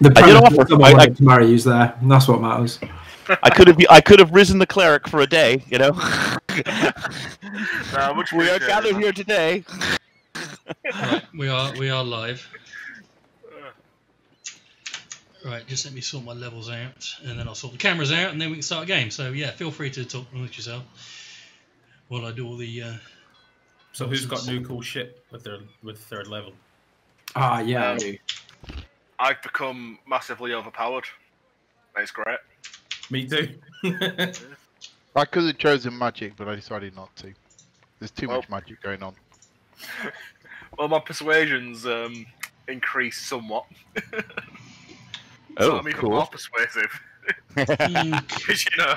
The I did offer- someone I- I- wanted to marry you's there, and that's what matters. I could have I could have risen the cleric for a day, you know. Nah, much we are appreciated. gathered here today. Right, we are we are live. Right, just let me sort my levels out, and then I'll sort the cameras out, and then we can start a game. So yeah, feel free to talk amongst yourself while I do all the. Uh, So who's got new cool shit with their with third level? Ah, yeah, I do. I've become massively overpowered. It's great. Me too. I could have chosen magic, but I decided not to. There's too much magic going on. Well, my persuasion's um, increased somewhat. so Oh, I'm even cool. more persuasive. Because, you know,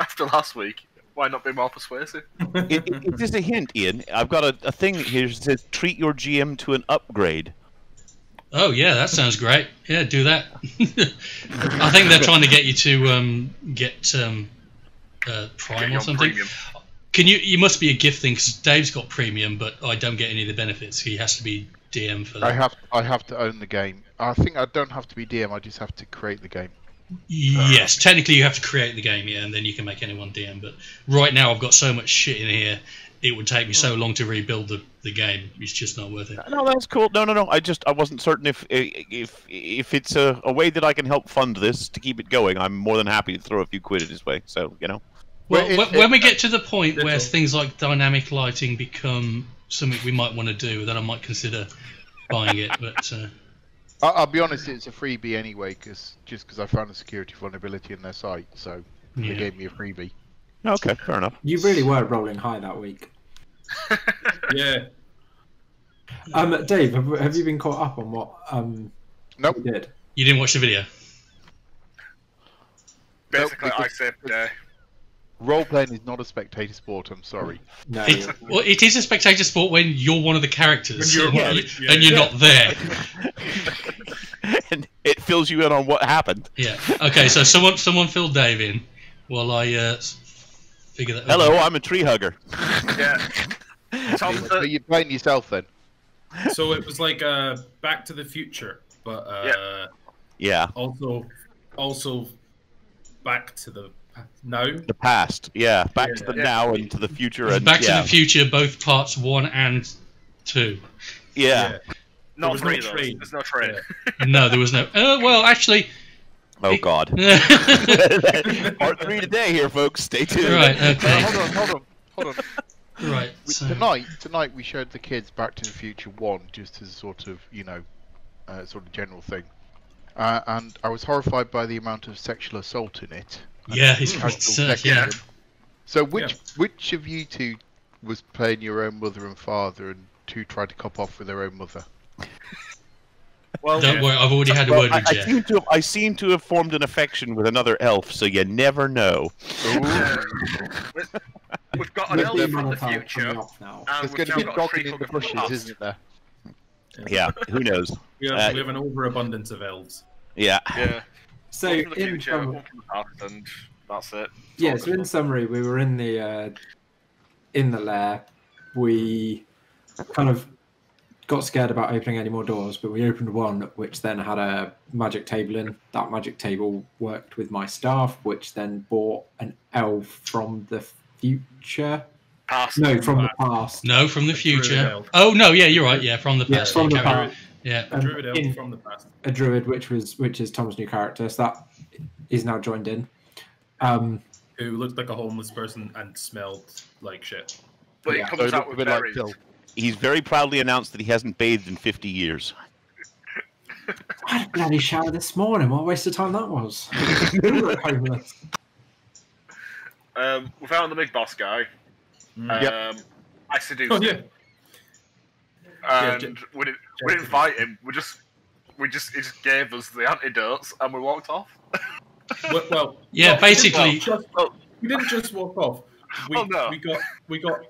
after last week, why not be more persuasive? It, it, it's just a hint, Ian. I've got a, a thing here that says treat your GM to an upgrade. Oh yeah, that sounds great. Yeah, do that. I think they're trying to get you to um, get um, uh, Prime you or something. premium. Can you? You must be a gift thing because Dave's got premium, but I don't get any of the benefits. He has to be DM for that. I have I have to own the game. I think I don't have to be DM. I just have to create the game. Yes, technically you have to create the game, yeah, and then you can make anyone DM. But right now I've got so much shit in here, it would take me so long to rebuild the, the game. It's just not worth it. No, that's cool. No, no, no. I just I wasn't certain if if if it's a, a way that I can help fund this to keep it going. I'm more than happy to throw a few quid his way. So you know. Well, Well, it- when, it- we get to the point where Little. things like dynamic lighting become something we might want to do, then I might consider buying it. But uh, I, I'll be honest, it's a freebie anyway, cause just because I found a security vulnerability in their site, so Yeah. they gave me a freebie. Okay, fair enough. You really were rolling high that week. yeah. Um, Dave, have, have you been caught up on what um Nope. we did? you didn't watch the video. Basically, Nope, I said. saved the day. Role playing is not a spectator sport. I'm sorry. No. It, well, it is a spectator sport when you're one of the characters When you're and, one you, yeah, and you're, yeah. not there. and it fills you in on what happened. Yeah. Okay. So someone someone fill Dave in while I uh, s- figure that. Hello, I'm a tree hugger. Yeah. Tom, so you're playing yourself then? So it was like uh, Back to the Future, but uh, Yeah, also also Back to the now. the past. Yeah, back to the Yeah. now and to the future. And Back yeah, to the Future, both parts one and two. Yeah. not was three, no though. There's no train. No, there was no. Uh, well, actually, Oh God. right. Part three today here, folks. Stay tuned. Okay. hold on, hold on, hold on. Right. We- So, Tonight, tonight we showed the kids Back to the Future One, just as a sort of, you know, uh, sort of general thing. Uh, and I was horrified by the amount of sexual assault in it. Yeah, it's- casual it's, uh, yeah. So which Yeah. which of you two was playing your own mother and father, and two tried to cop off with their own mother? Well, don't yeah. worry, I've already had a Well, word I, with I Jeff. seem to have, I seem to have formed an affection with another elf, so you never know. we've got an elf the from the future, now. There's we've going to be got a dogging in the bushes, past. isn't there? Yeah, who knows? We have, Uh, we have an overabundance of elves. Yeah. Yeah. So one from the in future, sum- one from the past, and that's it. yeah, so all in summary, we were in the uh, in the lair. We kind of got scared about opening any more doors, but we opened one, which then had a magic table in. That magic table worked with my staff, which then bought an elf from the future. Past. No, from the past. No, from the future. Oh no, yeah, you're right. Yeah, from the Yeah, past. from the yeah, past. Yeah. A Um, druid elf in- from the past. a druid, which was which is Tom's new character. So that is now joined in. Um, Who looked like a homeless person and smelled like shit. But Yeah. it comes it out looked a with bit like berries. Phil. He's very proudly announced that he hasn't bathed in 50 years. I had a bloody shower this morning. What a waste of time that was. We um, we found the big boss guy. Mm. Um, Yep. I seduced Oh him, yeah. Yeah, and J- we didn't we didn't fight him. We just we just he just gave us the antidotes, and we walked off. Well, well Yeah, no, we didn't basically- just- Oh. we didn't just walk off. We, Oh, no. we got we got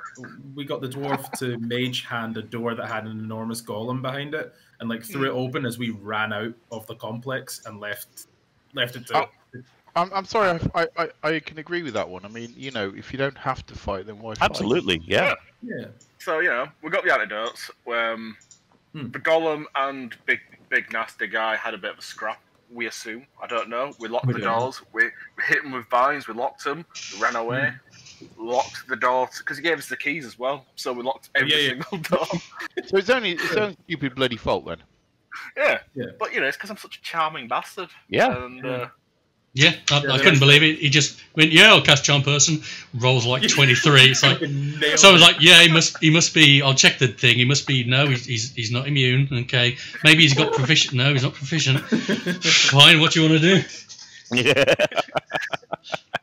we got the dwarf to mage hand a door that had an enormous golem behind it, and like threw it open as we ran out of the complex and left left it to. Oh. I'm, I'm sorry, I, I, I, I can agree with that one. I mean, you know, if you don't have to fight, then why fight? Absolutely, yeah. Yeah. So you know we got the antidotes. Um, Hmm. The golem and big big nasty guy had a bit of a scrap. We assume. I don't know. We locked We the don't doors. We, we hit them with vines. We locked them. We ran away. Locked the door because he gave us the keys as well. So we locked every Yeah, yeah. single door. So it's only it's only stupid bloody fault then. yeah. Yeah. But you know, it's because I'm such a charming bastard. Yeah. And uh, Yeah, I, Yeah, I couldn't believe it. He just went, "Yeah, I'll cast charm person." Rolls like twenty three. It's like Fucking so. I was like, "Yeah, he must. He must be." I'll check the thing. He must be. No, he's he's, he's not immune. Okay, maybe he's got proficient. No, he's not proficient. Fine. What do you want to do? Yeah.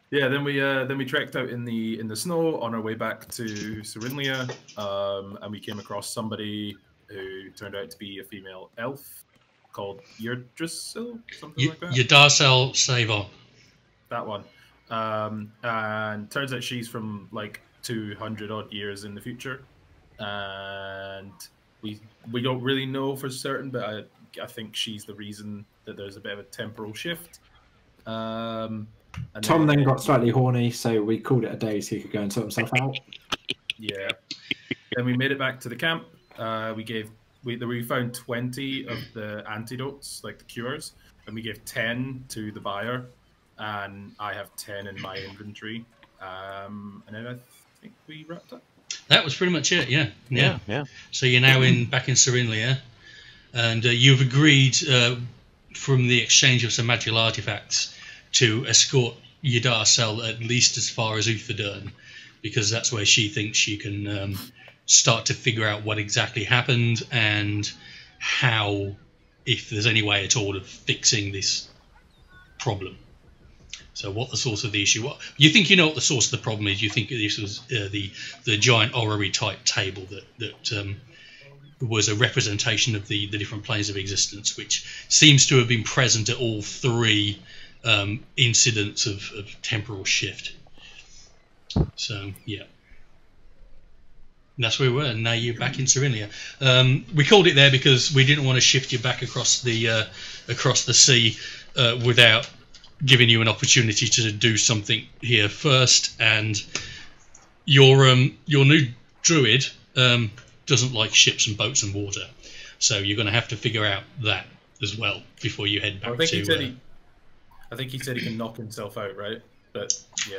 Yeah, then we uh, then we trekked out in the in the snow on our way back to Cyrinlia, um, and we came across somebody who turned out to be a female elf called Yggdrasil, something You, like that. your Darcel save on. That one, um, and turns out she's from like two hundred odd years in the future, and we we don't really know for certain, but I I think she's the reason that there's a bit of a temporal shift. Um, and Tom then got slightly horny, so we called it a day so he could go and sort himself out. Yeah. then we made it back to the camp. Uh, we gave we we found twenty of the antidotes, like the cures, and we gave ten to the buyer, and I have ten in my inventory. Um, and then I think we wrapped up. That was pretty much it. Yeah, yeah. Yeah. So you're now in back in Cyrinlia, and uh, you've agreed uh, from the exchange of some magical artifacts to escort Yadar at least as far as Uthadern, because that's where she thinks she can um, start to figure out what exactly happened and how, if there's any way at all of fixing this problem. So, what the source of the issue? What you think you know what the source of the problem is? You think this was uh, the the giant orrery type table that that um, was a representation of the the different planes of existence, which seems to have been present at all three um, incidents of, of temporal shift. So, yeah. And that's where we were, and now you're back in Cyrilia. Um, we called it there because we didn't want to shift you back across the uh, across the sea uh, without giving you an opportunity to do something here first. And your um, your new druid um, doesn't like ships and boats and water, so you're going to have to figure out that as well before you head back to. he uh. I think he said he can knock himself out, right? But yeah,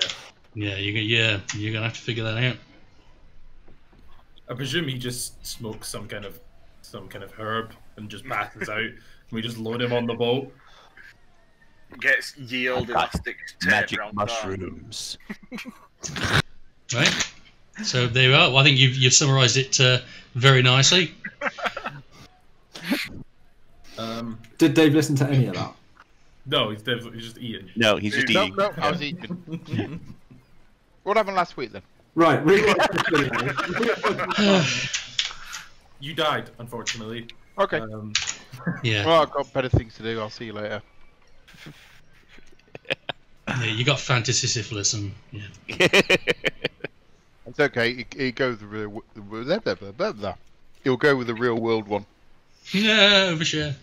yeah, you yeah, you're going to have to figure that out. I presume he just smokes some kind of some kind of herb and just passes out. And we just load him on the boat. gets yield elastic Magic mushrooms. Right. So there you are. Well, I think you've you've summarised it uh, very nicely. Um, Did Dave listen to any of that? No, he's definitely he's just eating. No, he's just No, eating. no, I was eating. what happened last week then? Right, rewatch. You died, unfortunately. Okay. Um, Yeah. Well, I've got better things to do. I'll see you later. yeah you got fantasy syphilis and yeah. It's okay. It, it goes with the real. Blah, blah, blah, blah, blah. It'll go with the real world one. Yeah, overshare.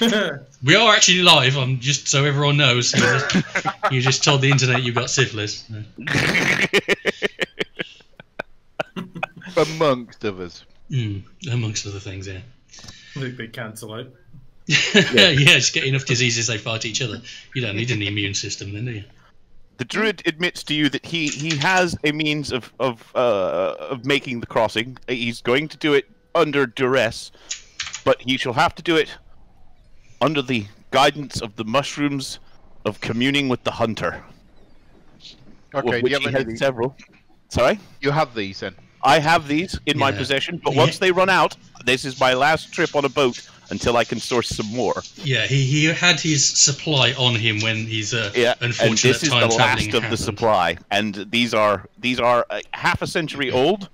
We are actually live. I'm just so everyone knows. You just, you just told the internet you've got syphilis. Amongst others. Mm, amongst other things, yeah. they, they cancel out. yeah, just get enough diseases they fight each other. You don't need an immune system, then, do you? the druid admits to you that he he has a means of of uh, of making the crossing. He's going to do it under duress, but he shall have to do it under the guidance of the mushrooms of communing with the hunter. Okay. Do which you he have has any? several. Sorry, You have these then. I have these in my possession, but Yeah. once they run out, this is my last trip on a boat until I can source some more. Yeah, he, he had his supply on him when his uh, Yeah, and unfortunate this is the traveling last of the supply, and these are these are uh, half a century old,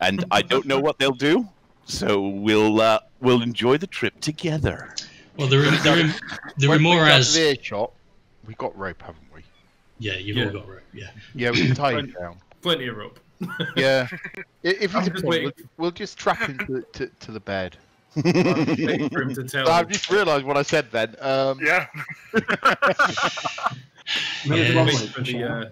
and I don't know what they'll do. So we'll uh, we'll enjoy the trip together. Well, the, rem- the, rem- the When we remora got has. the earshot, we got rope, haven't we? Yeah, you've Yeah. all got rope. Yeah. Yeah, we can tie him down. Plenty of rope. Yeah. If he's a just point, we'll, we'll just trap him to, to, to the bed. I'm waiting for him to tell. I've just realised what I said then. Um, Yeah. Maybe Yeah.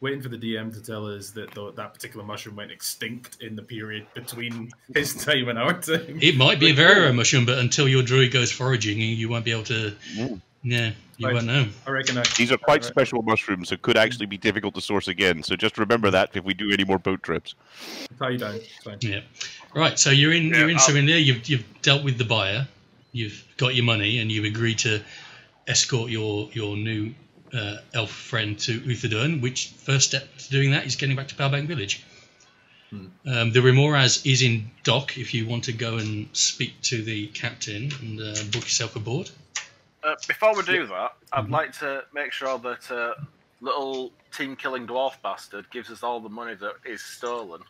One waiting for for the, sure. waiting for the DM to tell us that the, that particular mushroom went extinct in the period between his time and our time. It might be a very rare mushroom, but until your druid goes foraging, you won't be able to. Mm. Yeah, you Right. won't know. I reckon I, These are quite Alright. special mushrooms, so could actually be difficult to source again. So just remember that if we do any more boat trips. tie you down. Fine. Yeah. Right. So you're in. Yeah, you're in I'll- Serendia. You've you've dealt with the buyer. You've got your money, and you've agreed to escort your your new uh, elf friend to Uthadurn. Which first step to doing that is getting back to Palbank Village. Hmm. Um, the Remoras is in dock. If you want to go and speak to the captain and uh, book yourself aboard. Uh, before we do that, I'd Mhm. like to make sure that uh, little team killing dwarf bastard gives us all the money that is stolen.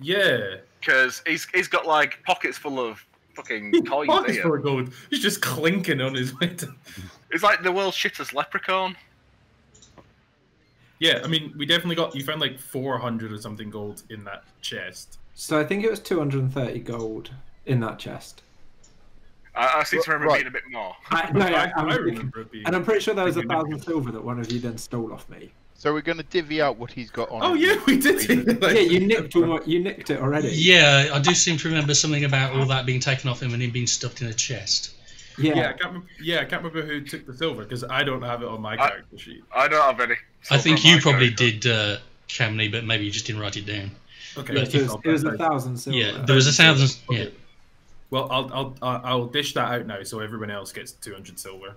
Yeah. Because he's, he's got like pockets full of fucking His coins pockets here. full of gold. He's just clinking on his way to. He's like the world's shittest leprechaun. Yeah, I mean, we definitely got. You found like 400 or something gold in that chest. So I think it was 230 gold in that chest. I, I seem to remember Right. being a bit more. I, no, I, I, I'm I remember it being. and I'm pretty sure there was a thousand silver that one of you then stole off me. So we're going to divvy out what he's got on. Oh him. yeah, we did. Yeah, you nicked one- you nicked it already. Yeah, I do seem to remember something about all that being taken off him and him being stuffed in a chest. Yeah. Yeah, I can't. Remember, yeah, I can't remember who took the silver because I don't have it on my I- character sheet. I don't have any. I think you probably character. did, uh, Camney, but maybe you just didn't write it down. Okay, But it was, it was a thousand silver. Yeah, there was a thousand. Yeah. Well, I'll I'll I'll I'll dish that out now, so everyone else gets 200 silver.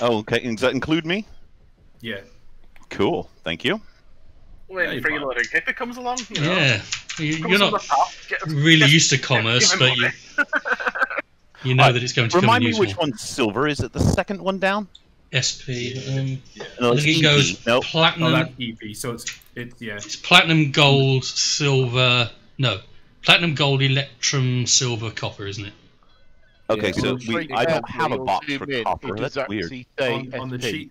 Oh, okay. Does that include me? Yeah. Cool. Thank you. When Yeah, you're freeloading hippie comes along, you know. Yeah, you, comes you're on not the top, get really get- used to commerce, but you money. you know Uh, that it's going to come Remind in me useful. which one's silver. Is it the second one down? SP. Um, No, I think it EP. goes No. Oh, platinum. that's EP. So it's it's yeah. it's platinum, gold, silver. No, platinum, gold, electrum, silver, copper, isn't it? Okay, Yeah. so we, I don't have a you'll box for copper. That's does weird. On, on the sheet,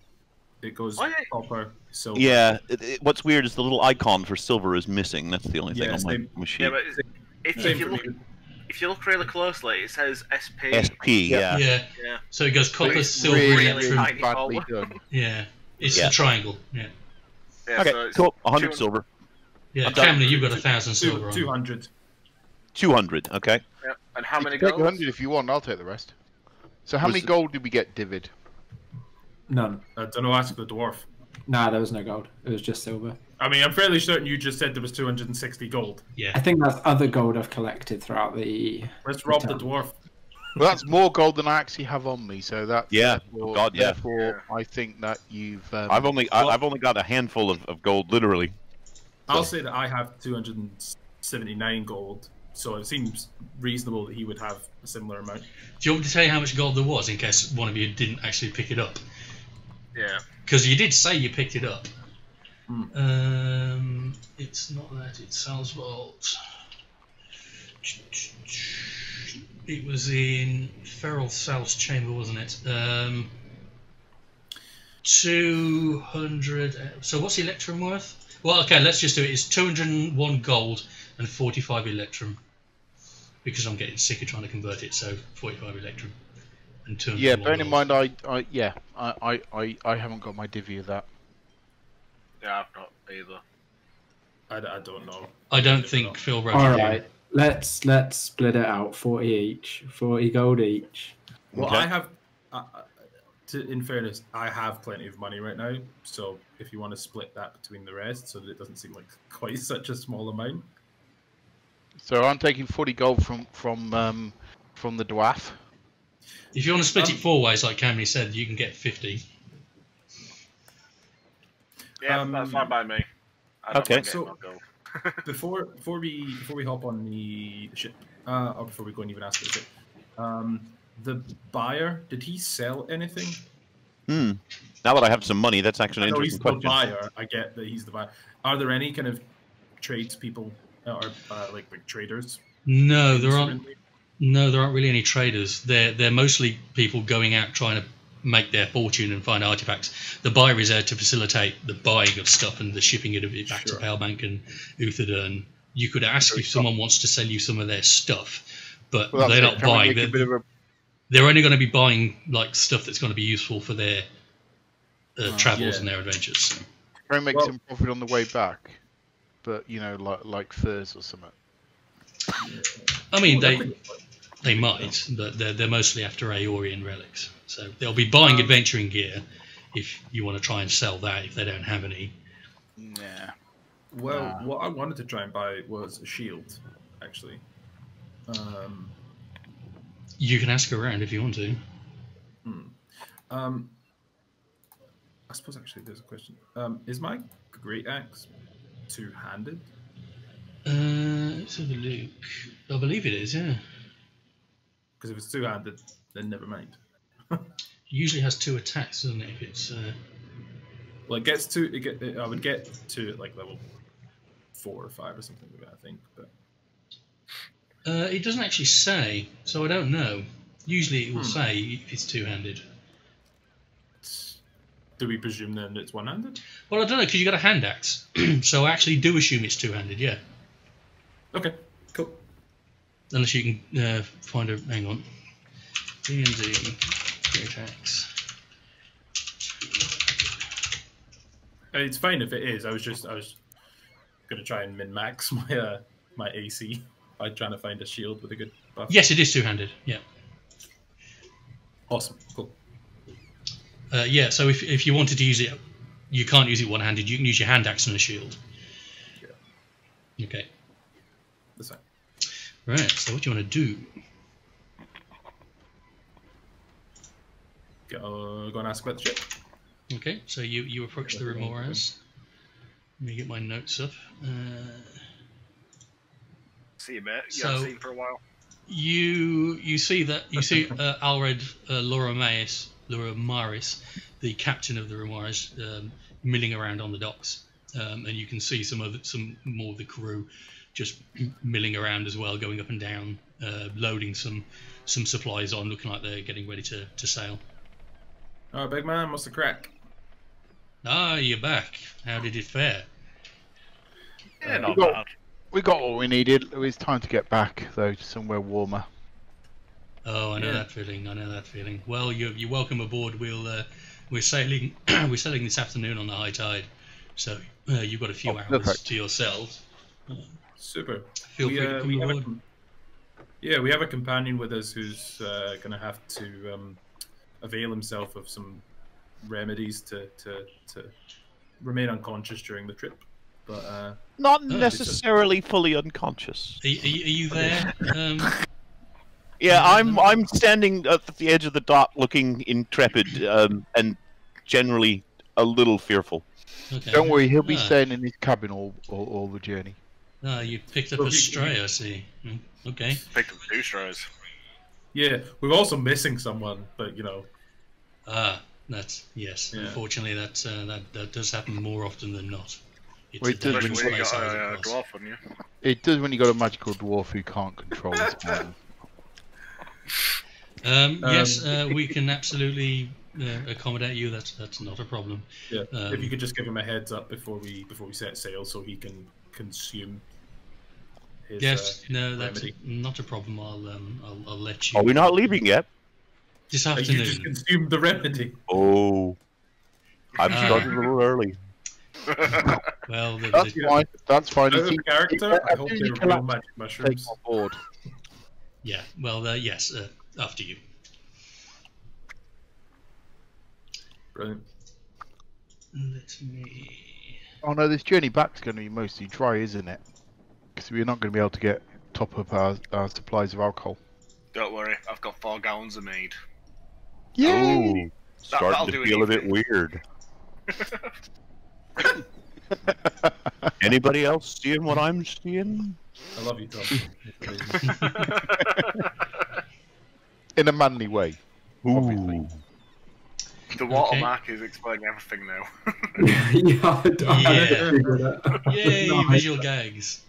it goes Oh, yeah. copper, silver. Yeah, it, it- what's weird is the little icon for silver is missing. That's the only thing Yeah, on my machine. Yeah, but if, Same if you look me. If you look really closely, it says SP. SP, yeah. Yeah. Yeah. So it goes copper, It's silver, really electrum. tiny badly done. Yeah, it's Yeah. the triangle. Yeah, Yeah, Okay, so it's cool. 100 200 silver. yeah. I'm. Camden, you've got a thousand silver Two, on. 200. 200, okay. Yeah. And how You many can take 100 if you want. I'll take the rest. So how Was many it- gold did we get divid? None. I don't know. Ask the dwarf. Nah, there was no gold. It was just silver. I mean, I'm fairly certain you just said there was 260 gold. Yeah. I think that's other gold I've collected throughout the. Let's rob the Return. dwarf. Well, that's more gold than I actually have on me. So that Yeah. therefore, God, yeah. Therefore, I think that you've. Um, I've only I, I've only got a handful of, of gold, literally. I'll say that I have 279 gold, so it seems reasonable that he would have a similar amount. do you want me to tell you how much gold there was in case one of you didn't actually pick it up? Yeah. Because you did say you picked it up. Hmm. Um, it's not that. It's Sal's vault. It was in Feral Sal's chamber, wasn't it? Um, two hundred. So what's electrum worth? Well, okay, let's just do it. It's two hundred and one gold and forty-five electrum. Because I'm getting sick of trying to convert it, so forty-five electrum and yeah, bearing in mind, I, I yeah, I, I, I, I haven't got my divvy of that. Yeah, I've not either. I, I don't know. I don't think Phil wrote All it right, let's let's split it out. Forty each. Forty gold each. Well, Okay. I have. Uh, to, in fairness, I have plenty of money right now. So if you want to split that between the rest, so that it doesn't seem like quite such a small amount. So I'm taking 40 gold from from um, from the dwarf. If you want to split Um, it four ways, like Cammy said, you can get 50. Yeah, Um, that's fine by me. I don't okay. So- Before before we before we hop on the ship, uh, or before we go and even ask the ship, um, the buyer did he sell anything? Hmm. Now that I have some money, that's actually I an know he's interesting the question. buyer. I get that he's the buyer. Are there any kind of tradespeople uh, or uh, like like traders? No, there aren't. No, there aren't really any traders. They're they're mostly people going out trying to make their fortune and find artifacts. The buyer is there to facilitate the buying of stuff and the shipping of it back Sure. to Palbank and Uthadern. You could ask Very if someone wants to sell you some of their stuff, but Well, they're not it. Can we buying. They're, a they're only going to be buying like stuff that's going to be useful for their uh, Ah, travels yeah. and their adventures. Try and make Well- some profit on the way back, but you know, like like furs or something. I mean, they that could- they might, but they're, they're mostly after Aeorian relics. So they'll be buying Um, adventuring gear if you want to try and sell that if they don't have any. Yeah. Well, Ah. what I wanted to try and buy was a shield, actually. Um, You can ask around if you want to. hmm. um, I suppose actually there's a question. Um, is my great axe two-handed? Uh, let's have a look. I believe it is, yeah. Because if it's two-handed, then never mind. Usually has two attacks, doesn't it? If it's uh, Well, it gets to it get. I would get to it like level four or five or something like that. I think, but uh, it doesn't actually say, so I don't know. Usually it will Hmm. say if it's two-handed. do we presume then it's one-handed? Well, I don't know because you got a hand axe, so I actually do assume it's two-handed. Yeah, Okay. Unless you can uh, find a. Hang on. D and D great axe. Uh, It's fine if it is. I was just I was gonna try and min max my uh, my AC by trying to find a shield with a good buff. Yes, it is two-handed. Yeah. Awesome. Cool. Uh, yeah, so if, if you wanted to use it, you can't use it one handed. You can use your hand axe and a shield. Okay. That's fine. Right, so what do you want to do? Go, go and ask about the ship. Okay, so you, you approach the Remoras. Let me get my notes up. Uh, See you, mate. You So- haven't seen him for a while. you you see that you see uh, Alred uh, Laura Maris, Laura Maris, the captain of the Remoras, um, milling around on the docks, um, and you can see some of some more of the crew just milling around as well, going up and down, uh, loading some some supplies on, looking like they're getting ready to, to sail. Oh, big man, what's the crack? Ah, you're back. How did it fare? Yeah, Uh, not we got- bad. We got what we needed. It was time to get back though, to somewhere warmer. Oh, I know Yeah. that feeling. I know that feeling. Well, you're, you're welcome aboard. We'll uh, we're sailing we're sailing this afternoon on the high tide, so uh, you've got a few Oh, hours perfect. to yourselves. Super. Feel we, free to uh, come we have a yeah, we have a companion with us who's uh, going to have to um, avail himself of some remedies to, to, to remain unconscious during the trip. But uh, Not necessarily fully unconscious. Are, you- are, you- are you there? Um, Yeah, I'm I'm standing at the edge of the dock, looking intrepid um, and generally a little fearful. okay. Don't worry, he'll be Ah, staying in his cabin all, all, all the journey. Ah, you picked up Well, a you- stray. I see. Mm, Okay. Picked up two straws. yeah, we're also missing someone, but you know, Ah, that's yes. Yeah. Unfortunately, that uh, that that does happen more often than not. It's Well, it does when dangerous Especially when you place got a, a dwarf on you. It does when you got a magical dwarf who can't control his mind. Um, Um, yes, uh, we can absolutely uh, accommodate you. That's that's not a problem. yeah, Um, if you could just give him a heads up before we before we set sail, so he can consume. His, Yes, uh, no, that's remedy. not a problem. I'll um, I'll, I'll let you Are we not leaving yet? this uh, you just consumed the remedy. Oh, I've Ah. started a little early. Well, the, That's the, fine. That's fine. Out You of see, character, yeah, I as hope they're you real magic mushrooms. on board. yeah. Well, uh, yes. Uh, after you. Brilliant. Let me. Oh no, this journey back's going to be mostly dry, isn't it? Because we're not going to be able to get top up our, our supplies of alcohol. Don't worry, I've got four gallons of mead. Ooh, that'll starting do to it feel a bit weird. Anybody else seeing what I'm seeing? I love you, Tom. In a manly way. Obviously. Ooh. the Okay. watermark is explaining everything now. yeah, I, I Yeah. hadn't figured. Yay! Nice. Visual gags.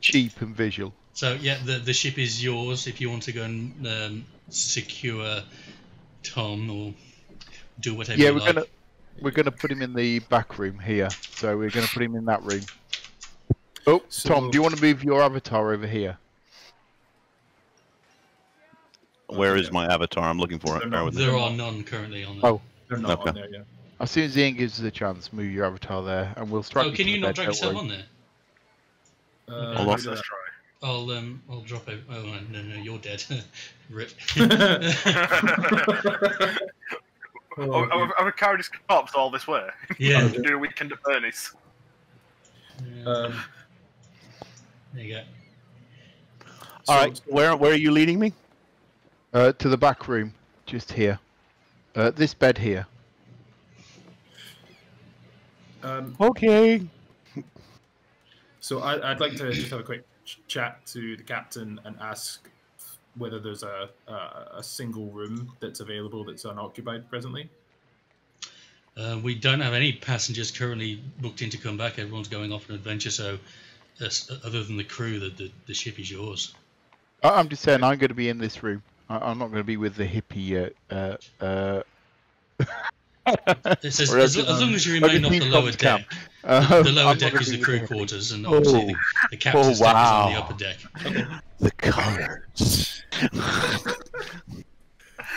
Cheap and visual. So yeah, the the ship is yours if you want to go and um, secure Tom or do whatever Yeah, you we're like. gonna we're gonna put him in the back room here. So we're gonna put him in that room. Oh, So- Tom, do you want to move your avatar over here? Where is my avatar? I'm looking for it. They're Bear not- with me. There They're none currently on there. Oh. They're not Okay. on there yet. As soon as Ian gives us a chance, move your avatar there, and we'll strike. Oh, can to you not bed, drag don't yourself on there? Uh, Hold on. do Let's try. I'll um I'll drop it. Oh no no no you're dead. Rip. Oh, Have have- have we carried his corpse all this way? yeah. Do a weekend at Bernie's. yeah. um, There you go. All so- right, where where are you leading me? Uh, to the back room, just here. Uh, this bed here. Um, Okay. So I, I'd like to just have a quick ch- chat to the captain and ask whether there's a, a a single room that's available that's unoccupied presently. Uh, we don't have any passengers currently booked in to come back. Everyone's going off on adventure, so uh, other than the crew, the, the, the ship is yours. I- I'm just saying, I'm going to be in this room. I- I'm not going to be with the hippie. Uh, uh, uh, It says, Or as, as long as you um, remain off everything the lower comes down. deck. uh, The lower I'm deck is the crew quarters, and obviously the, the captain's Oh, deck is on the upper deck. The colors.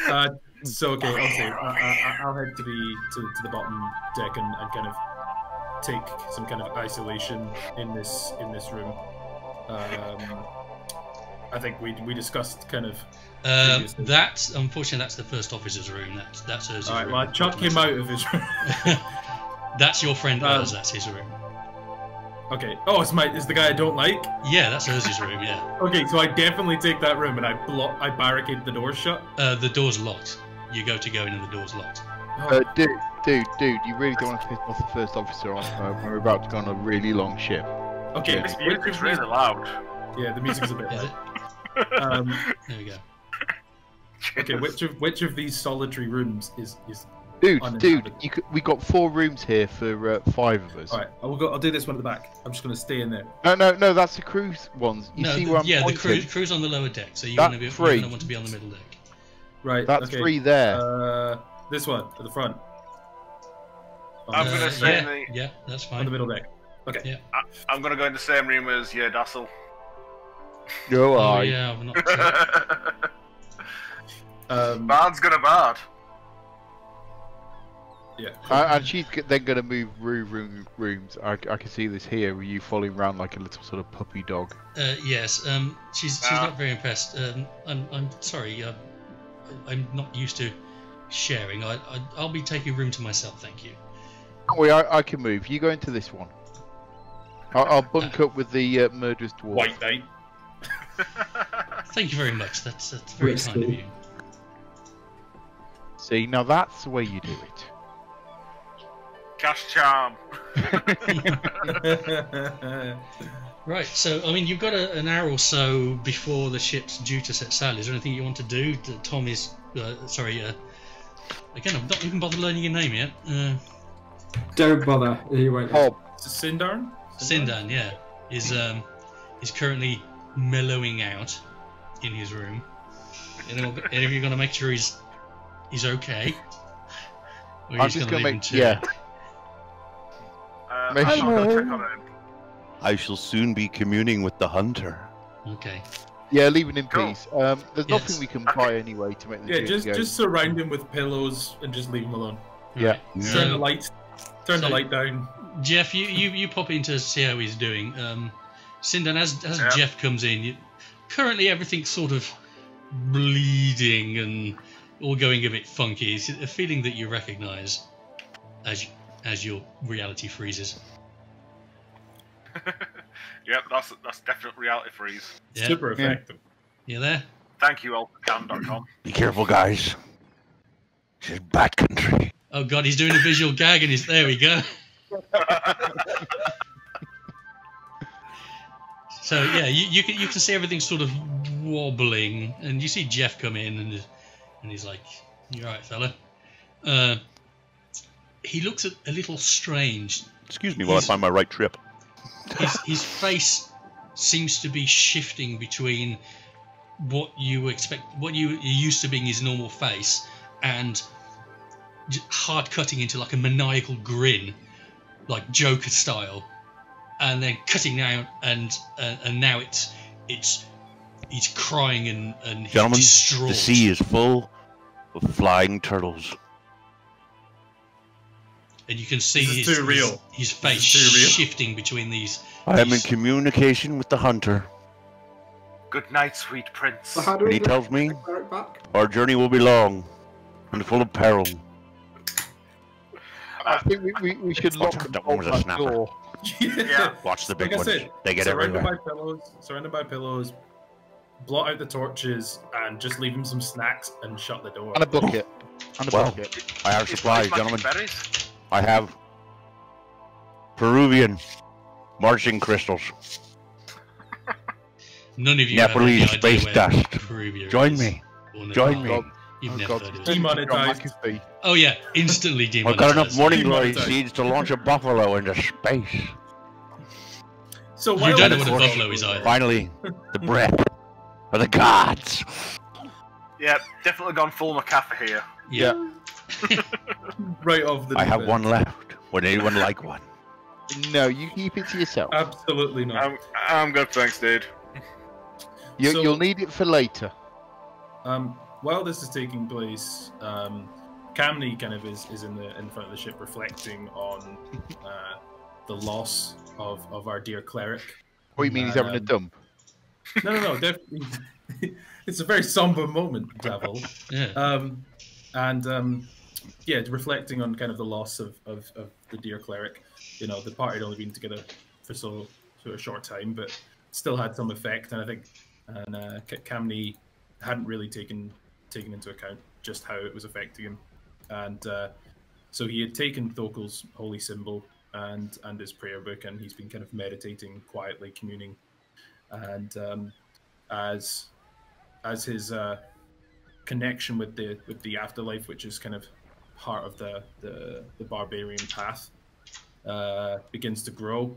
Uh, so okay, okay, I, I, I'll head to the to, to the bottom deck and, and kind of take some kind of isolation in this in this room. Um, I think we we discussed kind of. Uh, Previously. that, unfortunately, that's the first officer's room. That's that's Urz's All right, room. well, I chuck him out of his room. that's your friend Um, Urz. That's his room. okay. Oh, it's my is the guy I don't like. Yeah, that's Urz's room. Yeah, Okay, so I definitely take that room and I block I barricade the door shut. uh, the door's locked. You go to go in, and the door's locked. Uh, dude, dude, dude, you really don't want to piss off the first officer on uh, when we're about to go on a really long ship. Okay, This which music's really loud. Yeah, the music's a bit Is loud. it? Um, There we go. okay, which of which of these solitary rooms is is? Dude, dude, you could, we got four rooms here for uh, five of us. All right, I'll go. I'll do this one at the back. I'm just gonna stay in there. No, no, no, that's the cruise ones. You no, see the- where I'm yeah, the pointing? crew, crew's on the lower deck, so you're gonna be three. gonna want to be on the middle deck. Right. That's okay. three there. Uh, this one at the front. On, I'm the, gonna Uh, say yeah, the- yeah, that's on the middle deck. Okay. Yeah. I'm gonna go in the same room as yeah, Dassel. No, Oh I. yeah, I'm not. Um, Bard's gonna bard. yeah. Uh, and she's then going to move room, room, rooms. I, I can see this here with you following around like a little sort of puppy dog. Uh, yes, um, she's she's Ah. not very impressed. Um, I'm I'm sorry. Uh, I'm not used to sharing. I, I I'll be taking room to myself. Thank you. Don't worry, I, I can move. You go into this one. I'll, I'll bunk up with the uh, murderous dwarf. White knight. Thank you very much. That's that's very Great kind of you. See, now that's the way you do it. Cash charm. Right. So I mean, you've got a, an hour or so before the ship's due to set sail. Is there anything you want to do? Tom is uh, sorry. Uh, again, I've not even bothered learning your name yet. Uh, Don't bother. He won't. Oh, Sindarn. Sindan, yeah, is um is currently mellowing out in his room. Anyone, any of you going to make sure he's he's okay? Or I'm he's just gonna going to make. him to- Yeah. Uh, Make I'm sure- gonna check on him. I shall soon be communing with the hunter. Okay. Yeah, leave it in Cool. peace. Um, there's Yes. nothing we can buy anyway to make the Yeah, just go. just surround him with pillows and just leave him alone. Yeah. Turn the So, lights. Turn the light down. Jeff, you, you, you pop in to see how he's doing. Um, Sindan, as, as Yeah. Jeff comes in, you, currently everything's sort of bleeding and all going a bit funky. It's a feeling that you recognise as as your reality freezes. Yep, that's that's definite reality freeze. Yeah, Super Yeah. effective. you there? Thank you, allcan.com. Be careful, guys. This is bad country. Oh god, he's doing a visual gag and he's there. We go. So yeah, you, you can you can see everything sort of wobbling, and you see Jeff come in and and he's like, "You're right, fella?" Uh, he looks a, little strange. Excuse me while I find my right trip. His his face seems to be shifting between what you expect, what you you're used to being his normal face, and hard cutting into like a maniacal grin, like Joker style, and then cutting out, and uh, and now it's it's he's crying and and he's Gentlemen, distraught. the sea is full of flying turtles. and you can see his, real. his, his face is too real. shifting between these. I am in communication with the hunter, Good night, sweet prince. So and he tells me the cleric back? our journey will be long and full of peril. I think we, we, we should Watch lock out, and that one bolt a snapper. door. Yeah. Watch the big Like I ones; said, they get surrounded everywhere. by pillows, surrounded by pillows. Blot out the torches and just leave him some snacks and shut the door. And a bucket. And a Well, bucket. I have supplies, gentlemen. Berries. I have Peruvian marching crystals. None of you Nepalese have any idea space where dust. Peruvian Join is, me. Join Nepal. me. You've Oh, never God. heard of it. Demonetized. John Oh yeah, instantly I've demonetized. got enough morning glory Demonetized. seeds to launch a buffalo into space. So You while don't know what a buffalo is either. Finally, the breath of the gods. Yeah, definitely gone full McAfee here. Yeah. right off the. I have end. one left. Would anyone like one? No, you keep it to yourself. Absolutely not. I'm, I'm good, thanks, dude. You, so- you'll need it for later. Um, while this is taking place, um, Camney kind of is, is in the in front of the ship, reflecting on uh, the loss of, of our dear cleric. What do you mean he's having a Um, dump? No, no, no. Definitely, it's a very somber moment, Devil. Yeah. Um, and um, yeah, reflecting on kind of the loss of, of, of the dear cleric. You know, the party had only been together for so for a short time, but still had some effect. And I think and uh, Camney hadn't really taken taken into account just how it was affecting him, and uh, so he had taken Thokel's holy symbol and and his prayer book, and he's been kind of meditating quietly, communing, and um, as as his uh, connection with the with the afterlife, which is kind of part of the the, the barbarian path, uh, begins to grow.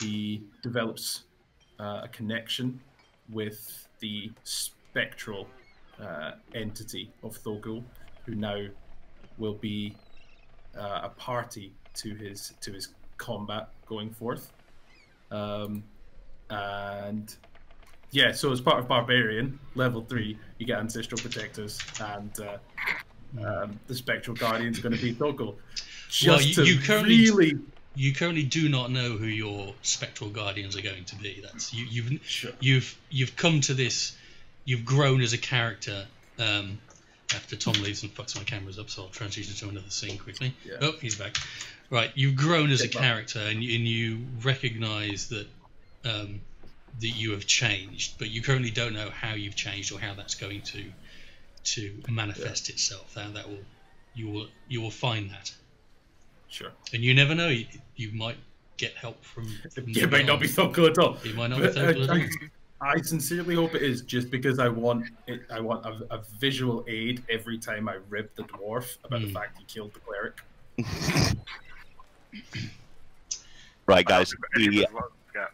He develops uh, a connection with the spectral uh, entity of Thogul, who now will be uh, a party to his to his combat going forth. Um, and yeah, so as part of Barbarian level three, you get ancestral protectors, and uh, um, the spectral guardians are going to be Thogul. Just Well, you- you currently- really You currently do not know who your spectral guardians are going to be. That's you, you've Sure. you've you've come to this. You've grown as a character. Um, after Tom leaves and fucks my cameras up, so I'll transition to another scene quickly. Yeah. Oh, he's back. Right, you've grown as a Get back. character, and you, and you recognise that um, that you have changed, but you currently don't know how you've changed or how that's going to to manifest itself. How that will you will you will find that, sure. and you never know. You, you might get help from. from It might not be beyond. Thogul at all. It might not be But, uh, at all. I, I sincerely hope it is, just because I want it. I want a, a visual aid every time I rib the dwarf about the Hmm. fact he killed the cleric. Right, guys. The, Yeah.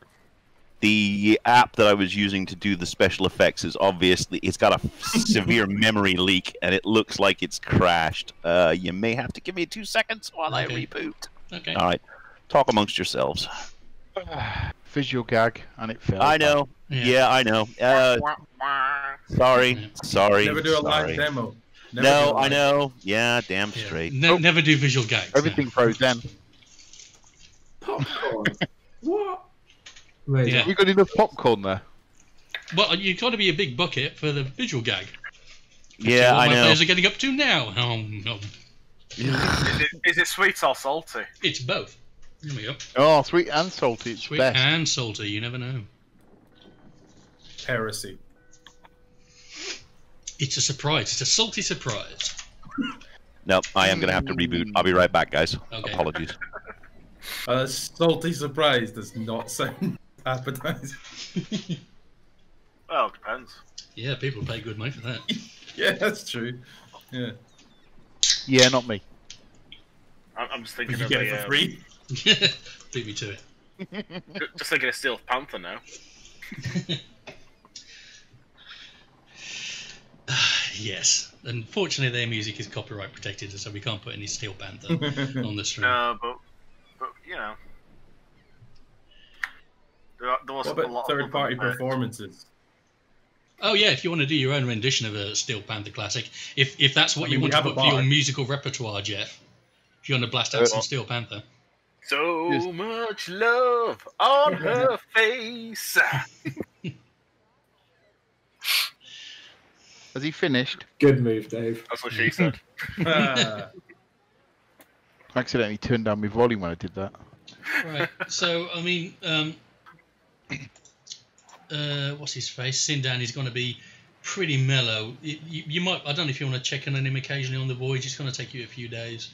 the app that I was using to do the special effects is obviously it's got a severe memory leak and it looks like it's crashed. Uh, you may have to give me two seconds while I reboot. Okay. All right, talk amongst yourselves. Visual gag, and it failed. I know. Yeah. Yeah, I know. Uh, sorry, Yeah. sorry. Never do a live sorry. demo. Never No, a I live- know. Yeah, damn Yeah. straight. Ne- Oh. Never do visual gags. no. Everything froze then. Popcorn. what? Wait, Yeah. We got enough popcorn there. Well, you've got to be a big bucket for the visual gag. Yeah, what I my know. players are getting up to now. Oh, no. Is it, is it sweet or salty? It's both. There we go. Oh, sweet and salty. It's Sweet best. and salty. You never know. heresy. It's a surprise. It's a salty surprise. No, I am going to have to reboot. I'll be right back, guys. Okay. Apologies. A salty surprise does not sound appetizing. Well, it depends. Yeah, people pay good money for that. yeah, that's true. Yeah, Yeah, not me. I'm, I'm just but thinking you of get it for free. Beat me to it. just thinking of Steel Panther now. yes. Unfortunately, their music is copyright protected, so we can't put any Steel Panther on the stream. No, but but you know, there, are- there was what a about lot third-party of them, uh, performances? Oh yeah, if you want to do your own rendition of a Steel Panther classic, if if that's what I you mean, we want to have put for your musical repertoire, Jeff, if you want to blast out some Steel Panther. So Yes. much love on her face. Has he finished? Good move, Dave. That's what she said. Ah, I accidentally turned down my volume when I did that. Right. So I mean, um, uh, what's his face? Sindan is going to be pretty mellow. You, you, you might. I don't know if you want to check in on him occasionally on the voyage. It's going to take you a few days.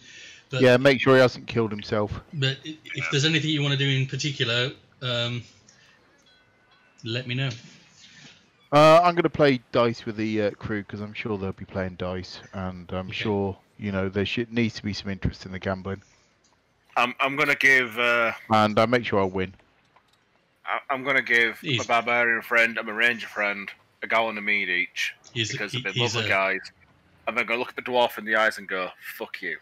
But, Yeah, make sure he hasn't killed himself. But i- if there's anything you want to do in particular, um, let me know. Uh, I'm going to play dice with the uh, crew because I'm sure they'll be playing dice, and I'm Okay. sure you know there should needs to be some interest in the gambling, I'm, I'm gonna give uh, and I make sure I win. I- I'm gonna give Easy. a barbarian friend and a ranger friend a gallon of mead each He's, because he- they've been he's lovely a- guys. And then go look at the dwarf in the eyes and go, "Fuck you."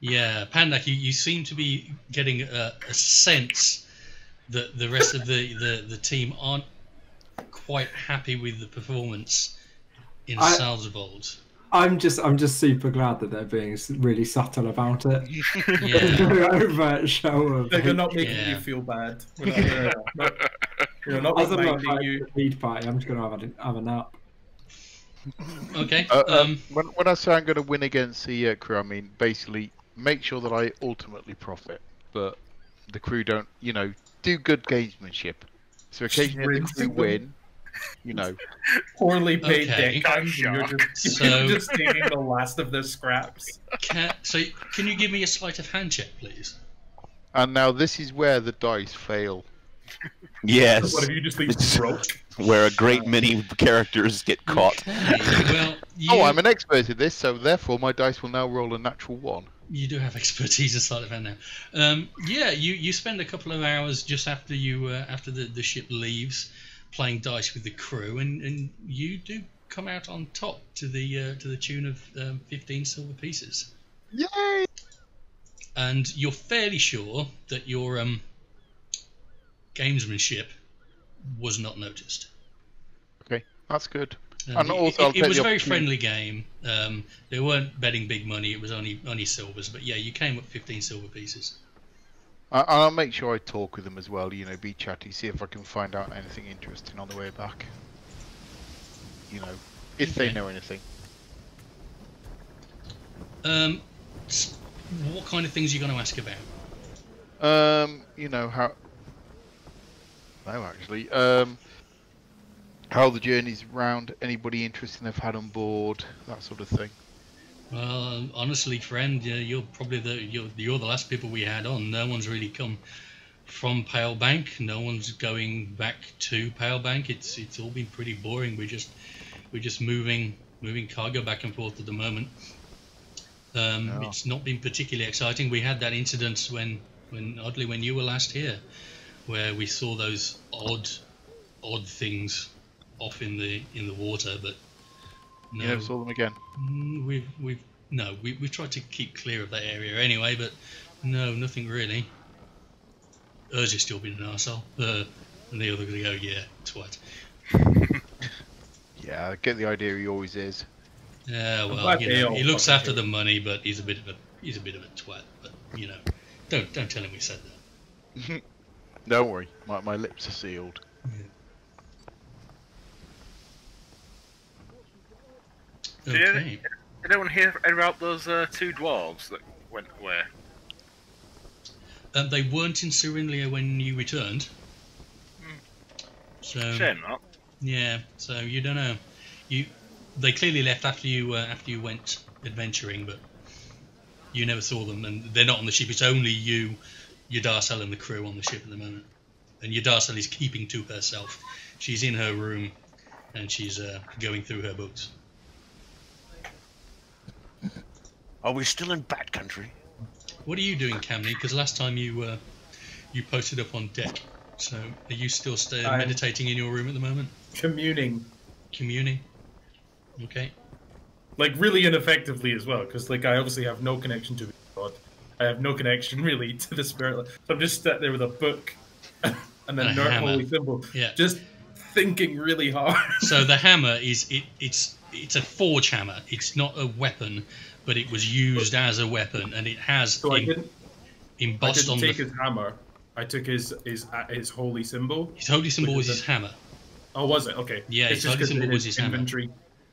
Yeah, Pandak, you, you seem to be getting a, a sense that the rest of the, the, the team aren't quite happy with the performance in I- Salzvold. I'm just I'm just super glad that they're being really subtle about it. Yeah. Overt show of. they're not making Yeah. you feel bad. We're not, uh, not, you know, not As I'm not reminding like you. the lead party, I'm just gonna have a have a nap. Okay. Uh, uh, Um, when, when I say I'm going to win against the uh, crew, I mean basically make sure that I ultimately profit, but the crew don't, you know, do good gamesmanship. So occasionally the crew win, you know. Poorly paid Okay. deck hands, and you're just, So- you're just taking the last of their scraps. can, so can you give me a sleight of hand check, please? And now this is where the dice fail. Yes, What have you just been broke? where a great many characters get caught. Okay, well, you, Oh, I'm an expert at this, so therefore my dice will now roll a natural one. you do have expertise in sleight of hand now. Um, yeah, you, you spend a couple of hours just after you uh, after the, the ship leaves, playing dice with the crew, and, and you do come out on top to the uh, to the tune of um, 15 silver pieces. Yay! And you're fairly sure that your um, gamesmanship was not noticed. Okay, that's good. Um, And it- also, it, it was a very friendly game. Um, they weren't betting big money. It was only only silvers. But yeah, you came up 15 silver pieces. I, I'll make sure I talk with them as well. You know, be chatty, see if I can find out anything interesting on the way back. You know, if they know anything. Um, what kind of things are you going to ask about? Um, you know how. No, actually. Um, how the journey's round. Anybody interesting they've had on board, that sort of thing. Well, honestly, friend, you're probably the you're, you're the last people we had on. No one's really come from Pale Bank. No one's going back to Pale Bank. It's it's all been pretty boring. We're just we're just moving moving cargo back and forth at the moment. Um. It's not been particularly exciting. We had that incident when when oddly when you were last here, where we saw those odd odd things off in the in the water, but no. You never saw them again. Mm, We've we've no, we we've tried to keep clear of that area anyway, but no, nothing really. Urza's still being an arsehole. Uh, and the other gonna go, yeah, twat. Yeah, I get the idea. He always is. Yeah, well, you know, he looks after do. the money, but he's a bit of a he's a bit of a twat. But you know, don't don't tell him we said that. Don't worry, my my lips are sealed. Did you- Okay. Did anyone hear about those uh, two dwarves that went where? Um, they weren't in Cyrinlia when you returned. So Shame that. Yeah, so you don't know. You they clearly left after you uh, after you went adventuring, but you never saw them, and they're not on the ship. It's only you, Yadarsel, and the crew on the ship at the moment. And Yadarsel is keeping to herself. She's in her room, and she's uh, going through her books. Are we still in Bat Country? What are you doing, Camney? Because last time you uh, you posted up on deck. So are you still stay- I'm- meditating in your room at the moment? Communing. Communing. Okay. Like, really ineffectively as well, because, like, I obviously have no connection to the god. I have no connection, really, to the spirit. So I'm just sat there with a book and then nerd holy symbol. Yeah. Just thinking really hard. So the hammer is it, it's it's a forge hammer. It's not a weapon, but it was used as a weapon, and it has So I didn't. I didn't on take the his hammer. I took his his uh, his holy symbol. his holy symbol was is his a- hammer. Oh, was it? Okay. Yeah, It's his just holy symbol in was his hammer.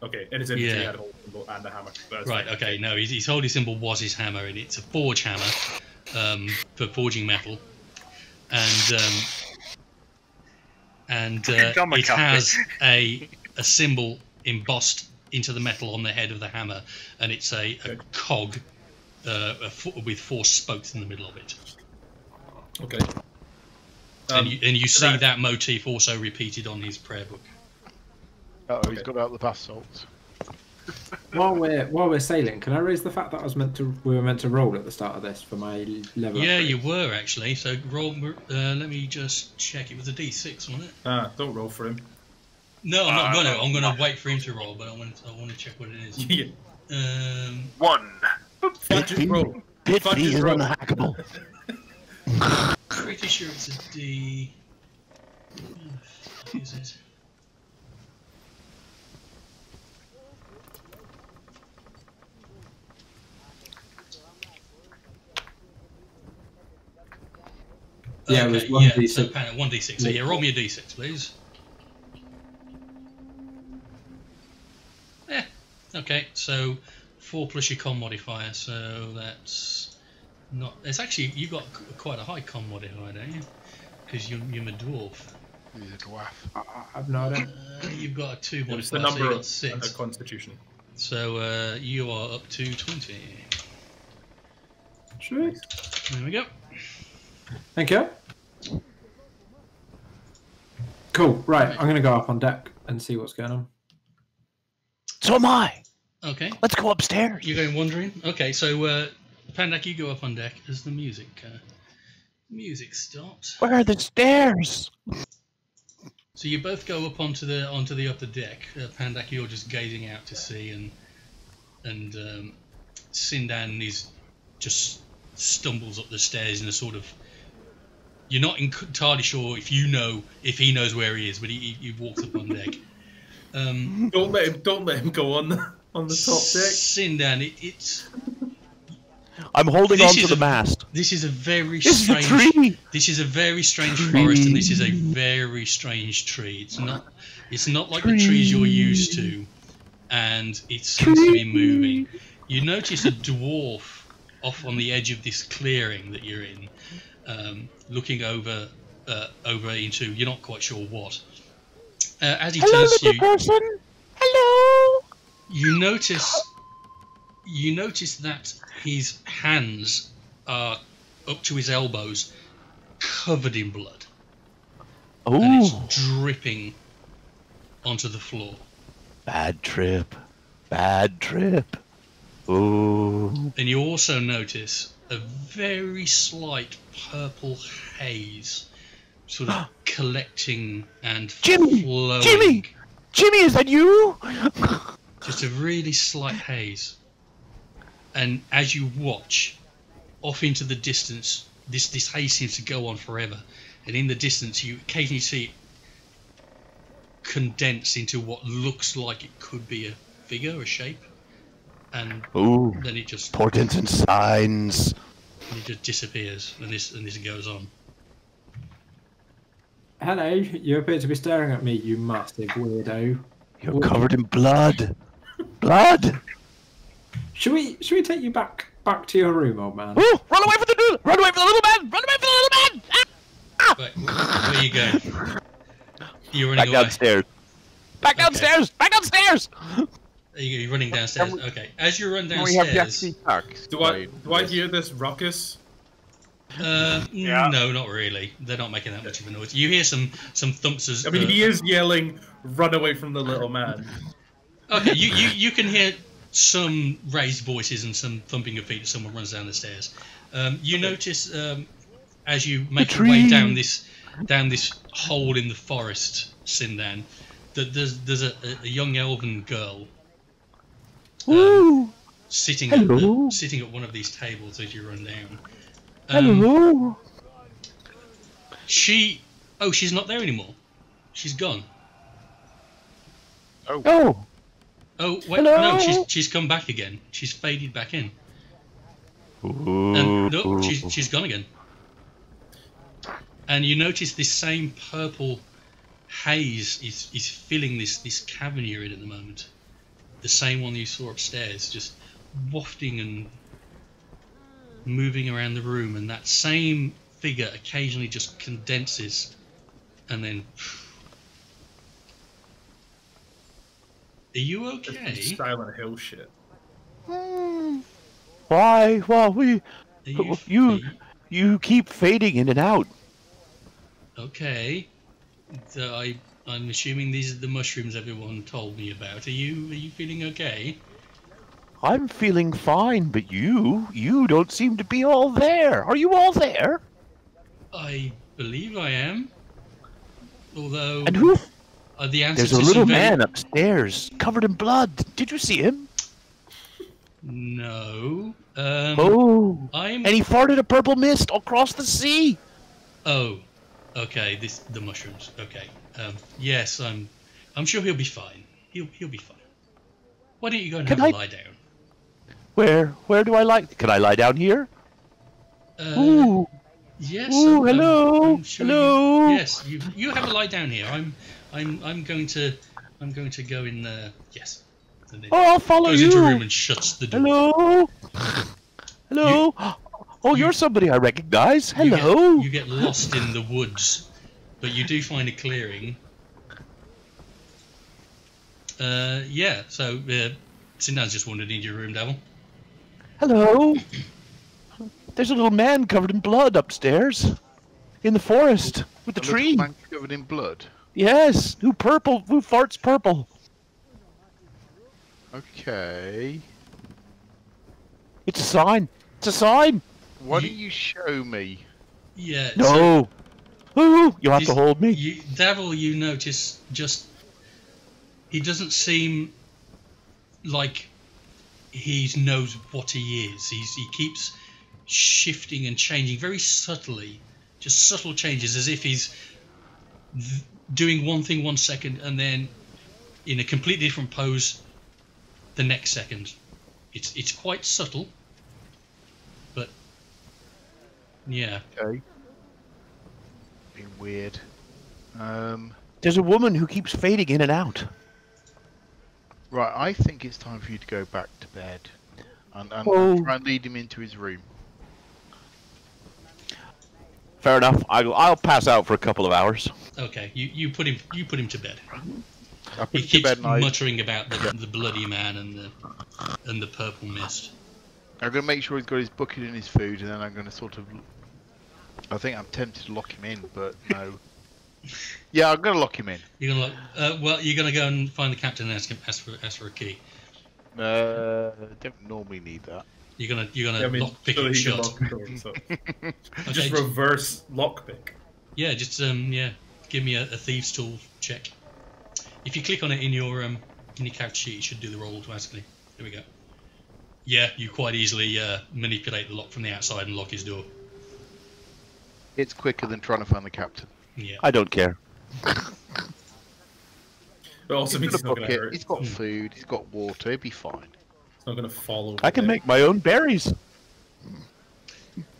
Inventory. Okay, in his inventory, Yeah. had a holy symbol and a hammer. That's Right. fine. Okay. No, his, his holy symbol was his hammer, and it's a forge hammer um, for forging metal, and um, and uh, it has a a symbol embossed into the metal on the head of the hammer, and it's a, a cog uh, a fo- with four spokes in the middle of it. Okay. and Um, you, and you see that- that motif also repeated on his prayer book. Oh, he's Okay. got out the bath salts. While we're while we're sailing, can I raise the fact that I was meant to we were meant to roll at the start of this for my level? Yeah, upgrade? you were actually. So roll. Uh, let me just check. It was a D6, wasn't it? ah, don't roll for him. No, I'm not Uh, gonna. I'm gonna wait for him to roll, but I want to. I want to check what it is. yeah. Um, One. Fudge it, roll. Pit Fudge fee is is unhackable. pretty sure it's a D. Where the fuck is it? Yeah, it was Okay, one yeah, D6. So pan- one d6. So yeah, roll me a d6, please. Yeah. Okay. So four plus your con modifier. So that's not. It's actually you've got quite a high con modifier, don't you? Because you're, you're a dwarf. He's a dwarf. I, I've no idea. Uh, you've got a two It was the modifier, so number of six. constitution. So uh, you are up to twenty. Sure. There we go. Thank you. Cool. Right, Right. I'm gonna go up on deck and see what's going on. So am I. Okay. Let's go upstairs. You're going wandering. Okay. So uh, Pandak, you go up on deck as the music. Uh, music stops. Where are the stairs? So you both go up onto the onto the upper deck. Uh, Pandak, you're just gazing out to sea, and and um, Sindan is just stumbles up the stairs in a sort of. You're not entirely sure if you know if he knows where he is, but he, he, he walks up on deck. Um, Don't let him. Don't let him go on the on the top deck. Sindan, it, it's I'm holding This on to is the a- mast. this is a very This is a strange. tree. This is a very strange forest, and this is a very strange tree. It's not. It's not like the trees you're used to, and it seems to be moving. You notice a dwarf off on the edge of this clearing that you're in, um, looking over uh, over into you're not quite sure what. Uh, as he Hello, turns to little you, person. Hello. you notice you notice that his hands are up to his elbows, covered in blood, and Oh, it's dripping onto the floor. bad trip. Bad trip. Ooh. And you also notice a very slight purple haze, sort of collecting and Jimmy! flowing. Jimmy! Jimmy, is that you? just a really slight haze. And as you watch, off into the distance, this this haze seems to go on forever. And in the distance, you occasionally see it condense into what looks like it could be a figure, a shape, and Ooh. then it just Portents and signs. And it just disappears, and this and this goes on. Hello, you appear to be staring at me, you massive weirdo. You're covered in blood. Blood. Should we should we take you back back to your room, old man? Ooh, run away from the dude. Run away from the little man. Run away from the little man. Ah! Right, where are you going? You're running Back away. downstairs. Back Okay. downstairs. Back downstairs. Are you you're running downstairs? Okay. As you run Can we have downstairs, Jesse Parks? Do I do I hear this ruckus? Uh, Yeah. No, not really. They're not making that much of a noise. You hear some some thumps as. I mean, uh, he is yelling, "Run away from the little man!" Okay, you, you you can hear some raised voices and some thumping of feet as someone runs down the stairs. Um, you notice um, as you make your way down this down this hole in the forest, Sindan, that there's there's a, a young elven girl um, Ooh. sitting at the, sitting at one of these tables as you run down. Um, Hello. She oh she's not there anymore. She's gone. Oh. Oh wait, Hello? no, she's she's come back again. She's faded back in. And no, she's she's gone again. And you notice this same purple haze is is filling this this cavern you're in at the moment. The same one you saw upstairs, just wafting and moving around the room, and that same figure occasionally just condenses, and then. Are you okay? Silent Hill shit. Hmm. Why? Well, we you, you- you- you keep fading in and out. Okay. So I I'm assuming these are the mushrooms everyone told me about. Are you are you feeling okay? I'm feeling fine, but you you don't seem to be all there. Are you all there? I believe I am. Although And who? uh, the answer There's a little very- man upstairs, covered in blood. Did you see him? No. Um, Oh, I'm. and he farted a purple mist across the sea. Oh. Okay. This the mushrooms. Okay. Um, yes, I'm. I'm sure he'll be fine. He'll he'll be fine. Why don't you go and Can have I- a lie down? Where where do I like? Can I lie down here? Uh, Ooh, Yes. Ooh, I'm- I'm- hello, I'm sure hello. You, yes, you you have a lie down here. I'm I'm I'm going to I'm going to go in there. Yes. Oh, I'll follow goes you. into a room and shuts the door. Hello, hello. oh, you're somebody I recognize. You get- Hello. You get, lost in the woods, but you do find a clearing. Uh, yeah. So uh, Sindan's just wandered into your room, Devil. Hello. There's a little man covered in blood upstairs, in the forest with the A little tree. man covered in blood. Yes, who purple? Who farts purple? Okay. It's a sign. It's a sign. Why You- don't you show me? Yeah. so- No. Ooh, you have to hold me. You, Devil, you notice just he doesn't seem like he knows what he is. He's, he keeps shifting and changing very subtly, just subtle changes, as if he's doing one thing one second and then in a completely different pose the next second. It's it's quite subtle, but yeah. Okay. Being weird. Um. There's a woman who keeps fading in and out. Right, I think it's time for you to go back to bed. And, and, Oh. and try and lead him into his room. Fair enough. I'll, I'll pass out for a couple of hours. Okay, you, you put him you put him to bed. I put He keeps bed and I, muttering about the, the bloody man and the and the purple mist. I'm going to make sure he's got his bucket and his food, and then I'm going to sort of. I think I'm tempted to lock him in, but no. yeah, I'm going to lock him in. You're gonna like, uh, well, you're gonna go and find the captain and ask him ask for ask for a key. Uh, don't normally need that. You're gonna you're gonna I mean, lock pick so it shut. lock the door, so. Okay, Just j- reverse lockpick. yeah, just um yeah, give me a, a thieves tool check. If you click on it in your um in your character sheet, it should do the roll automatically. There we go. Yeah, you quite easily uh, manipulate the lock from the outside and lock his door. It's quicker than trying to find the captain. Yeah. I don't care. It also He's means got it's a not going to hurt. he's got food, he's got water, he'll be fine. It's not going to fall over. I can there. make my own berries.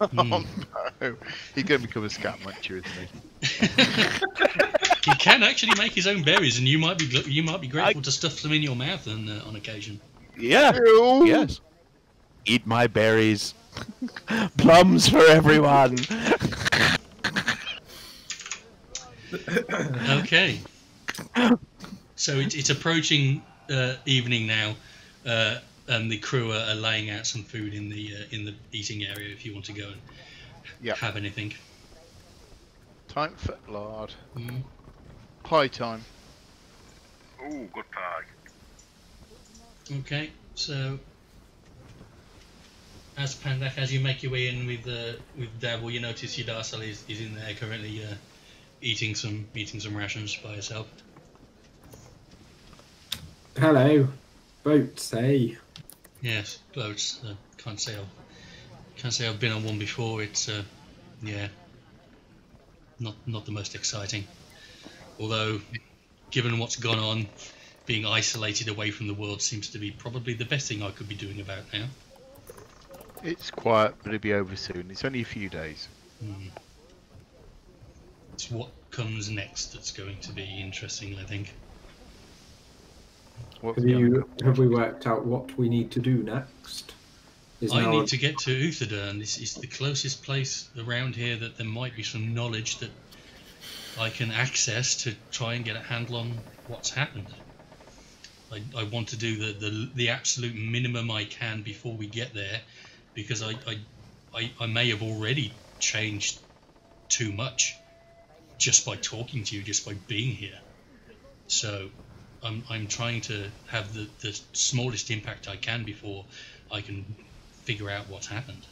Oh Hmm. no, he's going to become a scat muncher, isn't he? he can actually make his own berries, and you might be you might be grateful to stuff them in your mouth on, uh, on occasion. Yeah. Yes. Eat my berries. Plums for everyone. Okay. So it, it's approaching uh, evening now, uh, and the crew are, are laying out some food in the uh, in the eating area. If you want to go and Yeah. have anything. Time for lard. Mm. Pie time. Ooh, good pie. Okay. So as Pandak, as you make your way in with uh, with Dabble, you notice Yadarsel is, is in there currently uh, eating some eating some rations by herself. Hello. Boats, hey. Yes, boats. Uh, can't say I've can't say I've been on one before. It's uh, yeah, not not the most exciting. Although, given what's gone on, being isolated away from the world seems to be probably the best thing I could be doing about now. It's quiet, but it'll be over soon. It's only a few days. Hmm. It's what comes next that's going to be interesting, I think. What's Have the you have we worked out what we need to do next? Is I now- need to get to Uthadern. This is the closest place around here that there might be some knowledge that I can access to try and get a handle on what's happened. I, I want to do the, the the absolute minimum I can before we get there, because I I, I, I may have already changed too much just by talking to you, just by being here. So I'm, I'm trying to have the, the smallest impact I can before I can figure out what's happened.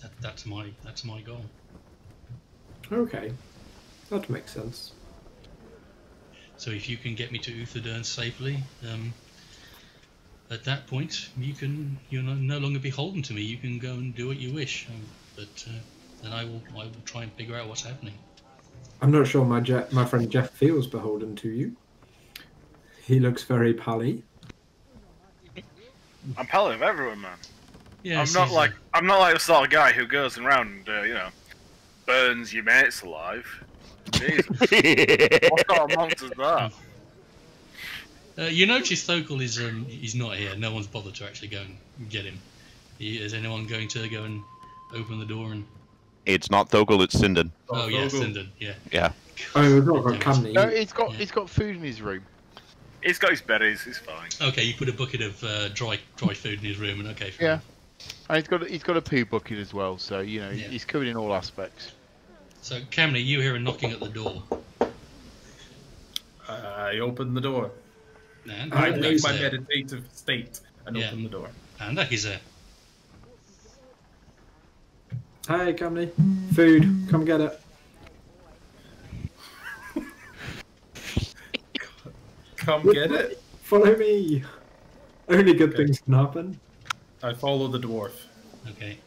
That, that's my that's my goal. Okay, that makes sense. So if you can get me to Uthadern safely, um, at that point you can you're no, no longer beholden to me. You can go and do what you wish. Um, but uh, then I will I will try and figure out what's happening. I'm not sure my Je- my friend Jeff feels beholden to you. He looks very pally. I'm pally of everyone, man. Yeah, I'm not like I'm not like the sort of guy who goes around, uh, you know, burns your mates alive. Jesus, what sort of monster's that? Uh, you notice Thokal is um, he's not here. No one's bothered to actually go and get him. He, is anyone going to go and open the door and? It's not Thogel, it's Sindan. Oh, Oh, yes, Thokal. Sindan, yeah. Yeah. Oh, we've not got Damn. Camney. No, he's got Yeah. he's got food in his room. He's got his berries. He's fine. Okay, you put a bucket of uh, dry dry food in his room, and okay. fine. Yeah. And he's got he's got a poo bucket as well, so you know Yeah. he's covered in all aspects. So, Camney, you hear a knocking at the door. I open the door. And I Andak's leave my meditative state and Yeah. open the door. Andak is there. Hi, company. Food. Come get it. Come get it. Follow me. Only good Okay. things can happen. I follow the dwarf. Okay.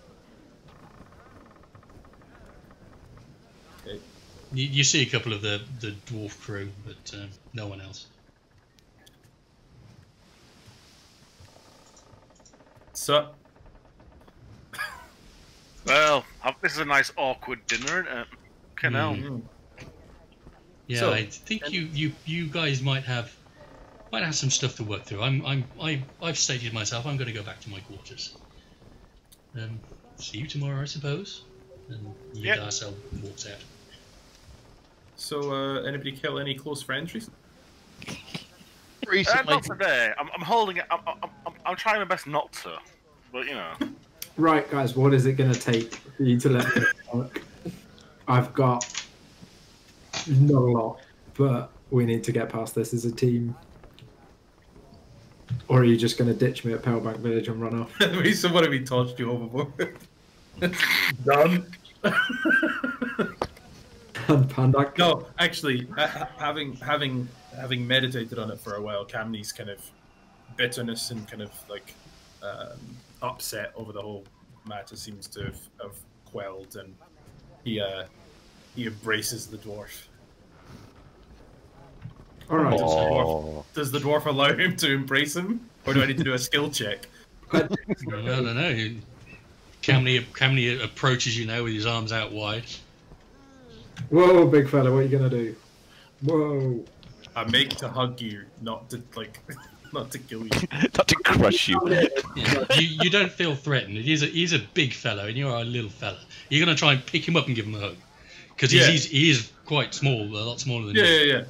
Okay. You, you see a couple of the, the dwarf crew, but um, no one else. So, Well, this is a nice awkward dinner, isn't it? Fucking hell. mm, Yeah, So- I think you, you, you guys might have might have some stuff to work through. I'm I'm I, I've stated myself. I'm going to go back to my quarters. Um, see you tomorrow, I suppose. And Yep. Yadarsel walks out. so uh, anybody kill any close friends recently? Uh, Recently, not today. I'm, I'm holding it. I'm, I'm, I'm, I'm trying my best not to. But, you know. Right, guys. What is it going to take for you to let me work? I've got not a lot, but we need to get past this as a team. Or are you just going to ditch me at Palebank Village and run off? Somebody we tossed you overboard. Done. And Pandak? No, actually, ha- ha- having having having meditated on it for a while, Camney's kind of bitterness and kind of like um, upset over the whole matter seems to have, have quelled, and he uh, he embraces the dwarf. All right. Does, the dwarf. does the dwarf allow him to embrace him, or do I need to do a skill check? I don't know. Camney Camney approaches you now with his arms out wide. Whoa, big fella, what are you going to do? Whoa. I make to hug you, not to like, not to kill you. Not to crush you. Yeah. you, you don't feel threatened. He's a he's a big fellow, and you're a little fella. You're gonna try and pick him up and give him a hug, because Yeah. he's, he's he is quite small, a lot smaller than Yeah, you. yeah, yeah.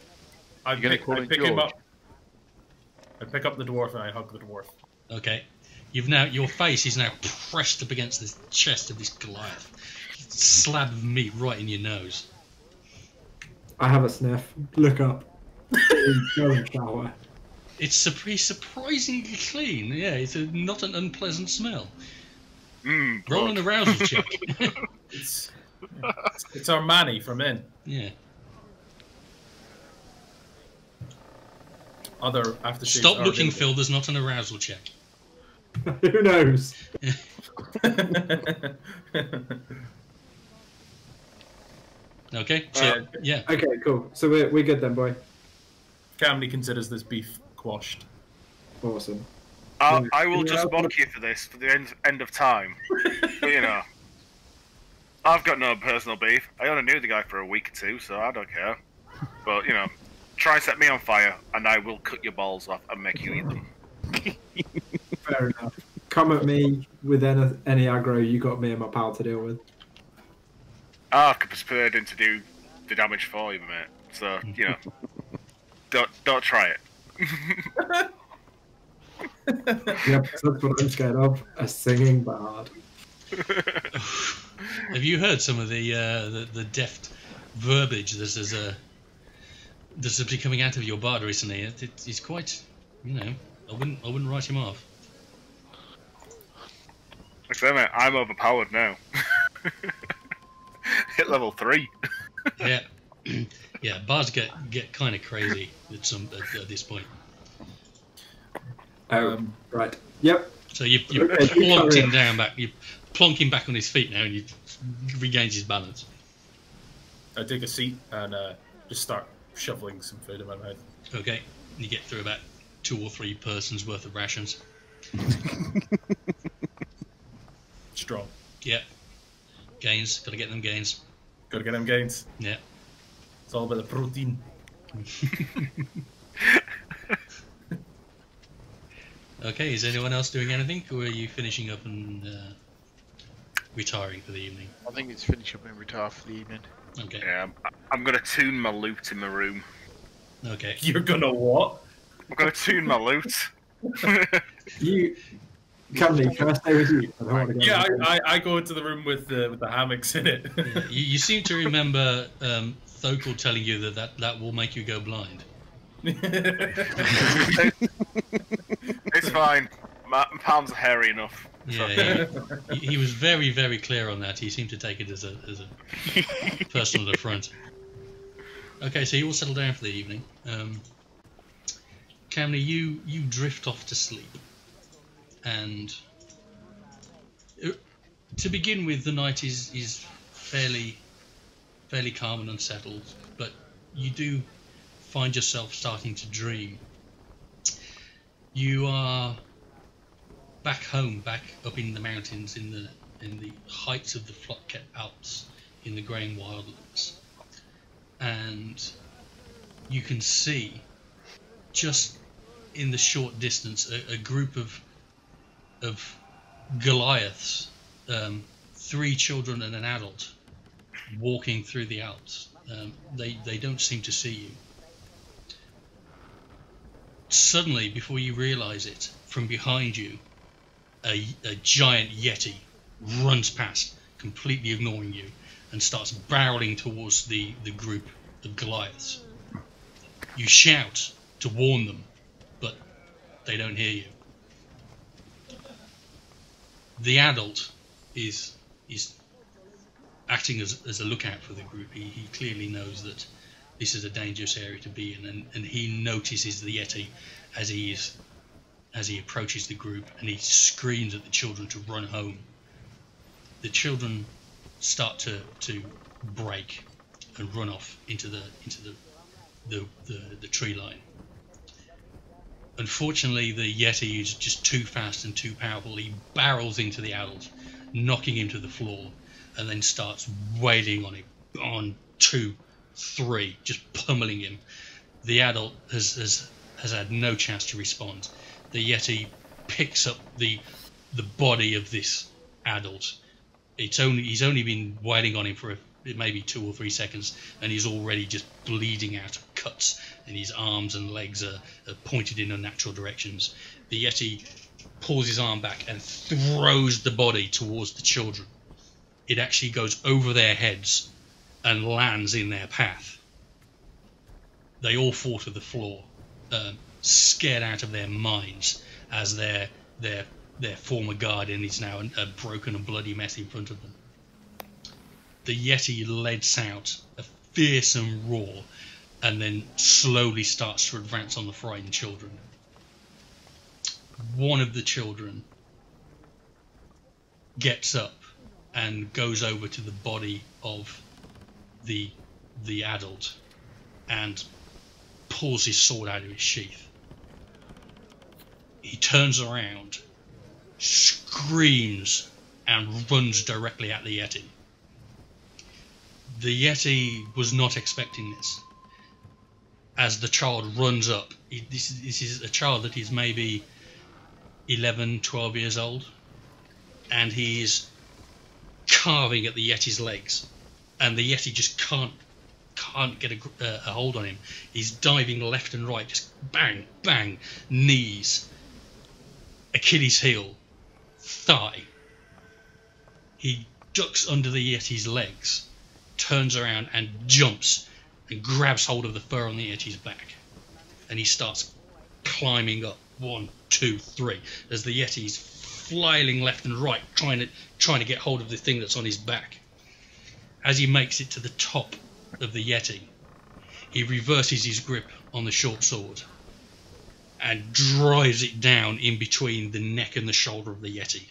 I You're gonna pick, call I him pick him up. I pick up the dwarf and I hug the dwarf. Okay, you've now your face is now pressed up against the chest of this Goliath. Slab of meat right in your nose. I have a sniff. Look up. Go and shower. It's surprisingly clean. Yeah, it's a, not an unpleasant smell. Mm, Roll an good. arousal check. It's it's our Manny from in yeah. other after Stop looking, Phil. There's not an arousal check. Who knows? Okay. So Uh, yeah. Okay, cool. So we're, we're good then, boy. Camney considers this beef quashed. Awesome. I, I will just I'll- mock you for this for the end, end of time. but you know, I've got no personal beef. I only knew the guy for a week or two, so I don't care. But you know, try and set me on fire, and I will cut your balls off and make you eat them. Fair enough. Come at me with any, any aggro. You got me and my pal to deal with. Ah, I could persuade him to do the damage for you, mate. So you know, don't don't try it. Yep, that's what I'm scared of. A singing bard. Have you heard some of the uh, the, the deft verbiage that is uh, that's been coming out of your bard recently? It, it, it's quite, you know, I wouldn't I wouldn't write him off. Like I'm overpowered now. Hit level three. Yeah, yeah. Bards get get kind of crazy at some at, at this point. Oh, Um, right. Yep. So you you plonked him down back. You plonk him back on his feet now, and he regains his balance. I take a seat and uh, just start shoveling some food in my mouth. Okay, you get through about two or three persons worth of rations. Strong. Yeah, gains. Got to get them gains. Gotta get them gains. Yeah. It's all about the protein. Okay, is anyone else doing anything, or are you finishing up and uh, retiring for the evening? I think it's finish up and retire for the evening. Okay, Yeah, I'm, I'm gonna tune my loot in my room. okay. You're gonna what? I'm gonna tune my loot. You, Camney, can I stay with you? I don't want to go. Yeah, I, I, I go into the room with the with the hammocks in it. Yeah, you, you seem to remember um, Thokal telling you that, that that will make you go blind. It's fine. My palms are hairy enough. Yeah, he, he, was very, very clear on that. He seemed to take it as a as a personal affront. Okay, so you all settle down for the evening. Um, Camney, you you drift off to sleep, and uh, to begin with, the night is is fairly fairly calm and unsettled, but you do find yourself starting to dream. You are back home, back up in the mountains, in the in the heights of the Flotket Alps, in the Greying Wildlands, and you can see just in the short distance a, a group of of Goliaths, um, three children and an adult, walking through the Alps. Um, they they don't seem to see you. Suddenly, before you realise it, from behind you, a, a giant yeti runs past, completely ignoring you, and starts barreling towards the, the group of Goliaths. You shout to warn them, but they don't hear you. The adult is is acting as, as a lookout for the group. He, he clearly knows that this is a dangerous area to be in, and, and he notices the Yeti as he is as he approaches the group, and he screams at the children to run home. The children start to, to break and run off into the into the the, the, the tree line. Unfortunately, the Yeti is just too fast and too powerful. He barrels into the adult, knocking him to the floor, and then starts wailing on him. On two, three, just pummeling him. The adult has, has has had no chance to respond. The Yeti picks up the the body of this adult. It's only he's only been wailing on him for a, maybe two or three seconds, and he's already just bleeding out of cuts, and his arms and legs are, are pointed in unnatural directions. The Yeti pulls his arm back and throws the body towards the children. It actually goes over their heads and lands in their path. They all fall to the floor, um, scared out of their minds as their their their former guardian is now a broken and bloody mess in front of them. The Yeti lets out a fearsome roar and then slowly starts to advance on the frightened children. One of the children gets up and goes over to the body of the the adult and pulls his sword out of his sheath. He turns around, screams, and runs directly at the Yeti. The Yeti was not expecting this. As the child runs up, he, this, is, this is a child that is maybe 11, 12 years old, and he's carving at the Yeti's legs, and the Yeti just can't can't get a, uh, a hold on him. He's diving left and right, just bang, bang, knees, Achilles heel, thigh. He ducks under the Yeti's legs, turns around and jumps and grabs hold of the fur on the Yeti's back. And he starts climbing up. One, two, three. As the Yeti's flailing left and right, trying to trying to get hold of the thing that's on his back. As he makes it to the top of the Yeti, he reverses his grip on the short sword and drives it down in between the neck and the shoulder of the Yeti.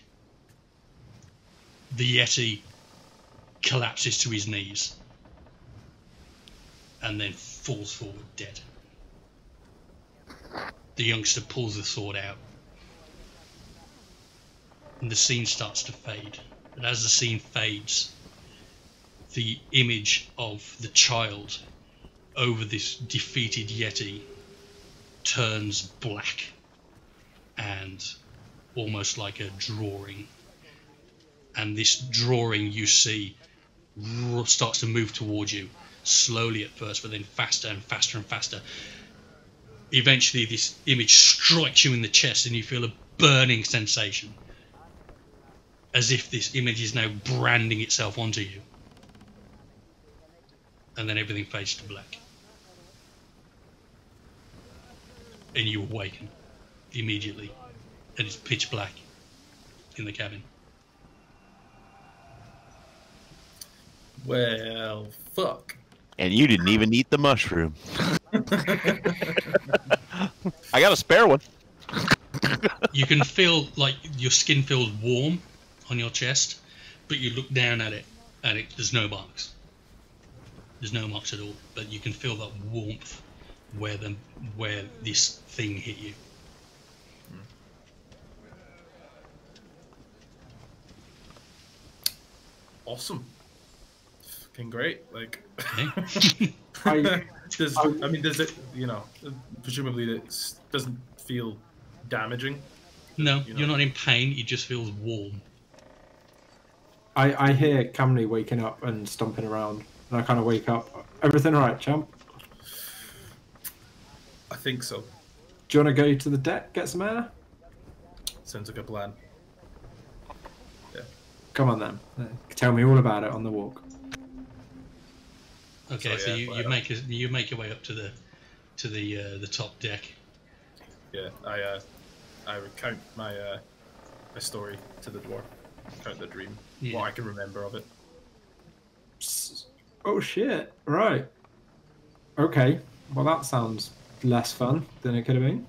The Yeti collapses to his knees and then falls forward dead. The youngster pulls the sword out and the scene starts to fade. And as the scene fades, the image of the child over this defeated Yeti turns black and almost like a drawing. And this drawing you see starts to move towards you, slowly at first, but then faster and faster and faster. Eventually, this image strikes you in the chest, and you feel a burning sensation as if this image is now branding itself onto you. And then everything fades to black. And you awaken immediately. And it's pitch black in the cabin. Well, fuck. And you didn't even eat the mushroom. I got a spare one. You can feel like your skin feels warm on your chest, but you look down at it and it, there's no marks. There's no marks at all, but you can feel that warmth where the where this thing hit you. Awesome. Fucking great. Like, Okay. I, does I- I mean, does it? You know, presumably it doesn't feel damaging. No, You know. you're not in pain. It just feels warm. I, I hear Camney waking up and stomping around, and I kind of wake up. Everything all right, champ? I think so. Do you want to go to the deck, get some air? Sounds like a plan. Yeah. Come on then. Uh, Tell me all about it on the walk. Okay, So, so, yeah, you, you make a, you make your way up to the to the uh, the top deck. Yeah, I uh, I recount my uh, my story to the dwarf. Count the dream. Yeah. What I can remember of it. Oh shit! Right. Okay. Well, that sounds less fun than it could have been.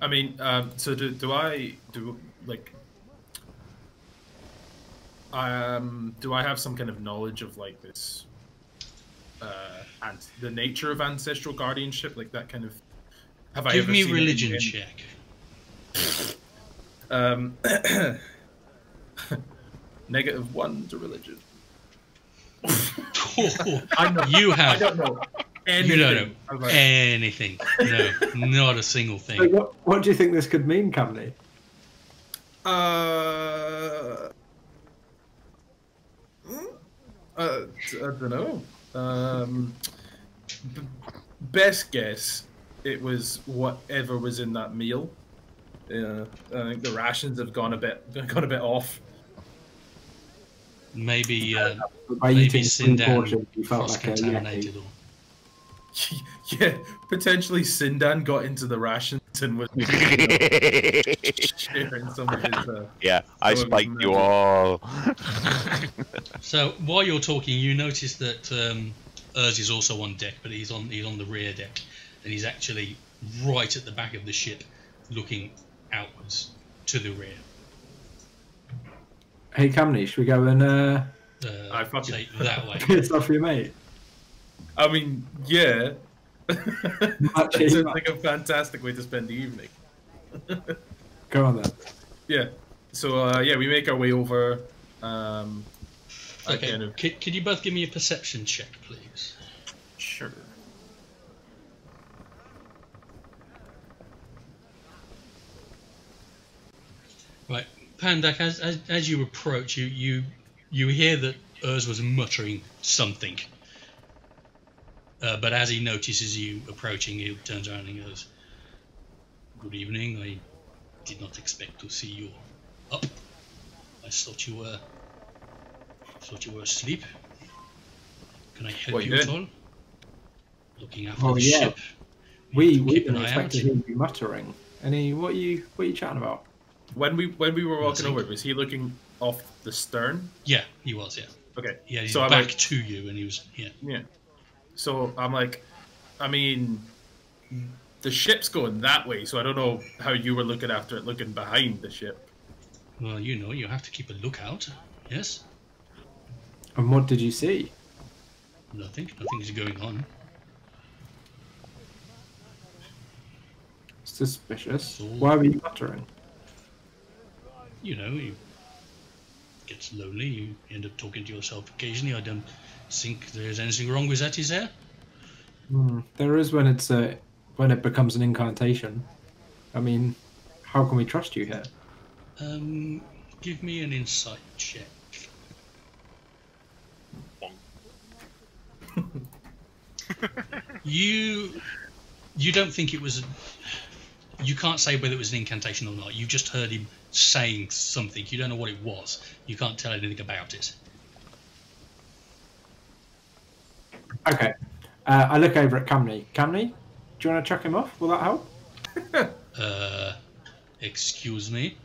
I mean, um, so do do I do like? Um, do I have some kind of knowledge of like this, uh, and the nature of ancestral guardianship, like that kind of? Have I Give ever me seen religion check. Um, negative one to religion. I know. you I have don't know. Anything you don't know about- anything. No, not a single So thing. what, what do you think this could mean, Camney? Uh, hmm? uh, I don't know. Um, b- best guess, it was whatever was in that meal. Yeah, I think the rations have gone a bit gone a bit off. Maybe uh, By maybe Sindan portions, you felt cross like contaminated. yeti. Or... yeah, potentially Sindan got into the rations and was sharing some of his. Uh, yeah, I That spiked you all. So while you're talking, you notice that um, Urs is also on deck, but he's on he's on the rear deck, and he's actually right at the back of the ship, looking outwards to the rear. Hey, Camney, should we go and uh, Uh, I fucking- say that way. piss off your mate? I mean, yeah. that sounds like a fantastic way to spend the evening. Go on then. Yeah. So uh, yeah, we make our way over. Um, Okay. kind of Could, could you both give me a perception check, please? sure. Right, Pandak, as, as, as you approach, you, you you hear that Urs was muttering something. Uh, but as he notices you approaching, he turns around and goes, Good evening, I did not expect to see you up. I thought you were thought you were asleep. Can I help What, you you at all? Looking after Oh, the yeah. ship. We Keep we an didn't expect out. to hear you muttering. Any what are you what are you chatting about? When we when we were walking over, was he looking off the stern? Yeah, he was, yeah. Okay. He had his so I'm back like, to you and he was yeah. yeah. So I'm like, I mean, the ship's going that way, so I don't know how you were looking after it, looking behind the ship. Well, you know, you have to keep a lookout. Yes? And what did you see? Nothing. Nothing's going on. Suspicious. So- Why were you muttering? You know, you gets lonely. You end up talking to yourself occasionally. I don't think there's anything wrong with that, is there? Hmm, there is when it's a when it becomes an incantation. I mean, how can we trust you here? Um, give me an insight check. you you don't think it was a, you can't say whether it was an incantation or not you just heard him saying something you don't know what it was you can't tell anything about it Okay. Uh, I look over at Camney. Camney, do you want to chuck him off? Will that help? uh excuse me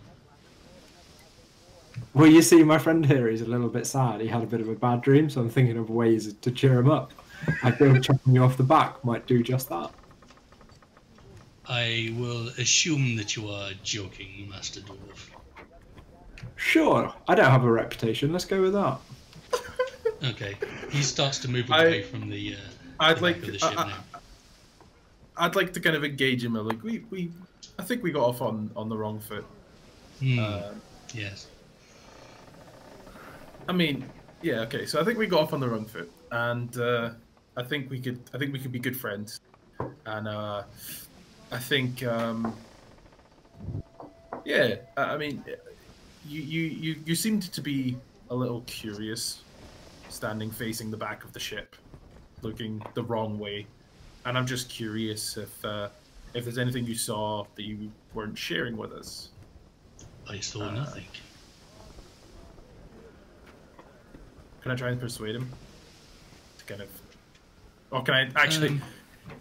Well, you see, my friend here is a little bit sad. He had a bit of a bad dream, so I'm thinking of ways to cheer him up. I feel chucking you off the back might do just that. I will assume that you are joking master dwarf Sure, I don't have a reputation. Let's go with that. okay he starts to move I- away from the uh I'd the like back of the I- ship I- now I'd like to kind of engage him. Like we, we I think we got off on on the wrong foot. Hmm, Uh, yes I mean, yeah, okay. So I think we got off on the wrong foot, and uh, I think we could. I think we could be good friends, and uh, I think, um, yeah. I mean, you you you you seemed to be a little curious, standing facing the back of the ship, looking the wrong way, and I'm just curious if uh, if there's anything you saw that you weren't sharing with us. i saw uh, nothing Can I try and persuade him to kind of, or can I actually? Um,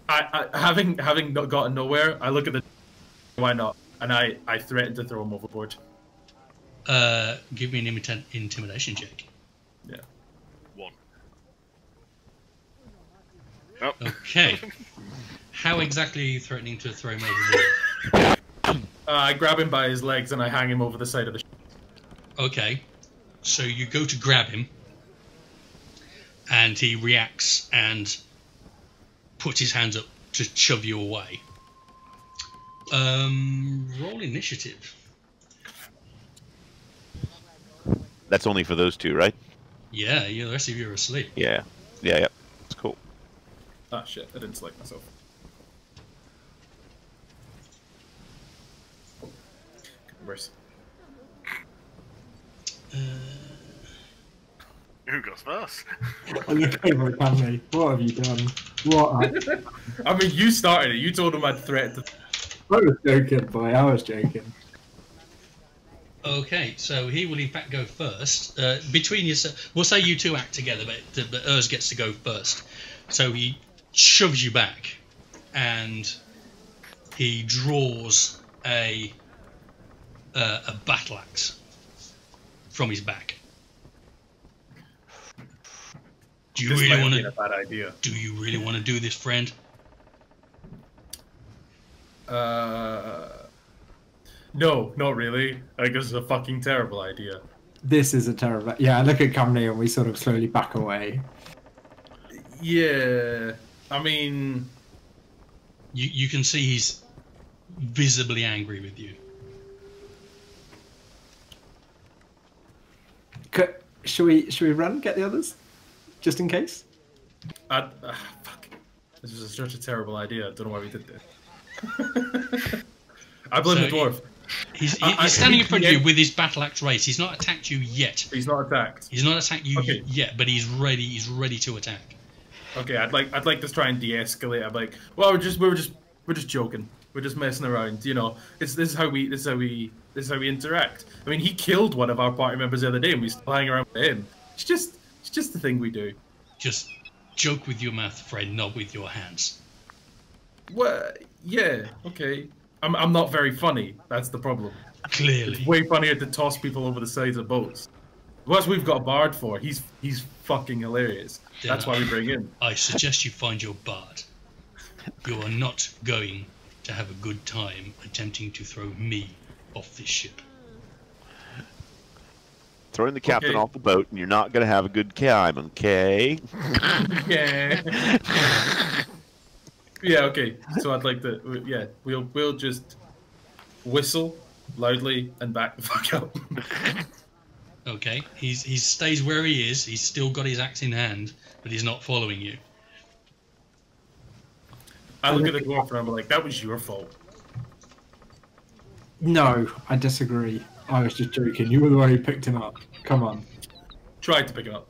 I, I having having not gotten nowhere, I look at the why not, and I I threaten to throw him overboard. Uh, give me an imita- intimidation check. Yeah. One. Oh, Okay. How exactly are you threatening to throw him overboard? Uh, I grab him by his legs and I hang him over the side of the ship. Okay. So you go to grab him, and he reacts and puts his hands up to shove you away. Um, roll initiative. That's only for those two, right? Yeah, yeah. The rest of you are asleep. Yeah. Yeah, yeah. It's cool. Ah shit! I didn't select myself. Worse. Uh, who goes first? I look over at What have you done? What? I, I mean, you started it. You told him I'd threaten to. I was joking, boy. I was joking. Okay, so he will in fact go first. Uh, between you, we'll say you two act together, but but Urs gets to go first. So he shoves you back, and he draws a uh, a battle axe from his back. Do you This really want been a to? bad idea. Do you really want to do this, friend? Uh, no, not really. I guess it's a fucking terrible idea. This is a terrible. Yeah, I look at Camney and we sort of slowly back away. Yeah, I mean, You you can see he's visibly angry with you. C- Should we should we run get the others, just in case? I, uh, fuck. This was such a terrible idea. I don't know why we did this. I blame So the dwarf. He's, I- he's I- standing in front of you with his battle axe raised. He's not attacked you yet. He's not attacked. He's not attacked you Okay. yet, but he's ready. He's ready to attack. Okay, I'd like I'd like to try and de-escalate. I'm like, well, we're just we were just we're just joking. We're just messing around. You know, it's this is how we this is how we this is how we interact. I mean, he killed one of our party members the other day, and we still hang around with him. It's just it's just the thing we do. Just joke with your mouth, friend, not with your hands. Well, yeah, okay. I'm I'm not very funny. That's the problem. Clearly. It's way funnier to toss people over the sides of boats. What we've got a bard for? He's he's fucking hilarious. That's why we bring him. I suggest you find your bard. You are not going to have a good time attempting to throw me off this ship. Throwing the captain Okay. off the boat, and you're not going to have a good time, okay? Yeah. yeah. Okay. So I'd like to. Yeah. We'll we'll just whistle loudly and back the fuck up. Okay, he's he stays where he is. He's still got his axe in hand, but he's not following you. I look at the dwarf and I'm like, that was your fault. No, I disagree. I was just joking. You were the one who picked him up. Come on. Tried to pick him up.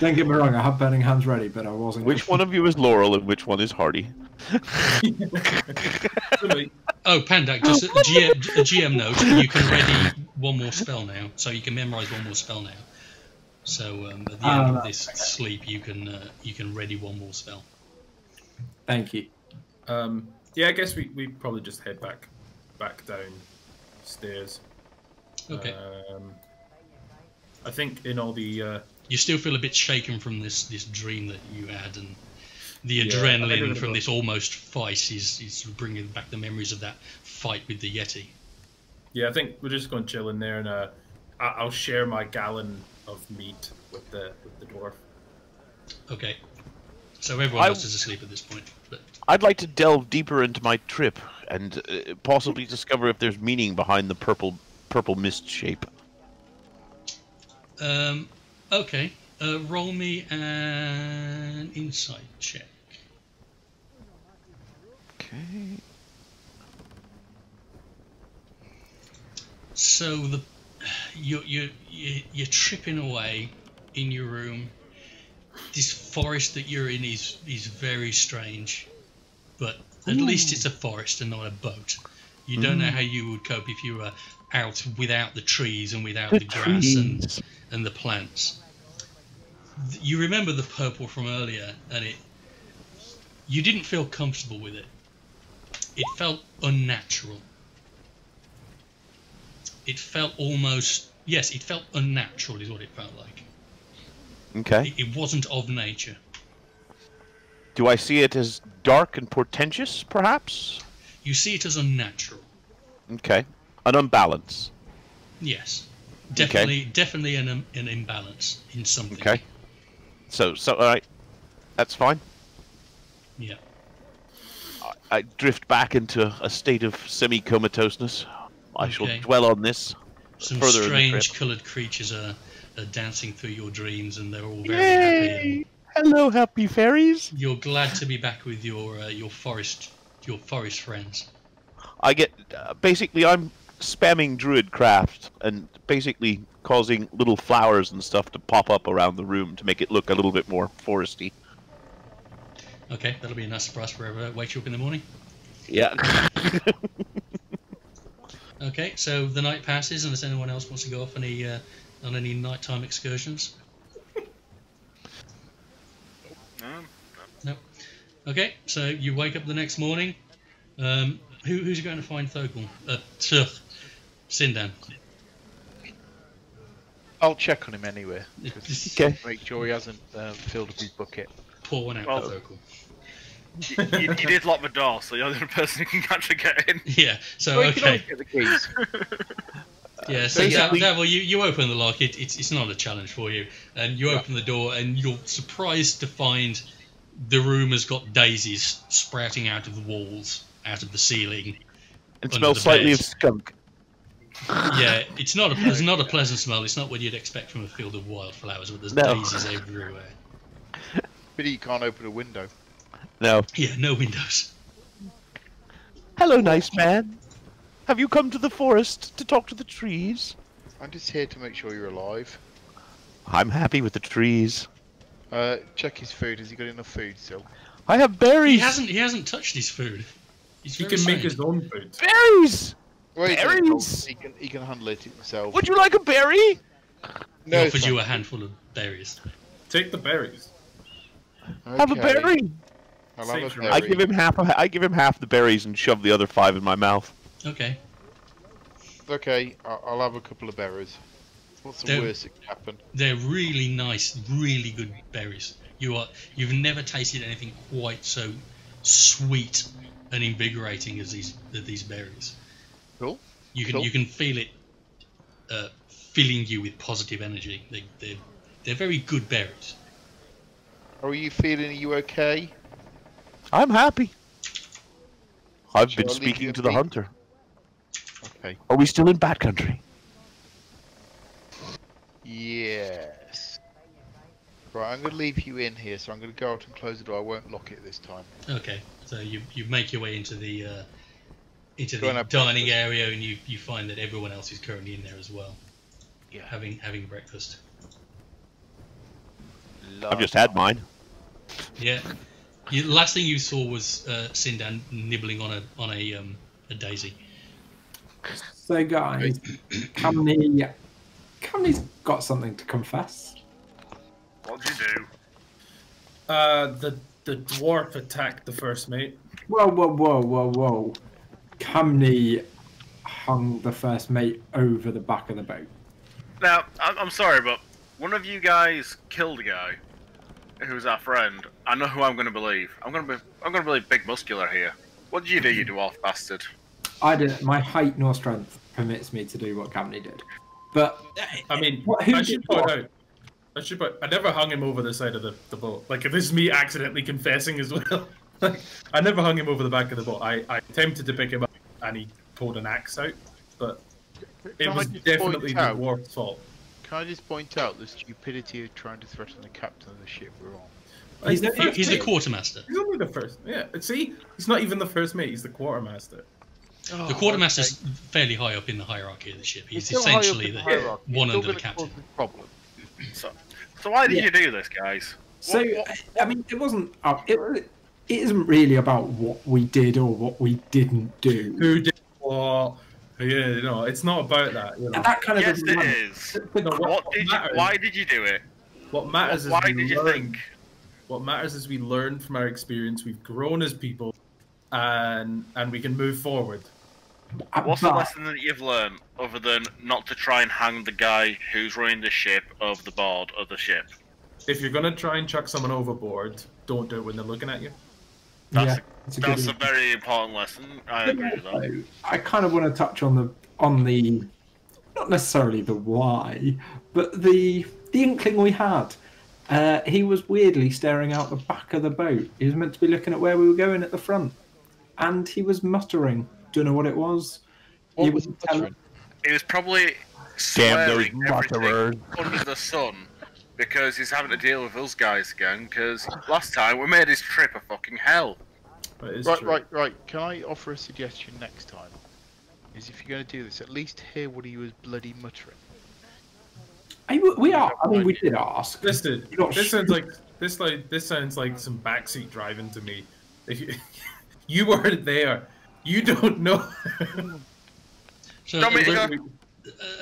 Don't get me wrong. I have burning hands ready, but I wasn't. Which one of you is Laurel and which one is Hardy? Oh, Pandak, just a GM, a GM note. You can ready one more spell now, so you can memorize one more spell now. So um, at the end of this okay. sleep, you can uh, you can ready one more spell. Thank you. Um. Yeah. I guess we we probably just head back back downstairs. Okay. Um. I think in all the uh, you still feel a bit shaken from this this dream that you had, and the Yeah, I think adrenaline it from this almost fight is is bringing back the memories of that fight with the Yeti. Yeah, I think we're just going to chill in there, and uh, I- I'll share my gallon of meat with the with the dwarf. Okay. So everyone I- else is asleep at this point, but I'd like to delve deeper into my trip and uh, possibly discover if there's meaning behind the purple purple mist shape. Um, okay. Uh, roll me an insight check. Okay. So the you're you're you're you're tripping away in your room. This forest that you're in is is very strange, but at least it's a forest and not a boat. You don't know how you would cope if you were out without the trees and without the, grass and and the plants. You remember the purple from earlier, and it you didn't feel comfortable with it. It felt unnatural. It felt almost yes, it felt unnatural is what it felt like. Okay. It, it wasn't of nature. Do I see it as dark and portentous, perhaps? You see it as unnatural. Okay. An unbalance. Yes, definitely, definitely an um, an imbalance in something. Okay. So, so all right. That's fine. Yeah. I drift back into a state of semi-comatoseness. I shall dwell on this. Some Further strange coloured creatures are, are dancing through your dreams, and they're all very happy. And Hello, happy fairies! you're glad to be back with your uh, your forest your forest friends. I get uh, basically I'm spamming druid craft and basically causing little flowers and stuff to pop up around the room to make it look a little bit more foresty. Okay, that'll be a nice surprise for whoever wakes you up in the morning. Yeah. Okay, so the night passes, unless anyone else wants to go off any uh, on any nighttime excursions. Um, No. Okay, so you wake up the next morning. Um, who, who's going to find Thokal? Uh, Tuch. Sindan. I'll check on him anyway. just Okay. Make sure he hasn't um, filled up his bucket. Pour one out Well- for you, you, you did lock the door, so you're the only person who can actually get in. Yeah. So Well, you can okay. get the keys. Yeah. So Basically- Dav- Davil, you, you open the lock. It, it's it's not a challenge for you, and you open the door, and you're surprised to find the room has got daisies sprouting out of the walls, out of the ceiling. It smells slightly bed. of skunk. Yeah, it's not a it's not a pleasant smell. It's not what you'd expect from a field of wildflowers, but there's No. daisies everywhere. Pity you can't open a window. No. Yeah, no windows. Hello, nice man. Have you come to the forest to talk to the trees? I'm just here to make sure you're alive. I'm happy with the trees. Uh, check his food. Has he got enough food still? I have berries. He hasn't he hasn't touched his food. He's He very can make his own food. berries. Well, he, Berries? can, he can he can handle it himself. Would you like a berry? He no, offered you a handful of berries. Take the berries. Have a berry. I'll have a berry. I give him half. A, I give him half the berries and shove the other five in my mouth. Okay. Okay, I'll, I'll have a couple of berries. What's the Don't- worst that can happen? They're really nice, really good berries. You are you've never tasted anything quite so sweet and invigorating as these as these berries. Cool. You can Cool. you can feel it uh, filling you with positive energy. They, they're they're very good berries. How are you feeling? Are you okay? I'm happy. I've Shall been I speaking to the be? hunter. Okay. Are we still in Bat Country? Yes. Right, I'm going to leave you in here, so I'm going to go out and close the door. I won't lock it this time. Okay, so you you make your way into the uh, into the dining area, and you, you find that everyone else is currently in there as well, Yeah. having having breakfast. I've just had mine. Yeah. You, the last thing you saw was uh, Sindan nibbling on a on a um, a daisy. So, guys, Camney, Camney's got something to confess. What'd you do? Uh, the the dwarf attacked the first mate. Whoa, whoa, whoa, whoa, whoa. Camney hung the first mate over the back of the boat. Now, I'm, I'm sorry, but one of you guys killed a guy who's our friend. I know who I'm going to believe. I'm going to be. I'm going to believe Big Muscular here. What did you do, you dwarf bastard? I did my height nor strength permits me to do what Camney did. But I mean, eh, What- who I should point out. I should put. I never hung him over the side of the, the boat. Like if this is me accidentally confessing as well. Like I never hung him over the back of the boat. I, I attempted to pick him up and he pulled an axe out, but it Can was definitely point the out- dwarf's fault. Can I just point out the stupidity of trying to threaten the captain of the ship we're on? He's the the- first He's the mate. quartermaster. He's only the first. Yeah, see, he's not even the first mate. He's the quartermaster. Oh, The quartermaster's fairly high up in the hierarchy of the ship. He's He's still high up essentially in the, hierarchy. He's one under the captain. cause problem. So, so why did Yeah. you do this, guys? so What- what- I mean, it wasn't. Uh, it, it isn't really about what we did or what we didn't do. Who did what? Yeah, you know, it's not about that. You know, that kind of yes, doesn't it matter. is. But No, what- What did you? Why did you do it? what matters is Why we did you learn. think? What matters is we learn from our experience. We've grown as people, and and we can move forward. Uh, What's the lesson that you've learned other than not to try and hang the guy who's running the ship over the board of the ship? If you're gonna try and chuck someone overboard, don't do it when they're looking at you. That's, yeah, it's a That's a very important lesson. I agree with that. Also, I kind of want to touch on the on the not necessarily the why, but the the inkling we had. Uh, he was weirdly staring out the back of the boat. He was meant to be looking at where we were going at the front, and he was muttering. Don't know what it was. What He was was telling- muttering? He was probably Damn those swearing everything under the sun because he's having to deal with those guys again. Because last time we made his trip a fucking hell. But Right, true. right, right. Can I offer a suggestion next time? Is if you're going to do this, at least hear what he was bloody muttering. I- we are. I mean, we did ask. Listen, this sure. sounds like this like this sounds like some backseat driving to me. If you you weren't there, you don't know. So, Dominic, uh, uh, at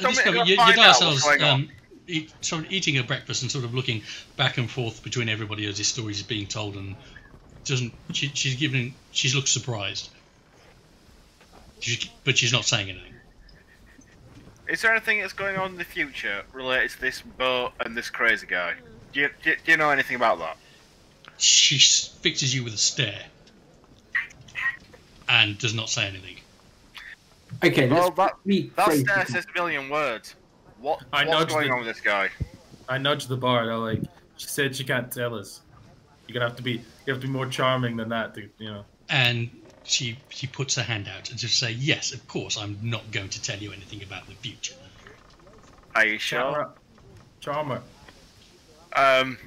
this point, you, find you out ourselves what's going on. um, eat, sort of eating a breakfast and sort of looking back and forth between everybody as his story is being told, and doesn't she, she's giving she's looked surprised, she, but she's not saying anything. Is there anything that's going on in the future related to this boat and this crazy guy? Do you, do you, do you know anything about that? She fixes you with a stare and does not say anything. Okay, Well, let's that- rephrase That stare says a million words. What, I what's nudged going it. on with this guy? I nudged the bar. I like. She said she can't tell us. You're gonna have to be you have to be more charming than that, to, you know. And she she puts her hand out and just say, "Yes, of course. I'm not going to tell you anything about the future." Are you sure? Charmer. Charmer. Um,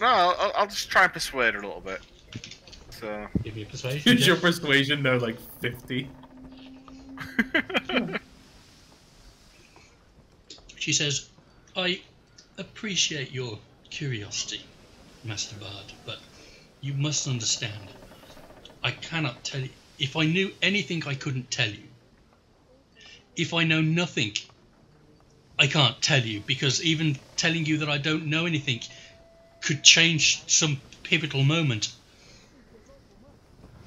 no, I'll, I'll just try and persuade her a little bit. So, Give me a persuasion. Is your persuasion now like fifty? She says, I appreciate your curiosity, Master Bard, but you must understand. I cannot tell you. If I knew anything, I couldn't tell you. If I know nothing, I can't tell you, because even telling you that I don't know anything could change some pivotal moment.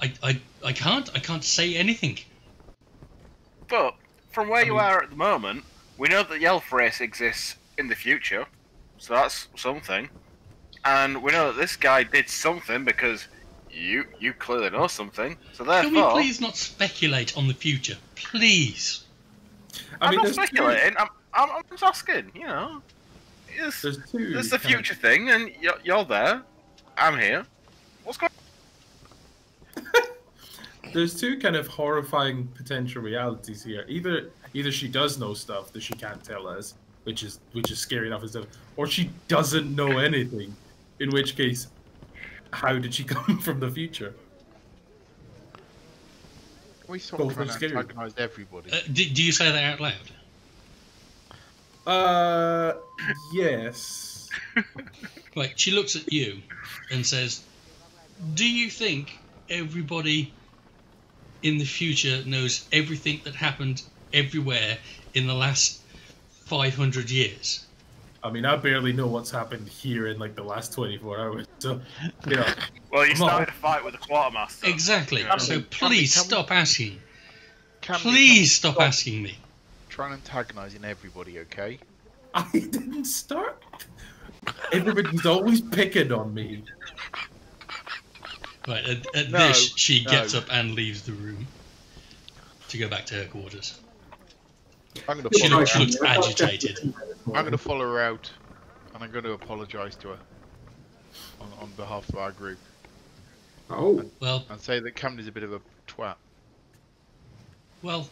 I, I, I can't. I can't say anything. but from where you mean- are at the moment, we know that the elf race exists in the future, so that's something. And we know that this guy did something because you you clearly know something. So therefore, Can we please not speculate on the future? Please. I I'm not there's two, speculating. I'm, I'm I'm just asking. You know, it's there's two. it's the kind of- future thing, and you're, you're there. I'm here. What's going? there's two kind of horrifying potential realities here. Either either she does know stuff that she can't tell us, which is which is scary enough and stuff, or she doesn't know anything. In which case, how did she come from the future? We sort Both of trying are to scary. antagonize everybody. Uh, do, do you say that out loud? Uh, yes. Right, she looks at you and says, Do you think everybody in the future knows everything that happened everywhere in the last 500 years? I mean, I barely know what's happened here in like the last 24 hours. So, you know, Well, you started a fight with the quartermaster. Exactly. Yeah. So please can we- stop asking. Can Please stop stop asking me. Trying antagonizing everybody, okay? I didn't start. Everybody's always picking on me. Right, at, at No, this, she no. gets up and leaves the room to go back to her quarters. I'm gonna She follow looks, her. looks agitated. I'm gonna follow her out, and I'm going to apologise to her on, on behalf of our group, Oh, Well, and say that Camney's a bit of a twat. well,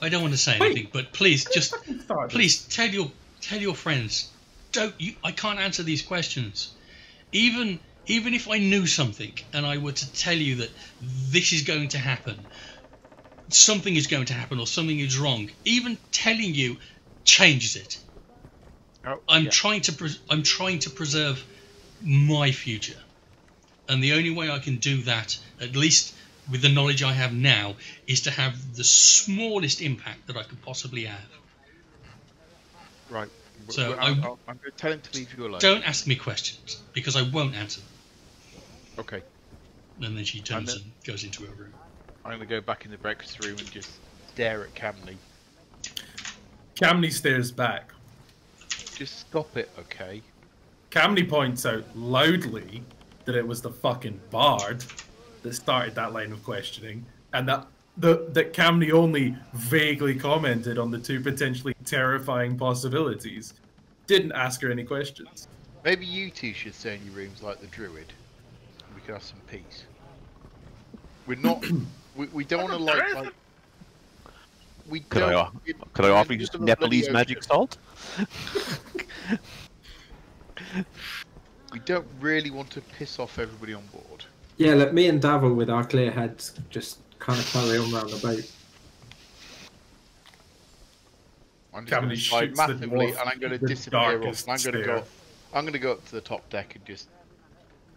I don't want to say Wait. anything, but please, just please tell your tell your friends. Don't you? I can't answer these questions. Even even if I knew something and I were to tell you that this is going to happen, something is going to happen or something is wrong, even telling you changes it. Oh, I'm yeah. trying to pres- I'm trying to preserve my future, and the only way I can do that, at least with the knowledge I have now, is to have the smallest impact that I could possibly have. right. So I- I'm, I'm going to tell him to leave you alone. Don't ask me questions because I won't answer them. Okay. And then she turns And and goes into her room. I'm going to go back in the breakfast room and just stare at Camney. Camney stares back. Just stop it, okay? Camney points out loudly that it was the fucking bard that started that line of questioning, and that the that Camney only vaguely commented on the two potentially terrifying possibilities. Didn't ask her any questions. Maybe you two should stay in your rooms like the druid. We could have some peace. We're not. we, we don't want to like. isn't. like we Could I, don't. o- we- could I offer you some middle of the bloody Nepalese magic salt? We don't really want to piss off everybody on board. yeah. Let me and Davil with our clear heads just kind of carry on around the boat. Camney I'm just going to slide shoots the massively, and I'm going to disappear off. And I'm going to go. I'm going to go up to the top deck and just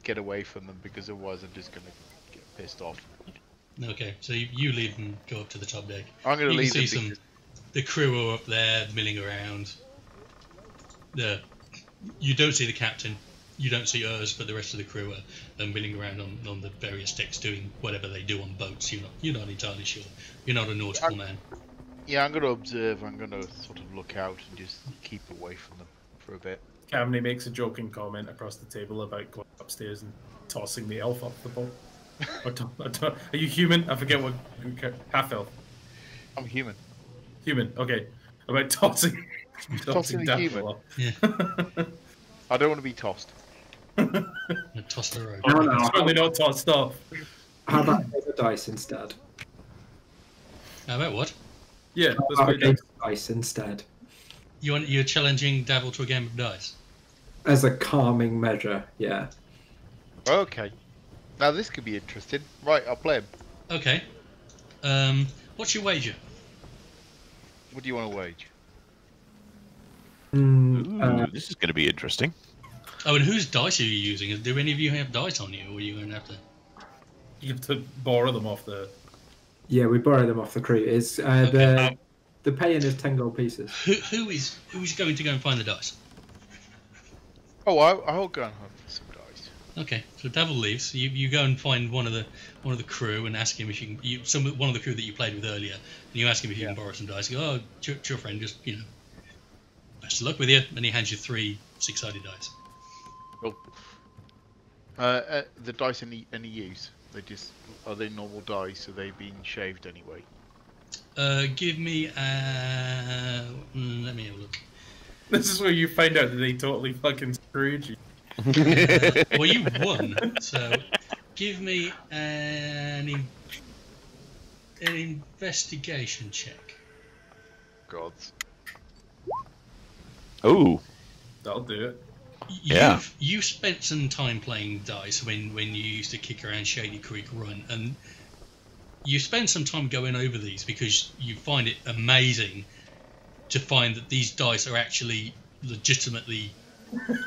get away from them because otherwise I'm just going to get pissed off. Okay, so you, you leave and go up to the top deck. I'm going to You leave can see some. The crew are up there milling around. The you don't see the captain. You don't see us, but the rest of the crew are, are milling around on, on the various decks doing whatever they do on boats. You're not you're not entirely sure. You're not a nautical man. Yeah, I'm going to observe. I'm going to sort of look out and just keep away from them for a bit. Camney makes a joking comment across the table about going upstairs and tossing the elf off the boat. Or to, or to- are you human? I forget what half elf. I'm human. Human. Okay. About tossing. Tossing the Daffodil human. Yeah. I don't want to be tossed. And toss the rogue. No, no. Certainly not tossed off. How about the dice instead? How about what? Yeah, How let's about a game of dice instead? You want, you're challenging Davil to a game of dice. As a calming measure, yeah. Okay. Now this could be interesting. Right, I'll play him. Okay. Um, what's your wager? What do you want to wage? Mm, Ooh, uh, this is going to be interesting. Oh, and whose dice are you using? Do any of you have dice on you, or are you going to have to? You have to borrow them off the. yeah, we borrow them off the crew. Is uh, Okay, the um, the pay-in is ten gold pieces. Who, who is who is going to go and find the dice? Oh, I'll, I'll go and hunt for some dice. Okay, so Davil leaves. You, you go and find one of the one of the crew and ask him if you can. You, some one of the crew that you played with earlier, and you ask him if you can borrow some dice. You go, oh, it's your, it's your friend. Just you know, best of luck with you. And he hands you three six-sided dice. Cool. Uh, uh, the dice any any use? They just are they normal dice? Are they being shaved anyway? Uh, give me. Uh, mm, let me have a look. This is where you find out that they totally fucking screwed you. Well, you won, so give me an in, an investigation check. Gods. Oh, That'll do it. Yeah. You've, you spent some time playing dice when, when you used to kick around Shady Creek Run, and you spend some time going over these because you find it amazing to find that these dice are actually legitimately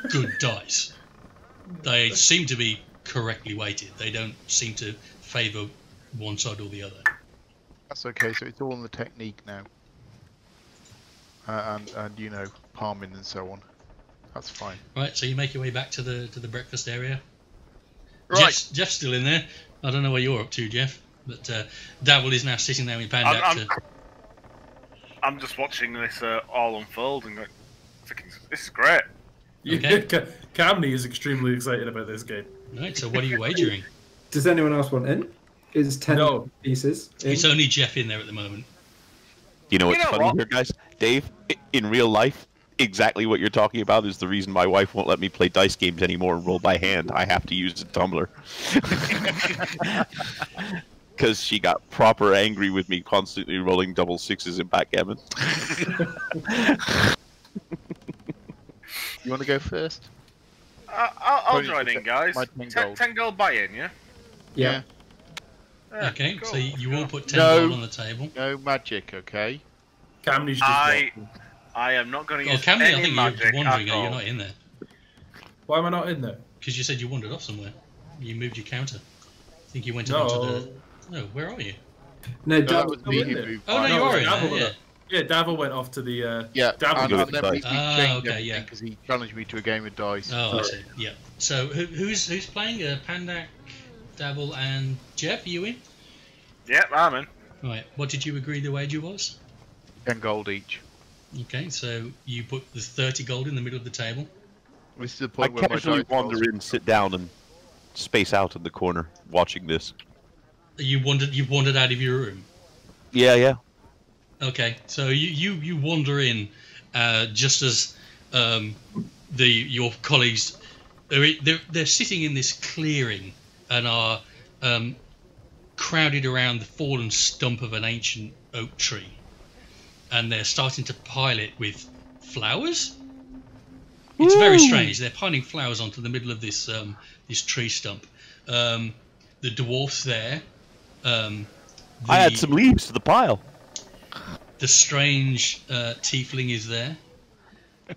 good dice. They seem to be correctly weighted. They don't seem to favour one side or the other. That's okay. So it's all in the technique now. Uh, and and you know palming and so on. That's fine. Right, so you make your way back to the to the breakfast area. Right. Jeff's, Jeff's still in there. I don't know what you're up to, Jeff. But uh, Davil is now sitting there with Pandak. I'm, I'm, I'm just watching this uh, all unfold and going, this is great. Okay. Ca- Camney is extremely excited about this game. Right, so what are you wagering? Does anyone else want in? Is ten No. pieces? In? it's only Jeff in there at the moment. you know You what's know funny what? here, guys? Dave, in real life, exactly what you're talking about is the reason my wife won't let me play dice games anymore and roll by hand. I have to use a tumbler. Because she got proper angry with me constantly rolling double sixes in backgammon. You want to go first? I, I'll, I'll join in, guys. my ten Ten, gold. ten gold buy-in, yeah? yeah. Yeah, Okay, cool, so you, you all put 10 No. gold on the table. No magic, okay? Camney's just I- walking. I am not going to Oh, use Camney, I think magic eh? you're wandering. at Are you all. not in there? Why am I not in there? Because you said you wandered off somewhere. You moved your counter. I think you went No. onto the. No, where are you? No, No, that Dav- was I'm me in who moved. Oh, no, you are in there, yeah. Went- Yeah, Davil went off to the. Uh, Yeah, Davil and, go and then the we, we dice. Ah, changed okay, yeah. because he challenged me to a game of dice. Oh, I see. Yeah. So who, who's who's playing? Uh, Pandak, Davil, and Jeff. Are you in? Yep, I'm in. Right. What did you agree the wager was? Ten gold each. Okay, so you put the 30 gold in the middle of the table. This is the I point where my casually wander in, sit down, and space out in the corner watching this. You wandered. You wandered out of your room. Yeah, yeah. Okay, so you you, you wander in uh, just as um, the your colleagues they're, they're they're sitting in this clearing and are um, crowded around the fallen stump of an ancient oak tree, and they're starting to pile it with flowers. It's very strange. They're piling flowers onto the middle of this um, this tree stump. Um, the dwarfs there. Um, I add some leaves to the pile. The strange uh, tiefling is there.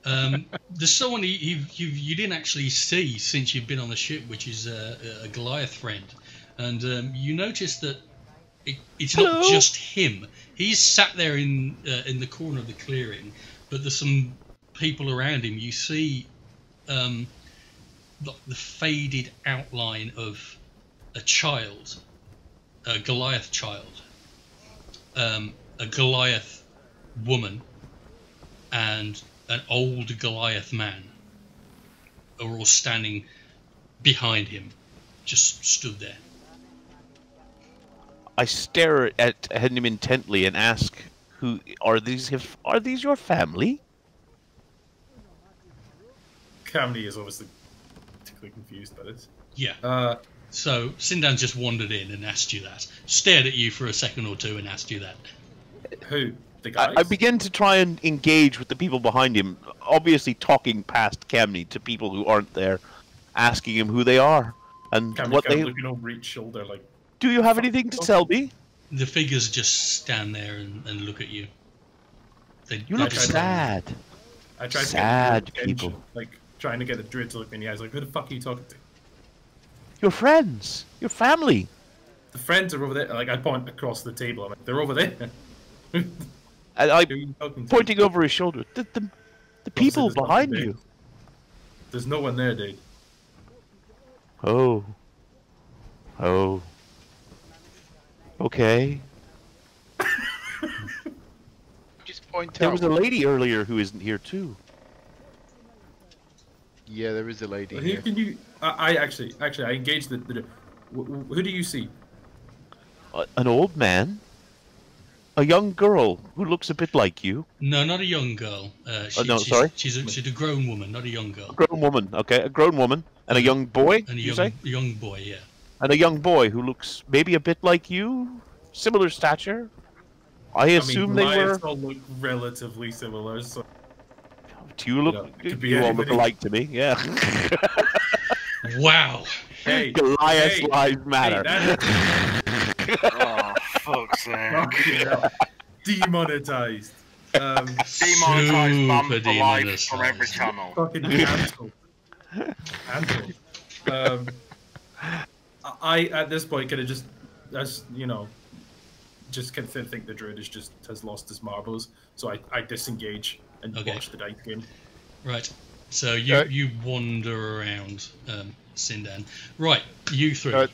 Um, there's someone you, you, you, you didn't actually see since you've been on the ship, which is uh, a Goliath friend. And um, you notice that it, it's not just him. He's sat there in uh, in the corner of the clearing, but there's some people around him. You see um, the, the faded outline of a child, a Goliath child um, a Goliath woman and an old Goliath man are all standing behind him, just stood there. I stare at, at him intently and ask, "Who are these? If are these your family?" Camney is obviously particularly confused by this. Yeah. Uh, So Sindan just wandered in and asked you that, stared at you for a second or two and asked you that. Who? The guys? I, I begin to try and engage with the people behind him, obviously talking past Camney to people who aren't there, asking him who they are and Camney what they. of looking over each shoulder like, Do you have anything to tell me? The figures just stand there and, and look at you. They, You look just- sad. I tried Sad to get the people. attention, like trying to get a druid to look me in the eyes, like, who the fuck are you talking to? Your friends, your family. The friends are over there. Like I point across the table. I'm like, they're over there. who And I are you to? pointing over his shoulder. The the, the people there's nothing behind there. you. There's no one there, dude. Oh. Oh. Okay. Just point There out. was a lady earlier who isn't here too. Yeah, there is a lady Who here. can you? I, I actually, actually, I engaged the. the wh- wh- who do you see? A- An old man. A young girl who looks a bit like you. No, not a young girl. Uh, she, Oh, no, she's, sorry? She's a, she's a grown woman, not a young girl. A grown woman, okay? A grown woman. And a young boy, And a you young, say? young boy, yeah. And a young boy who looks maybe a bit like you? Similar stature? I assume I mean, they were. Goliaths all look relatively similar. So Do you look. know, could be you all look alike to me, yeah. Wow. hey, Goliath's hey, lives matter. Hey, oh, fuck's sake. demonetized. Um, Demonetized ban Super for life from every channel. fucking cancelled. Cancelled. Um, I at this point could have just, as you know, just kind of think the druid is just has lost his marbles. So I, I disengage and Okay. watch the dice game. Right. So you, Uh, you wander around um, Sindan. Right, you three. Uh,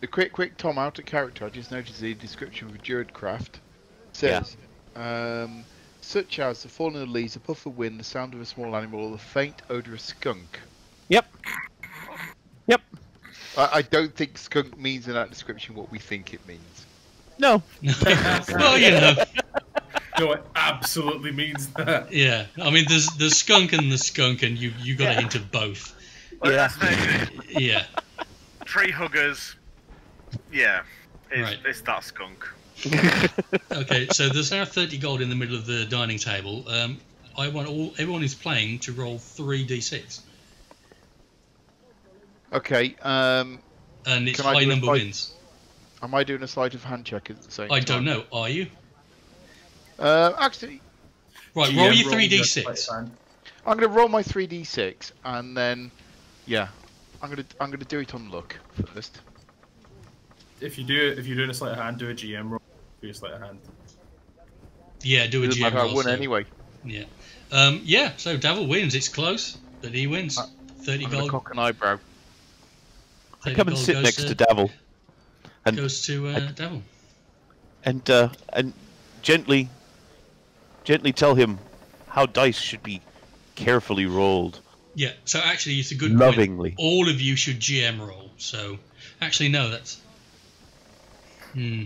The quick, quick Tom out of character. I just noticed the description of Druid craft says, um, such as the falling of leaves, a puff of wind, the sound of a small animal, or the faint odour of skunk. Yep. Yep. I, I don't think skunk means in that description what we think it means. No. well, you know, No, it absolutely means that. yeah. I mean, there's the skunk and the skunk, and you you got a hint of both. Well, Yeah. that's the thing. Yeah. Tree huggers. Yeah. It's, Right. it's that skunk. Okay. So there's now 30 gold in the middle of the dining table. Um, I want all everyone who's playing to roll three d6, Okay, um, and it's high do a number five- wins. am I doing a sleight of hand check at the same I time? don't know. Are you? Uh, actually, Right. GM roll your 3d6. I'm going to roll my 3d6 and then, yeah, I'm going to I'm going to do it on luck first. If you do it, if you're doing a sleight of hand, do a GM roll. Do a sleight of hand. Yeah. Do a Doesn't GM matter, I roll. won so- anyway. Yeah. Um, yeah. So Davil wins. It's close, but he wins. Uh, 30 I'm gold. cock an eyebrow. I come and sit next to Davil and goes to uh, Davil. and uh, and gently, gently tell him how dice should be carefully rolled, Yeah. So actually, it's a good point. lovingly. all of you should GM roll. So, actually, no, that's. Hmm.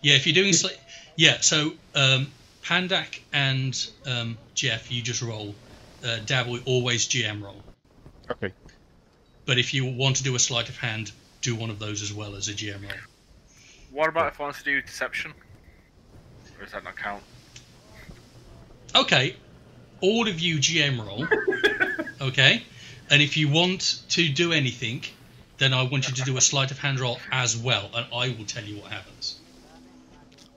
Yeah, if you're doing sli- yeah. So, um, Pandak and um, Jeff, you just roll. Uh, Davil always GM roll. Okay. But if you want to do a sleight of hand, do one of those as well as a GM roll. What about if I want to do deception? Or does that not count? Okay, all of you GM roll. okay, and if you want to do anything, then I want you to do a sleight of hand roll as well, and I will tell you what happens.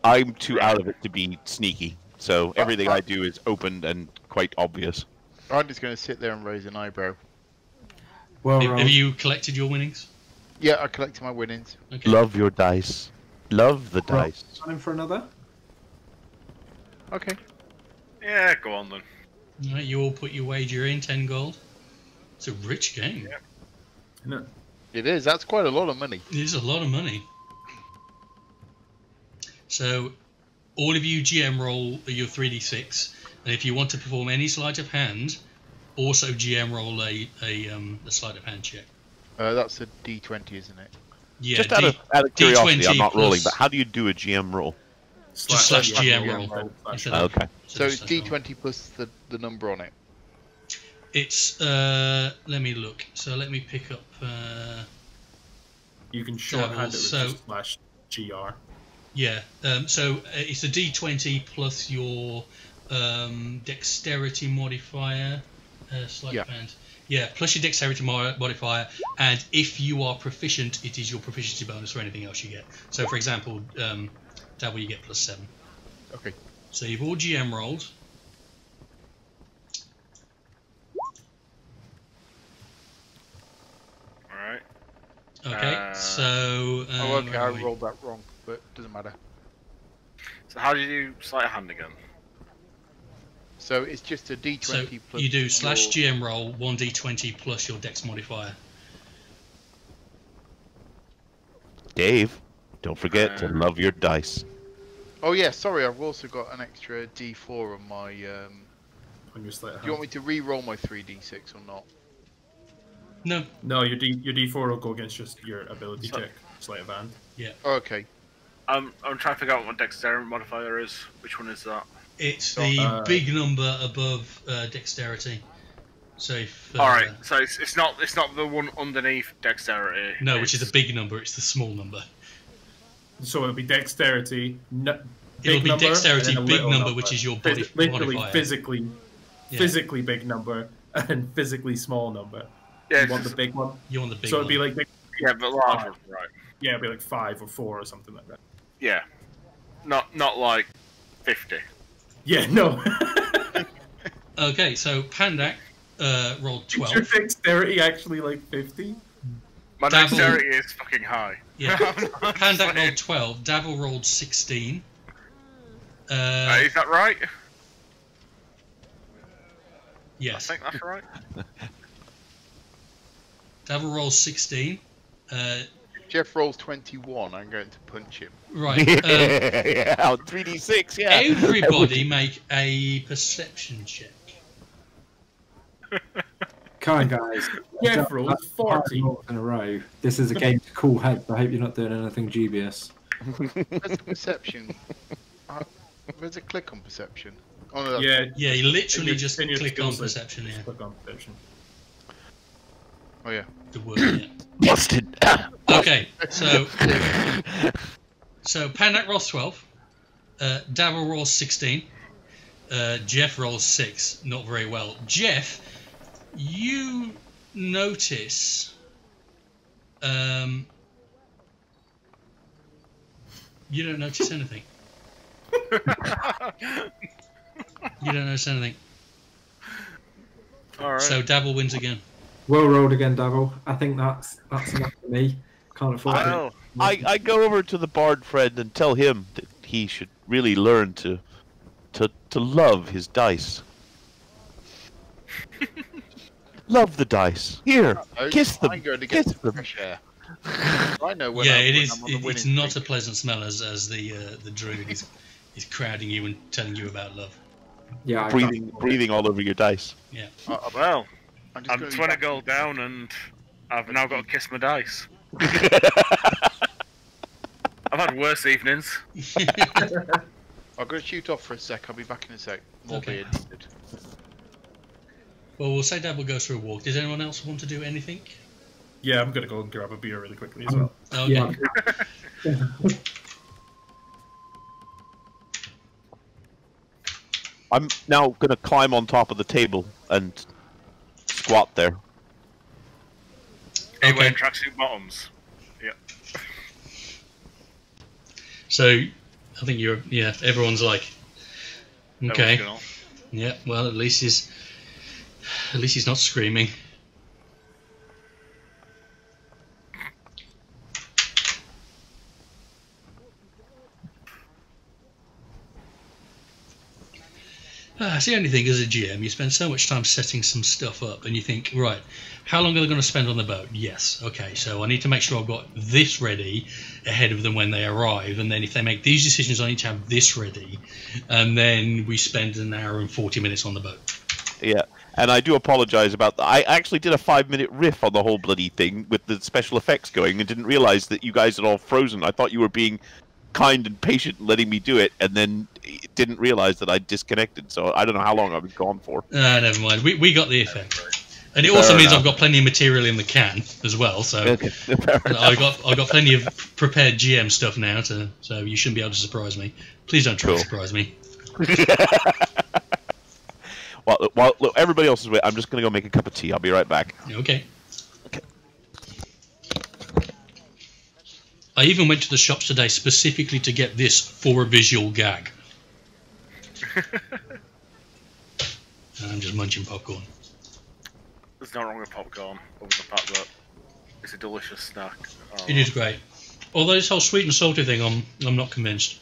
I'm too out of it to be sneaky, so everything I do is open and quite obvious. I'm just going to sit there and raise an eyebrow. Well, Have, have you collected your winnings? Yeah, I collected my winnings. Okay. Love your dice. Love the Roll. dice. Time for another. Okay. Yeah, go on then. All right, you all put your wager in, 10 gold. It's a rich game. No. It is. That's quite a lot of money. It is a lot of money. So, all of you GM roll your 3d6, and if you want to perform any sleight of hand, also GM roll a, a, um, a sleight of hand check. Uh, that's a D20, isn't it? Yeah, Just out D- of, out of curiosity, D20 I'm not rolling, but how do you do a GM roll? Just slash GM roll. slash- Instead Oh, okay. So it's slash roll. D20 plus the, the number on it. It's uh, let me look. So let me pick up. Uh, You can shorthand it with so- just slash gr. yeah. Um, so uh, it's a D20 plus your um, dexterity modifier. Uh, sleight Yeah. of hand. Yeah, plus your dexterity modifier, and if you are proficient, it is your proficiency bonus or anything else you get. So, for example, um, double you get plus seven. Okay. So you've all GM rolled. Okay, Uh, so. Uh, oh, okay. I we? rolled that wrong, but doesn't matter. So how do you do a of hand again? So it's just a D20 So plus. you do slash GM roll, 1d20 plus your dex modifier. Dave, don't forget to Uh, love your dice. Oh yeah, sorry. I've also got an extra D4 on my. Um... on your sleight of Do you want me to re-roll my 3D6 or not? No, No, your D your D4 will go against just your ability So- check, sleight of hand. Oh, okay. I'm I'm trying to figure out what dexterity modifier is. Which one is that? it's the Uh, big number above uh, dexterity. So if. Uh, All right. So it's, it's not it's not the one underneath dexterity. No, which is it's- a big number, it's the small number. So it'll be dexterity. No, It'll big be number, dexterity, and then a big little number, which is your body Phys- literally modifier. physically, Yeah. physically big number and physically small number. Yeah, you want the big one? You want the big so one. it'd be like big- yeah, but large one, right? yeah, it'd be like five or four or something like that. Yeah. Not not like fifty. Yeah, no. Okay, so Pandak uh, rolled Is your 12. dexterity actually like fifty? My Dabble. dexterity is fucking high. Yeah. Pandak saying. rolled 12. Davil rolled 16. Uh, Uh, is that right? yes. I think that's right. Davil rolls 16. Uh, Jeff rolls 21. I'm going to punch him. right. Um, yeah, 3d6, yeah. everybody make a perception check. Come on, guys. Jeff That's rolls five forty. rolls in a row. This is a game to cool heads. I hope you're not doing anything dubious. Where's the perception? Uh, where's a click on perception? Oh no, Yeah. Yeah, you literally your- just click on perception, yeah. Click on perception. Oh yeah. The word, yeah. Busted. Okay, so so Pandak rolls 12. Uh, Davil rolls 16. Uh, Jeff rolls 6. Not very well. Jeff, you notice. Um, you don't notice anything. You don't notice anything. All right. So Davil wins again. Well rolled again, Davil. I think that's that's enough for me. Can't afford it. I, I go over to the bard friend and tell him that he should really learn to to to love his dice. love the dice. Here, Oh, kiss them. I'm going to get Kiss them. fresh air. I know when yeah, I'm, it when is. I'm on the it's winning not a pleasant smell as as the uh, the druid is is crowding you and telling you about love. Yeah, breathing breathing all over your dice. Yeah. I'm, well, I'm just I'm gonna be 20 back- gold down and I've now got to kiss my dice. I've had worse evenings. I'm going to shoot off for a sec. I'll be back in a sec. More Okay. beer needed. Well, we'll say Dad will go for a walk. Does anyone else want to do anything? Yeah, I'm gonna go and grab a beer really quickly as um, well. Oh, okay. Yeah. I'm now going to climb on top of the table and squat there. Are you Okay. wearing tracksuit bottoms? So, I think you're. Yeah, everyone's like. Okay. Yeah. Well, at least he's. At least he's not screaming. It's the only thing as a GM, you spend so much time setting some stuff up, and you think, right, how long are they going to spend on the boat? Yes, okay, so I need to make sure I've got this ready ahead of them when they arrive, and then if they make these decisions, I need to have this ready, and then we spend an hour and 40 minutes on the boat. Yeah, and I do apologize about that. I actually did a five minute riff on the whole bloody thing with the special effects going and didn't realize that you guys had all frozen. I thought you were being kind and patient letting me do it, and then didn't realize that I disconnected. So I don't know how long I've been gone for. Ah, never mind. We, we got the effect. And it also Fair means enough. I've got plenty of material in the can as well. So I got I got plenty of prepared GM stuff now. To, so you shouldn't be able to surprise me. Please don't try Cool. to surprise me. Well, while look, everybody else is waiting, I'm just gonna go make a cup of tea. I'll be right back. Okay. I even went to the shops today specifically to get this for a visual gag. And I'm just munching popcorn. There's no wrong with popcorn, other than the fact that it's a delicious snack. Oh, It is great. Although this whole sweet and salty thing, I'm I'm not convinced.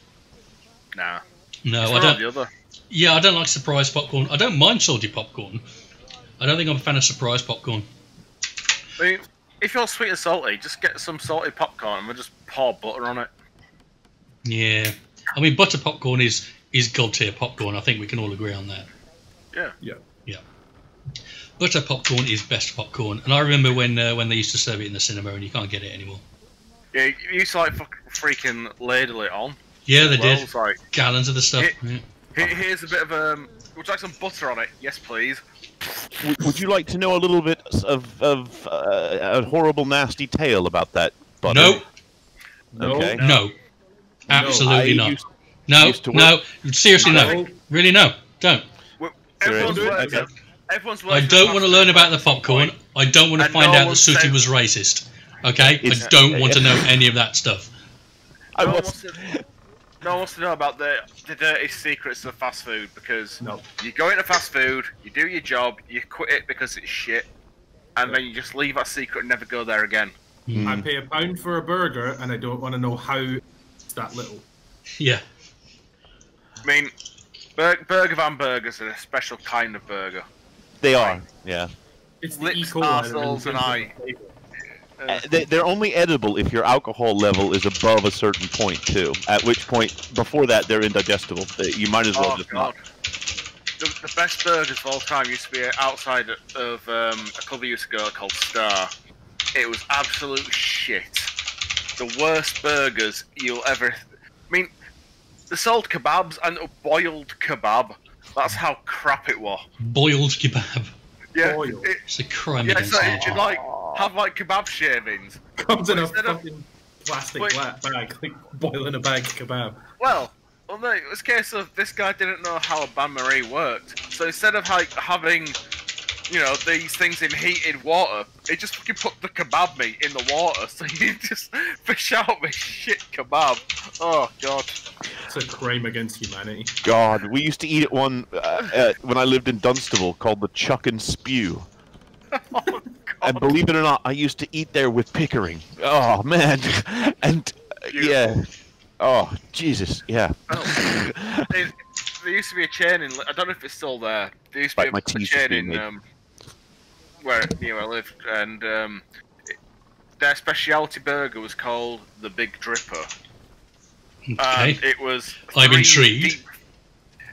Nah. No, I don't. the other. Yeah, I don't like surprise popcorn. I don't mind salty popcorn. I don't think I'm a fan of surprise popcorn. I mean, if you're sweet and salty, just get some salty popcorn and we'll just pour butter on it. Yeah, I mean butter popcorn is is god tier popcorn. I think we can all agree on that. Yeah. Yeah. Yeah. Butter popcorn is best popcorn, and I remember when uh, when they used to serve it in the cinema, and you can't get it anymore. Yeah, you used to like fuck, freaking ladle it on. Yeah, they well, did like, gallons of the stuff. It- Yeah. here, here's a bit of um. Would you like some butter on it? Yes, please. W- would you like to know a little bit of of uh, a horrible, nasty tale about that? Butter? No, No. Okay. no, absolutely I not. used- no, used to work- no, seriously, no, No. really, no, don't. Well, There Everyone's is. Okay. Everyone's I don't want to learn about the at some popcorn. point. I don't want to And find no out that one Sooty was racist. Okay, It's- I don't want to know any of that stuff. I No one, was. wants to, no one wants to know about the the dirty secrets of fast food because No. you go into fast food, you do your job, you quit it because it's shit, and then you just leave that secret and never go there again. Hmm. I pay a pound for a burger, and I don't want to know how it's that little. Yeah, I mean, Bur- Burger Van Burgers are a special kind of burger. They are. Yeah. It's the Lips, arseholes, and I. on the flavor. Uh, they, they're only edible if your alcohol level is above a certain point too. At which point, before that, they're indigestible. Uh, You might as well Oh just god. not. The, the best burgers of all time used to be outside of um, a couple of years ago called Star. It was absolute shit. The worst burgers you'll ever. I mean, they sold kebabs and a boiled kebab. That's how crap it was. boiled kebab. Yeah, Boiled. it, It's a crime yeah. against So nature. you'd like have like kebab shavings. Comes in a Instead of- plastic Wait. bag, like boiling a bag of kebab. Well, well, no, it was a case of this guy didn't know how a bain marie worked. So instead of like having, you know, these things in heated water, he just fucking put the kebab meat in the water. So you just fish out this shit kebab. Oh god. It's a crime against humanity. God, we used to eat at one uh, uh, when I lived in Dunstable called the Chuck and Spew. Oh god. And believe it or not, I used to eat there with Pickering. Oh man, and uh, yeah, oh Jesus, yeah. Oh. There there used to be a chain in. I don't know if it's still there. There used to Like be my a, a chain in made. um, where near where I lived, and um, it- their specialty burger was called the Big Dripper. Okay. And it was. I'm intrigued. deep-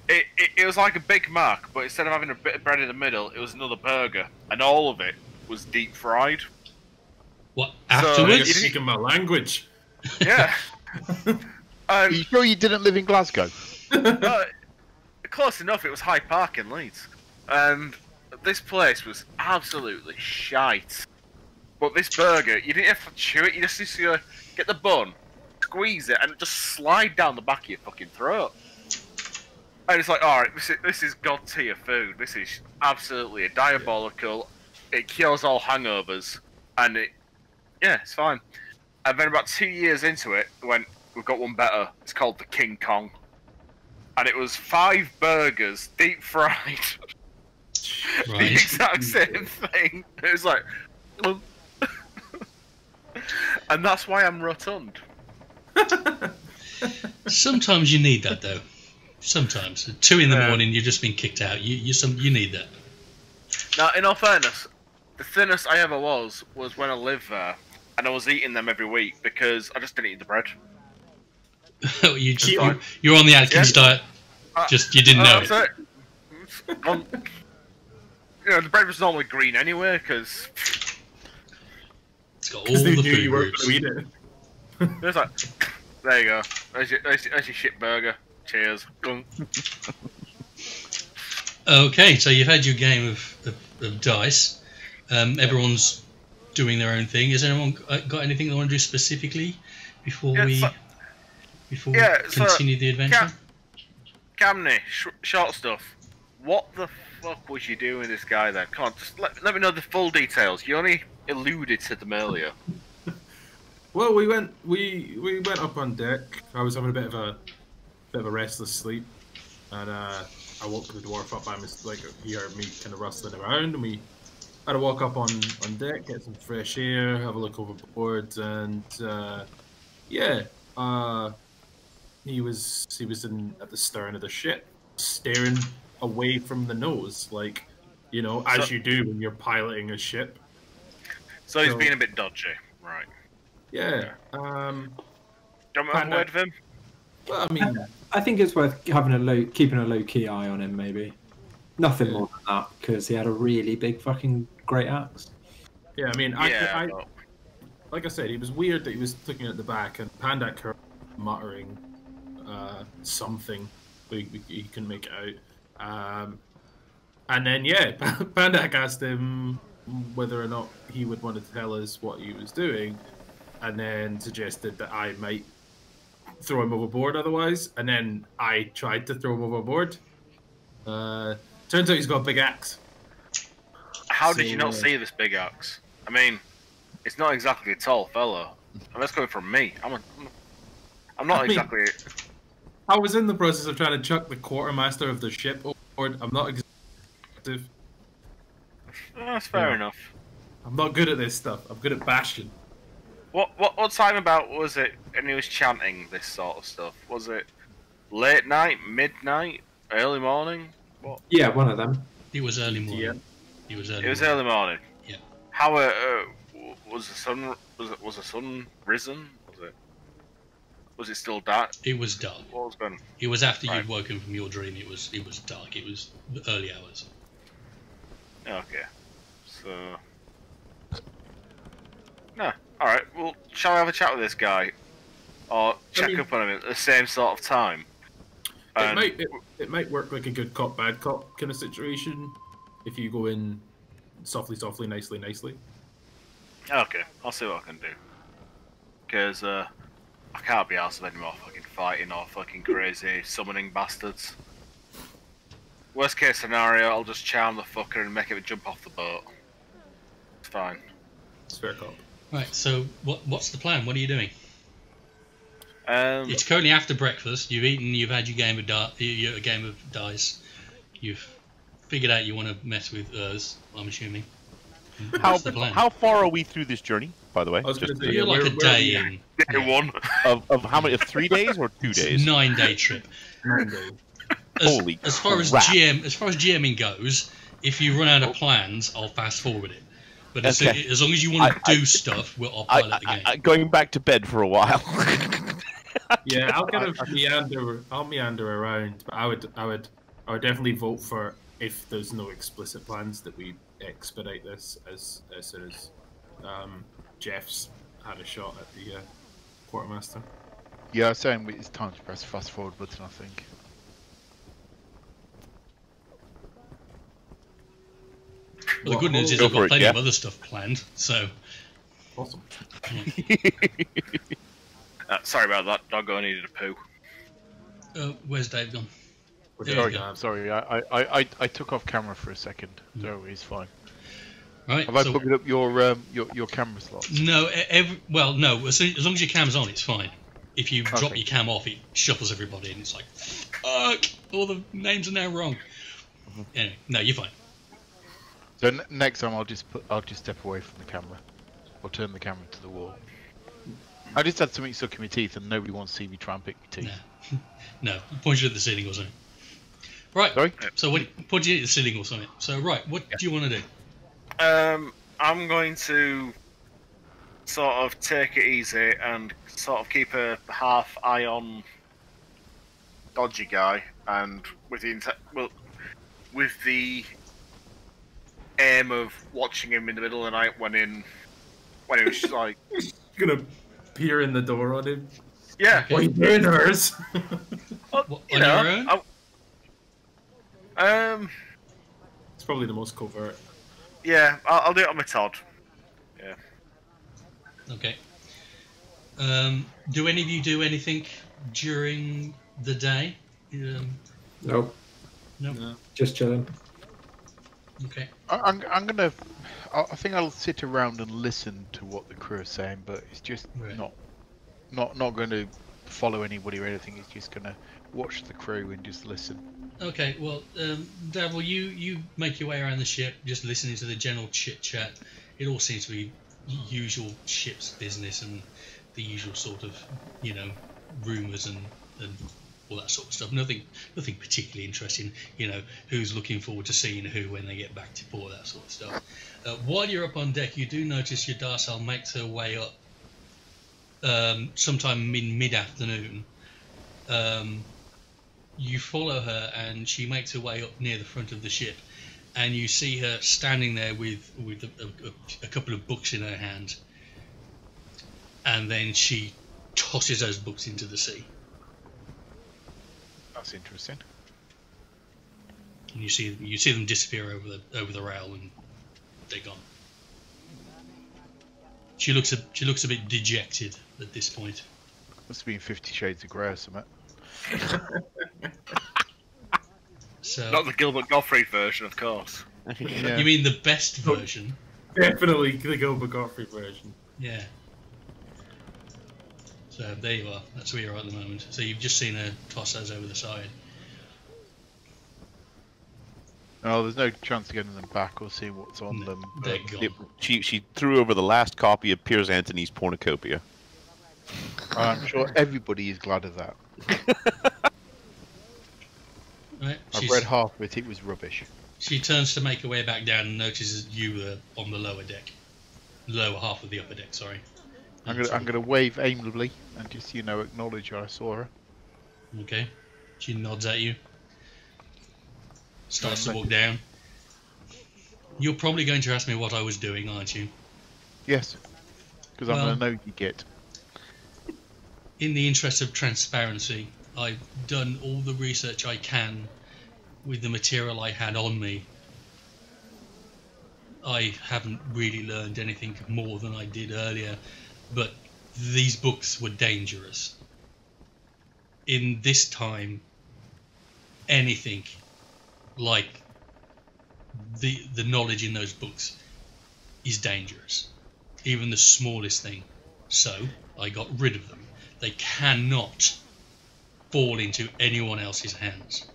It, it, it was like a Big Mac, but instead of having a bit of bread in the middle, it was another burger, and all of it was deep fried. what So, You're afterwards? didn't- speaking my language. Yeah. Are and you sure you didn't live in Glasgow? uh, close enough. It was Hyde Park in Leeds, and this place was absolutely shite. But this burger, you didn't have to chew it. You just used to uh, get the bun, squeeze it, and just slide down the back of your fucking throat. And it's like, all right, this is this is god tier food. This is absolutely diabolical. It cures all hangovers, and it, yeah, it's fine. And then about two years into it, went, we've got one better. It's called the King Kong and it was five burgers, deep fried, the exact same thing. It was like, and that's why I'm rotund. Sometimes you need that though. Sometimes at two in the Yeah. morning, you've just been kicked out. You you some you need that. Now, in all fairness, the thinnest I ever was was when I lived there, and I was eating them every week because I just didn't eat the bread. you, you you're on the Atkins Yeah. diet. Uh, Just you didn't Oh, know it. it. You know, the bread was normally green anyway because It's got all they the knew food you weren't groups. going to eat it. it like, there you go. There's your, there's, your- there's your shit burger. Cheers. Okay, so you've had your game of, of, of dice. Um, everyone's doing their own thing. Has anyone got got anything they want to do specifically before Yeah, we so- before yeah, we so- continue the adventure? Cam- Camney, sh- short stuff. What the fuck was you doing with this guy then? Come on, just let, let me know the full details. You only alluded to them earlier. Well, we went we we went up on deck. I was having a bit of a bit of a restless sleep, and uh, I woke the dwarf up by mis- like he heard me kind of rustling around, and we had to walk up on on deck, get some fresh air, have a look overboard, and uh, yeah, uh, he was he was in at the stern of the ship, staring away from the nose, like you know, as So- you do when you're piloting a ship. So he's So- being a bit dodgy. Right. Yeah. Um. Don't we have a Kinda- word of him? Well, I mean. I think it's worth having a low, keeping a low key eye on him. Maybe nothing Yeah. more than that because he had a really big fucking great axe. Yeah, I mean, I, yeah. I, but- like I said, it was weird that he was looking at the back and Pandak heard muttering uh, something, but he, he couldn't make it out. Um, and then, yeah, Pandak asked him whether or not he would want to tell us what he was doing, and then suggested that I might throw him overboard otherwise. And then I tried to throw him overboard. Uh, turns out he's got a big axe. How did you not see this big axe? I mean, it's not exactly a tall fellow. And that's coming from me. I'm, a, I'm not I mean- exactly. I was in the process of trying to chuck the quartermaster of the ship overboard. I'm not executive. Oh, that's fair Yeah. enough. I'm not good at this stuff. I'm good at bashing. What what what time about was it? And he was chanting this sort of stuff. Was it late night, midnight, early morning? What? Yeah, one of them. It was early morning. Yeah. It was early. It was morning. early morning. Yeah. How uh, uh, was the sun? Was it was the sun risen? Was it? Still dark? It was dark. What was going? It was after Right. you'd woken from your dream. It was it was dark. It was the early hours. Okay. So. No. All right. Well, shall I have a chat with this guy, or check mean- up on him at the same sort of time? It And- might it, it might work like a good cop bad cop kind of situation if you go in softly, softly, nicely, nicely. Okay, I'll see what I can do. Because uh, I can't be arsed with any more fucking fighting or fucking crazy summoning bastards. Worst case scenario, I'll just charm the fucker and make him jump off the boat. It's fine. It's fair cop. Right. So what what's the plan? What are you doing? Um, It's currently after breakfast. You've eaten. You've had your game of di- your your game of dice. You've figured out you want to mess with us. I'm assuming. How What's the how far are we through this journey, by the way? I was Just gonna say, You're like a day we in. day one. of, of how many? Of three days or two days? Nine day trip. Monday. As, Holy as far as. GM as far as GMing goes, if you run out of plans, I'll fast forward it. But as, Okay. as long as you want to I- I- do stuff, we'll I'll I, pilot the game. I, going back to bed for a while. Yeah, I'll kind of meander. I'll meander around, but I would, I would, I would definitely vote for if there's no explicit plans that we expedite this as as soon as um, Jeff's had a shot at the uh, quartermaster. Yeah, I was saying it's time to press fast forward button. I think. Well, the good news is Go I've for got it, plenty yeah. of other stuff planned. So Awesome. Uh, sorry about that. Doggo needed a poo. uh, where's Dave gone? We're There doing you go. that. Sorry, I, I, I, I took off camera for a second, so he's fine. Right. Have I so- plugged up your um, your your camera slot? No, every, well, no. As, soon, as long as your cam's on, it's fine. If you drop your cam off, it shuffles everybody, and it's like, fuck, all the names are now wrong. Anyway, no, you're fine. So n- next time I'll just put I'll just step away from the camera, or turn the camera to the wall. I just had something stuck in my teeth, and nobody wants to see me try and pick my teeth. No, point you at the ceiling or something. Right. Sorry. So what? Point you at the ceiling or something. So right, what do you want to do? Um, I'm going to sort of take it easy and sort of keep a half eye on dodgy guy, and with the intent, well, with the aim of watching him in the middle of the night when in when he was like, Gonna peer in the door on him. Yeah. Okay. What are you doing, hers? Well, What, you on know, your own? I- um. it's probably the most covert. Yeah, I'll, I'll do it on my Todd. Yeah. Okay. Um, do any of you do anything during the day? Um, Nope, no. No. just chilling. Okay. I, I'm, I'm gonna. I I think I'll sit around and listen to what the crew are saying, but it's just Right. not, not, not going to follow anybody or anything. It's just gonna watch the crew and just listen. Okay. Well, um, Davil, you you make your way around the ship, just listening to the general chit chat. It all seems to be usual ship's business and the usual sort of, you know, rumours and, and all that sort of stuff. Nothing nothing particularly interesting. You know, who's looking forward to seeing who when they get back to port, that sort of stuff. Uh, while you're up on deck, you do notice Yadarsel makes her way up um, sometime in mid afternoon. Um, you follow her, and she makes her way up near the front of the ship, and you see her standing there with with a, a, a couple of books in her hand, and then she tosses those books into the sea, That's interesting. and you see you see them disappear over the over the rail, and they're gone. She looks a, she looks a bit dejected at this point. Must have been Fifty Shades of Grey or something. So Not the Gilbert Gottfried version, of course. Yeah. you mean the best version? Definitely the Gilbert Gottfried version. Yeah. So there you are. That's where you're at the moment. So you've just seen her toss those over the side. Oh, there's no chance of getting them back or seeing what's on No, them. they're but- gone. Yep, she she threw over the last copy of Piers Anthony's Pornucopia. I'm sure everybody is glad of that. Right? I've She's- read half of it. It was rubbish. She turns to make her way back down and notices you are on the lower deck. Lower half of the upper deck, sorry. I'm gonna I'm gonna wave aimlessly and just you know acknowledge I saw her. Okay. She nods at you. Starts to walk down. You're probably going to ask me what I was doing, aren't you? Yes, because I'm Well- gonna know you get. in the interest of transparency, I've done all the research I can with the material I had on me. I haven't really learned anything more than I did earlier, but these books were dangerous. In this time, anything like the the knowledge in those books is dangerous. Even the smallest thing. So I got rid of them. They cannot fall into anyone else's hands.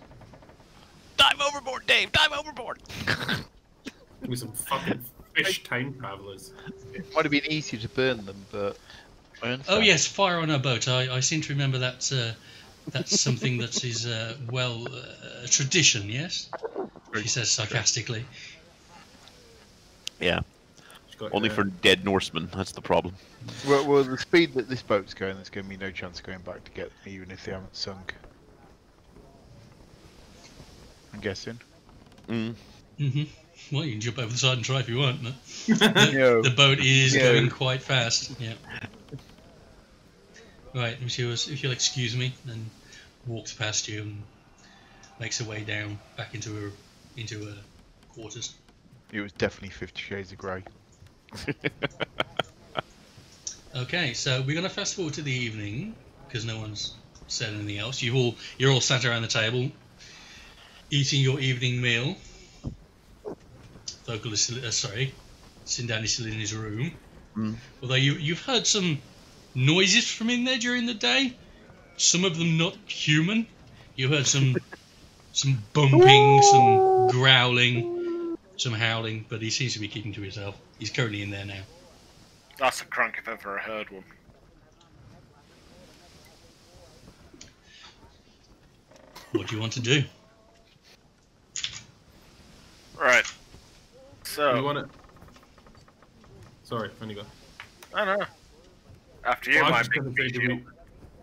Dive overboard, Dave! Dive overboard! With some fucking fish time travelers. It might have been easier to burn them, but. Oh yes, fire on a boat. I, I seem to remember that. Uh, that's something that is uh, well uh, a tradition. Yes, he says sarcastically. Yeah, She's got only her- for dead Norsemen. That's the problem. Well, well, the speed that this boat's going, there's going to be no chance of going back to get them, even if they haven't sunk. I'm guessing. Mm. hmm Well, you can jump over the side and try if you want. but The, No. the boat is No. going quite fast. Yeah. Right, if you'll, if you'll excuse me, and walks past you and makes her way down back into her into her quarters. It was definitely Fifty Shades of Grey. Okay, so we're gonna fast forward to the evening because no one's said anything else. You all you're all sat around the table, eating your evening meal. Thokal is still, uh, sorry, Sindan is still in his room. Mm. Although you you've heard some noises from in there during the day, some of them not human. You heard some some bumping, some growling, some howling, but he seems to be keeping to himself. He's currently in there now. That's a crank if ever I heard one. What do you want to do? Right. We So, want it. Sorry, when you go. I don't know. After you, Well, I, my was just gonna say, do we,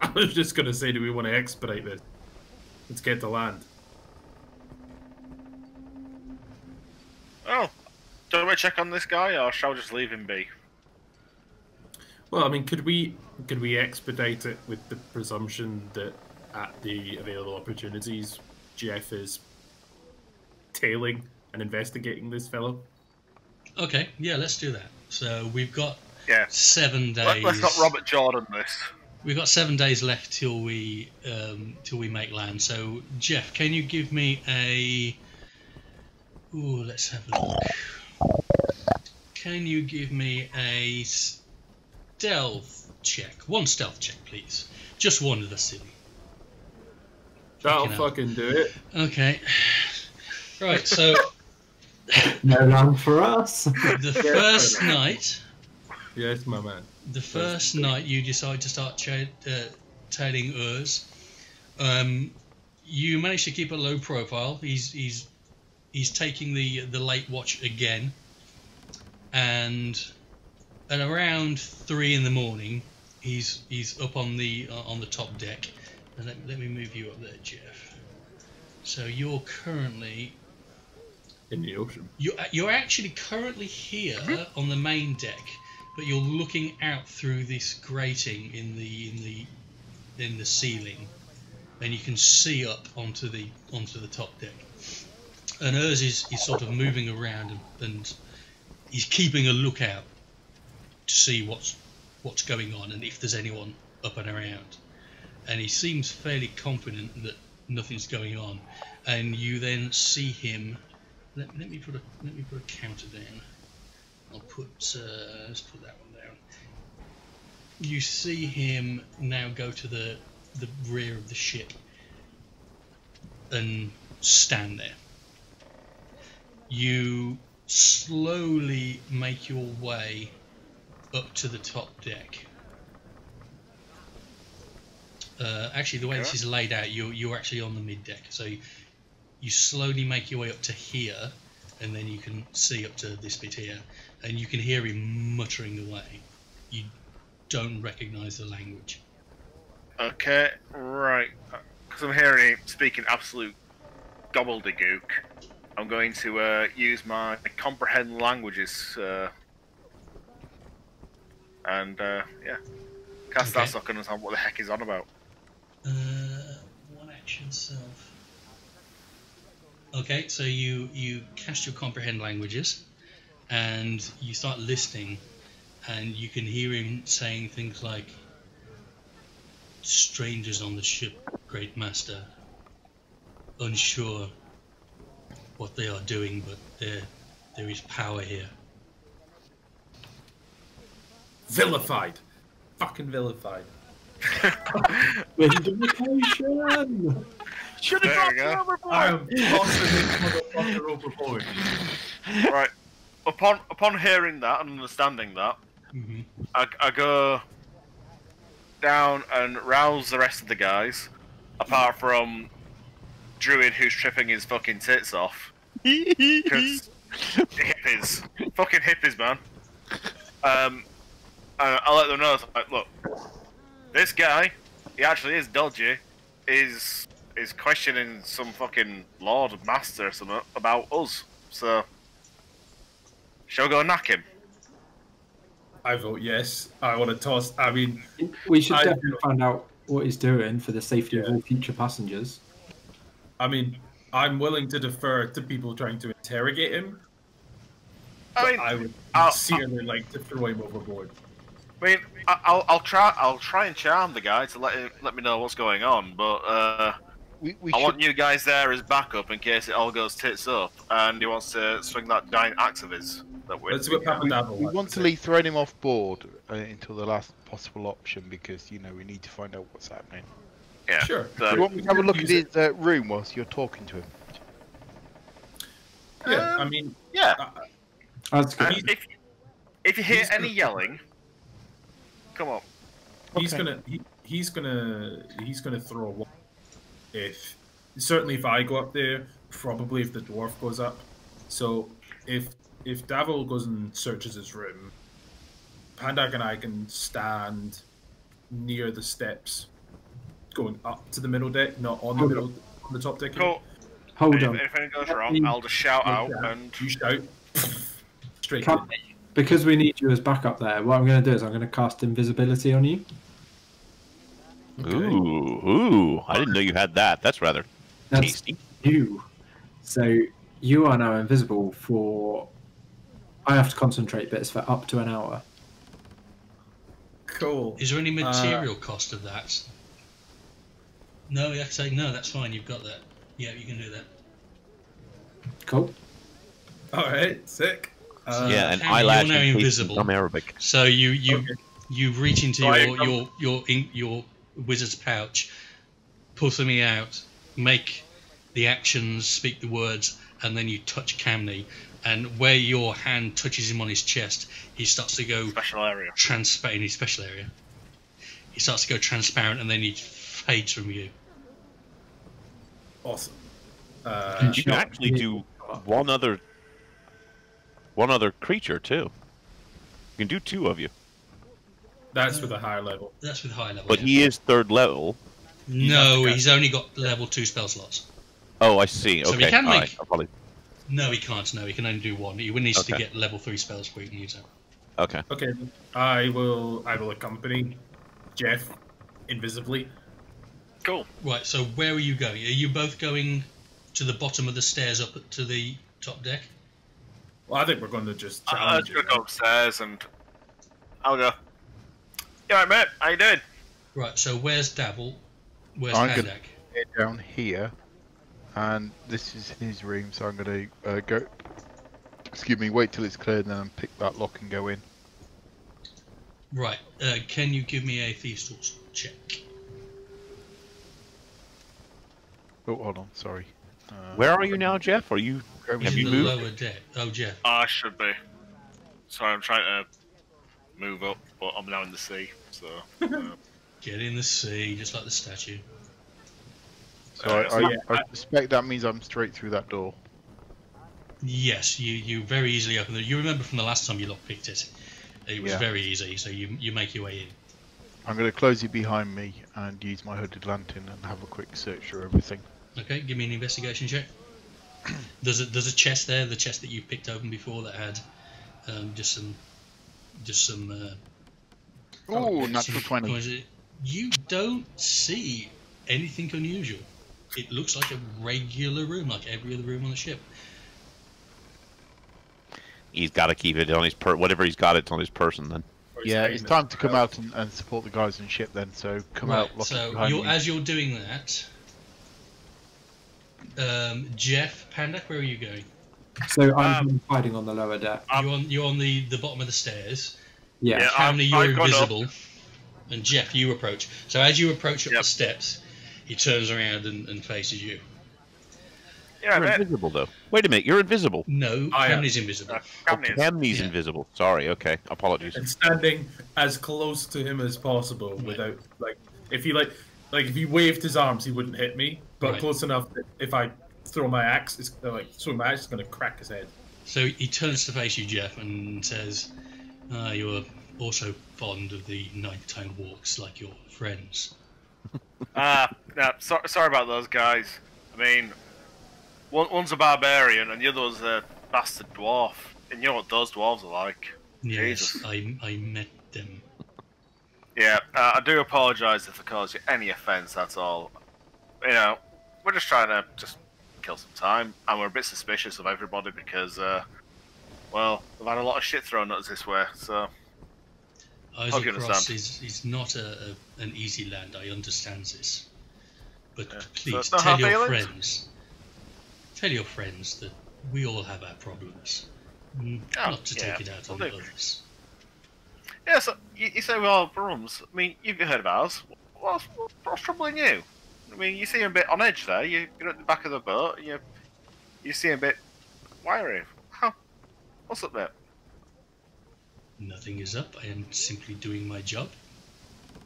I was just going to say, do we want to expedite this? Let's get to land. Oh, do we check on this guy, or shall we just leave him be? Well, I mean, could we could we expedite it with the presumption that at the available opportunities, Jeff is tailing and investigating this fellow? Okay, yeah, let's do that. So we've got Yeah. seven days. Let, us not Robert Jordan this. We've got seven days left till we um, till we make land. So Jeff, can you give me a? Ooh, let's have a look. Can you give me a stealth check? One stealth check, please. Just one of the city. That'll Fucking do it. Okay. Right. So No land for us. the first night, Yes, my man. the first night you decide to start cha- uh, tailing Urs, um, you manage to keep a low profile. He's he's he's taking the the late watch again, and at around three in the morning, he's he's up on the uh, on the top deck. And let, let me move you up there, Jeff. So you're currently In the ocean. you're, you're actually currently here on the main deck, but you're looking out through this grating in the in the in the ceiling, and you can see up onto the onto the top deck. And Urs is, is sort of moving around and, and he's keeping a lookout to see what's what's going on and if there's anyone up and around. And he seems fairly confident that nothing's going on. And you then see him let, let me put a let me put a counter down. I'll put uh, let's put that one down. You see him now go to the the rear of the ship and stand there. You slowly make your way up to the top deck. Uh, actually, the way this is laid out, you're, you're actually on the mid deck. So you, you slowly make your way up to here, and then you can see up to this bit here, and you can hear him muttering away. You don't recognise the language. Okay, right. Because I'm hearing him speaking absolute gobbledygook, I'm going to uh, use my comprehend languages uh, and uh, yeah, cast Okay. that sucker and understand what the heck he's on about. Uh, one action self. Okay, so you you cast your comprehend languages, and you start listening, and you can hear him saying things like, "Strangers on the ship, Great Master. Unsure what they are doing, but there there is power here." Vilified. Fucking vilified. Vindication. Should There we go. I am tossing this motherfucker overboard. right. Upon upon hearing that and understanding that, hmm I, I go down and rouse the rest of the guys, apart from Druid who's tripping his fucking tits off. Because hippies, fucking hippies, man. Um, and I'll let them know. Like, look, this guy, he actually is dodgy. Is is questioning some fucking lord master or something about us. So, shall we go and knock him? I vote yes. I want to toss. I mean, We should I- definitely find out what he's doing for the safety of all future passengers. I mean, I'm willing to defer to people trying to interrogate him. I mean, I would I'll- sincerely like to throw him overboard. I mean, I- I'll, I'll try. I'll try and charm the guy to let him, let me know what's going on. But uh, We, we I should want you guys there as backup in case it all goes tits up, and he wants to swing that giant axe of his. That we Let's see what Papa Dabble we want to leave throwing him off board uh, until the last possible option because you know we need to find out what's happening. Yeah. Sure. So- Do you want me to have a look at his uh, room whilst you're talking to him? Yeah, I Um, mean, Yeah. uh, That's good. And if if you hear He's any gonna- yelling, come on. he's Okay. gonna he, he's gonna he's gonna throw a wall. If certainly if I go up there, probably if the dwarf goes up. So if if Davil goes and searches his room, Pandak and I can stand near the steps, going up to the middle deck, not on the middle on the top deck. Cool. Hold If, on. if anything goes wrong, I'll just shout out Yeah. and You shout straight. Can, because we need you as backup there, what I'm going to do is I'm going to cast invisibility on you. Okay. Ooh, ooh! I didn't know you had that. That's rather That's tasty. you. So you are now invisible for. I have to concentrate bits for up to an hour. Cool. Is there any Uh, material cost of that? No, you have to say no. That's fine. You've got that. Yeah, you can do that. Cool. All right. Sick. Uh, yeah, and Cameron, eyelash you're now and face invisible. become Arabic. So you you Okay. you reach into So I your your your in, your wizard's pouch, pull something out, make the actions, speak the words, and then you touch Camney. And where your hand touches him on his chest, he starts to go Special area. transparent in his special area. He starts to go transparent, and then he fades from you. Awesome. Uh, You can actually do one other, one other creature too. You can do two of you, that's with a higher level. That's with high level. but yeah. he is third level. no, have he's only got level two spell slots. Oh, I see. So we Okay, can all make- right. Apologies. No, he can't. No, he can only do one. He needs to get level three spells before he can use it. Okay. Okay. I will. I will accompany Jeff invisibly. Cool. Right. So where are you going? Are you both going to the bottom of the stairs up to the top deck? Well, I think we're going to just I'm gonna go upstairs and I'll go. You alright, mate? How you doing? Right. So where's Davil? Where's I'm gonna- Pandak? Down here, and this is his room. So I'm going to uh, go. Excuse me. Wait till it's cleared, and then pick that lock and go in. Right. Uh, can you give me a thieves tools check? Oh, hold on. Sorry. Uh, Where are you now, Jeff? Are you? Have Have In you the moved? lower deck. Oh, Jeff. I should be. Sorry, I'm trying to move up, but I'm now in the sea, so. uh, Get in the sea, just like the statue. So I, Uh, I, yeah, I suspect that means I'm straight through that door. Yes, you, you very easily open it. You remember from the last time you lockpicked it. It was Yeah. very easy, so you you make your way in. I'm going to close it behind me and use my hooded lantern and have a quick search through everything. Okay, give me an investigation check. There's a there's a chest there, the chest that you picked open before that had um, just some just some. Uh, Oh, some- natural what 20. is? You don't see anything unusual. It looks like a regular room, like every other room on the ship. He's got to keep it on his per. Whatever he's got, it's on his person. Then. Or he's Yeah, it's time to come out and, and support the guys on ship then. So come right. out, So you're, as you're doing that, um, Jeff Pandak, where are you going? So I'm Um, hiding on the lower deck. You're on you're on the, the bottom of the stairs. Yeah. Yeah. I've- Camney, you're I've up. invisible, and Jeff, you approach. So as you approach up Yep. the steps, he turns around and, and faces you. Yeah, You're invisible though. Wait a minute. You're invisible. No, I am. Camney's invisible. Uh, Oh, Camney. Camney's Yeah. invisible. Sorry. Okay. Apologies. and standing as close to him as possible without like if he like like if he waved his arms he wouldn't hit me but Right. close enough that if I throw my axe it's uh, like throw my axe it's gonna crack his head So he turns to face you, Jeff, and says, uh, "You're also fond of the nighttime walks, like your friends." Ah, no, so, sorry about those guys. I mean, one, one's a barbarian and the other one's a bastard dwarf. And you know what those dwarves are like. Yes, Jesus. I I met them. Yeah, uh, I do apologise if I caused you any offence, that's all. You know, we're just trying to just kill some time, and we're a bit suspicious of everybody because, uh, well, we've had a lot of shit thrown at us this way, so. Cross is, is not a, a, an easy land. I understand this, but Yeah. Please no tell your feelings? friends, tell your friends that we all have our problems. Mm, Oh, not to yeah, take it out on others. Yeah, so you, you say we all have problems. I mean, you've heard of ours. What's, what's troubling you? I mean, you seem a bit on edge there. You, you're at the back of the boat. You, you seem a bit wiry. How? What's up there? Nothing is up. I am simply doing my job.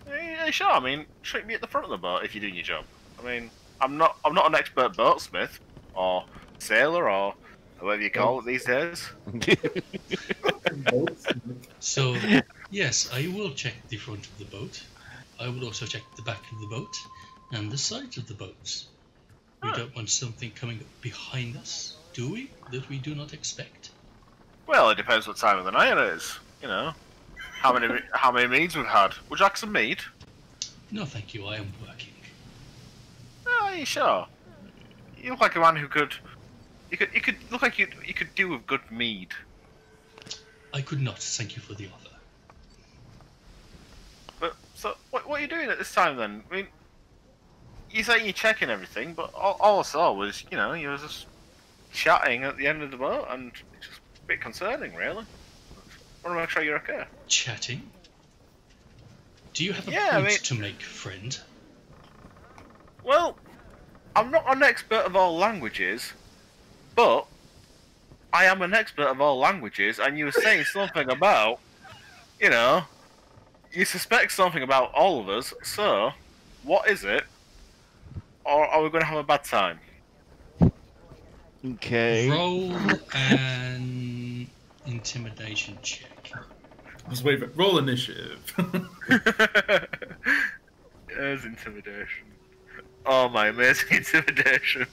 Yeah, sure. I mean, shouldn't be at the front of the boat if you're doing your job. I mean, I'm not. I'm not an expert boatsmith or sailor or whatever you call it these days. So, yes, I will check the front of the boat. I will also check the back of the boat and the sides of the boats. We Ah. don't want something coming up behind us, do we? That we do not expect. Well, it depends what time of the night it is. You know, how many how many meads we've had. Would you like some mead? No, thank you. I am working. Oh, are you sure? You look like a man who could. You could. You could look like you. You could do with good mead. I could not. Thank you for the offer. But so, what, what are you doing at this time then? I mean, you say you're checking everything, but all, all I saw was, you know, you were just chatting at the end of the boat, and it's just a bit concerning, really. I want to make sure you're okay. Chatting. Do you have a Yeah, I point mean- to make, friend? Well, I'm not an expert of all languages, but I am an expert of all languages, and you were saying something about, you know, you suspect something about all of us, so what is it? Or are we going to have a bad time? Okay. Roll an intimidation check. I was waiting. Roll initiative. There's intimidation. Oh, my amazing intimidation.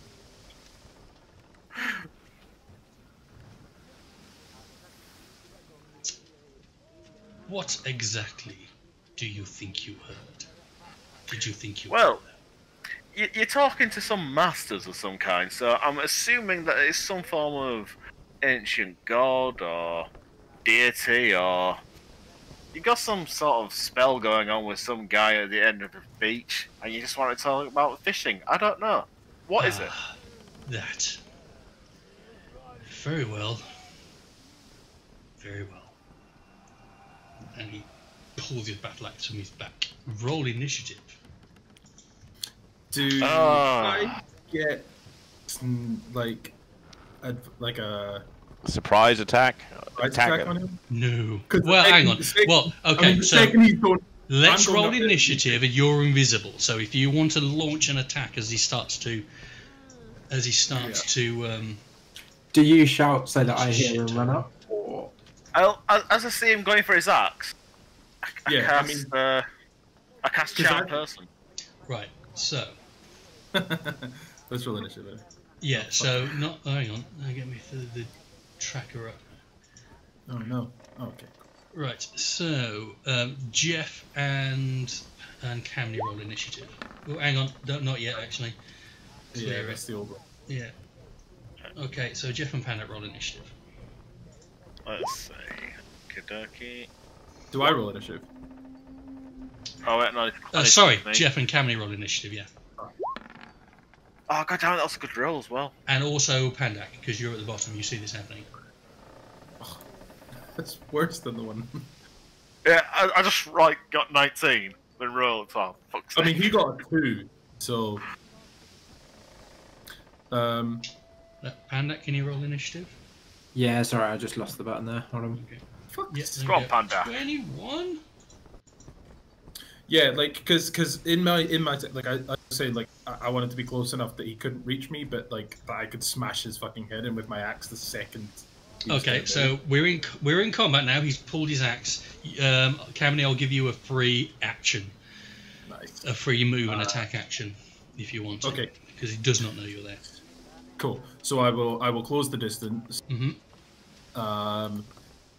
What exactly do you think you heard? Did you think you Well, heard? you- you're talking to some masters of some kind, so I'm assuming that it's some form of ancient god or deity or you got some sort of spell going on with some guy at the end of the beach, and you just want to talk about fishing. I don't know. What is it? Ah, That. Very well. Very well. And he pulls his battle axe from his back. Roll initiative. Do Ah. I get like a like a Surprise attack. price Attack attack on him? No. 'Cause the Well, hang on. second- Well, I okay, mean, so going, let's I'm roll up there. initiative and you're invisible. So if you want to launch an attack as he starts to as he starts to um Do you shout so that I hear Shit. him run up? Or I'll, as- as I see him going for his axe, I, I Yeah, I cast, mean- uh, I cast 'Cause charm I- person. right. So let's roll initiative. yeah, so not hang on, uh, get me the, the tracker up. Oh no. Oh, okay. Right, so um, Jeff and and Camney roll initiative. Oh, hang on, don't, not yet actually. Yeah, Clear that's it. the old one. Yeah. Okay, so Jeff and Panda roll initiative. Let's see. Kidoki. Do I roll initiative? Oh, wait, no. I Uh, sorry, to- Jeff and Camney roll initiative, yeah. Oh, god damn it, that was a good roll as well. And also Pandak, because you're at the bottom, you see this happening. That's worse than the one. Yeah, I, I just like got 19, then rolled. Oh, fuck's I sake. mean, he got a two, so. Um, Uh, Pandak, can you roll initiative? yeah, sorry, I just lost the button there. Hold on. Okay. fuck. Yeah, Go on, go. Panda. 21? Yeah, like, cause, cause in my, in my, like, I, I say, like, I, I wanted to be close enough that he couldn't reach me, but like, that I could smash his fucking head in with my axe the second. Okay, so we're in we're in combat now. He's pulled his axe. Um, Camney, I'll give you a free action, nice. a free move and Uh, attack action, if you want. Okay, Because he does not know you're there. cool. So I will, I will close the distance, Mm-hmm. um,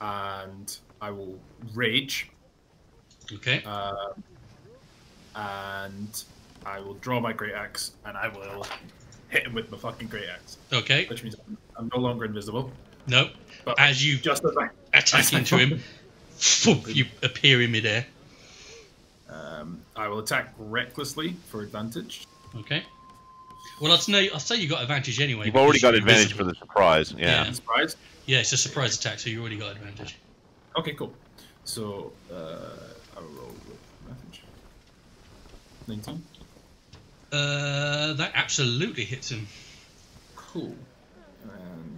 and I will rage, Okay. uh, and I will draw my great axe, and I will hit him with my fucking great axe, Okay. which means I'm no longer invisible. No. But As you just as I attack into him, thump, you appear in midair. Um, I will attack recklessly for advantage. Okay. Well, I'll, know, I'll say you got advantage anyway. You've already got you're advantage for the surprise. Yeah. Yeah. Surprise. Yeah, it's a surprise attack, so you already got advantage. Okay, cool. So uh, I will roll with advantage. Nineteen. Uh, that absolutely hits him. Cool.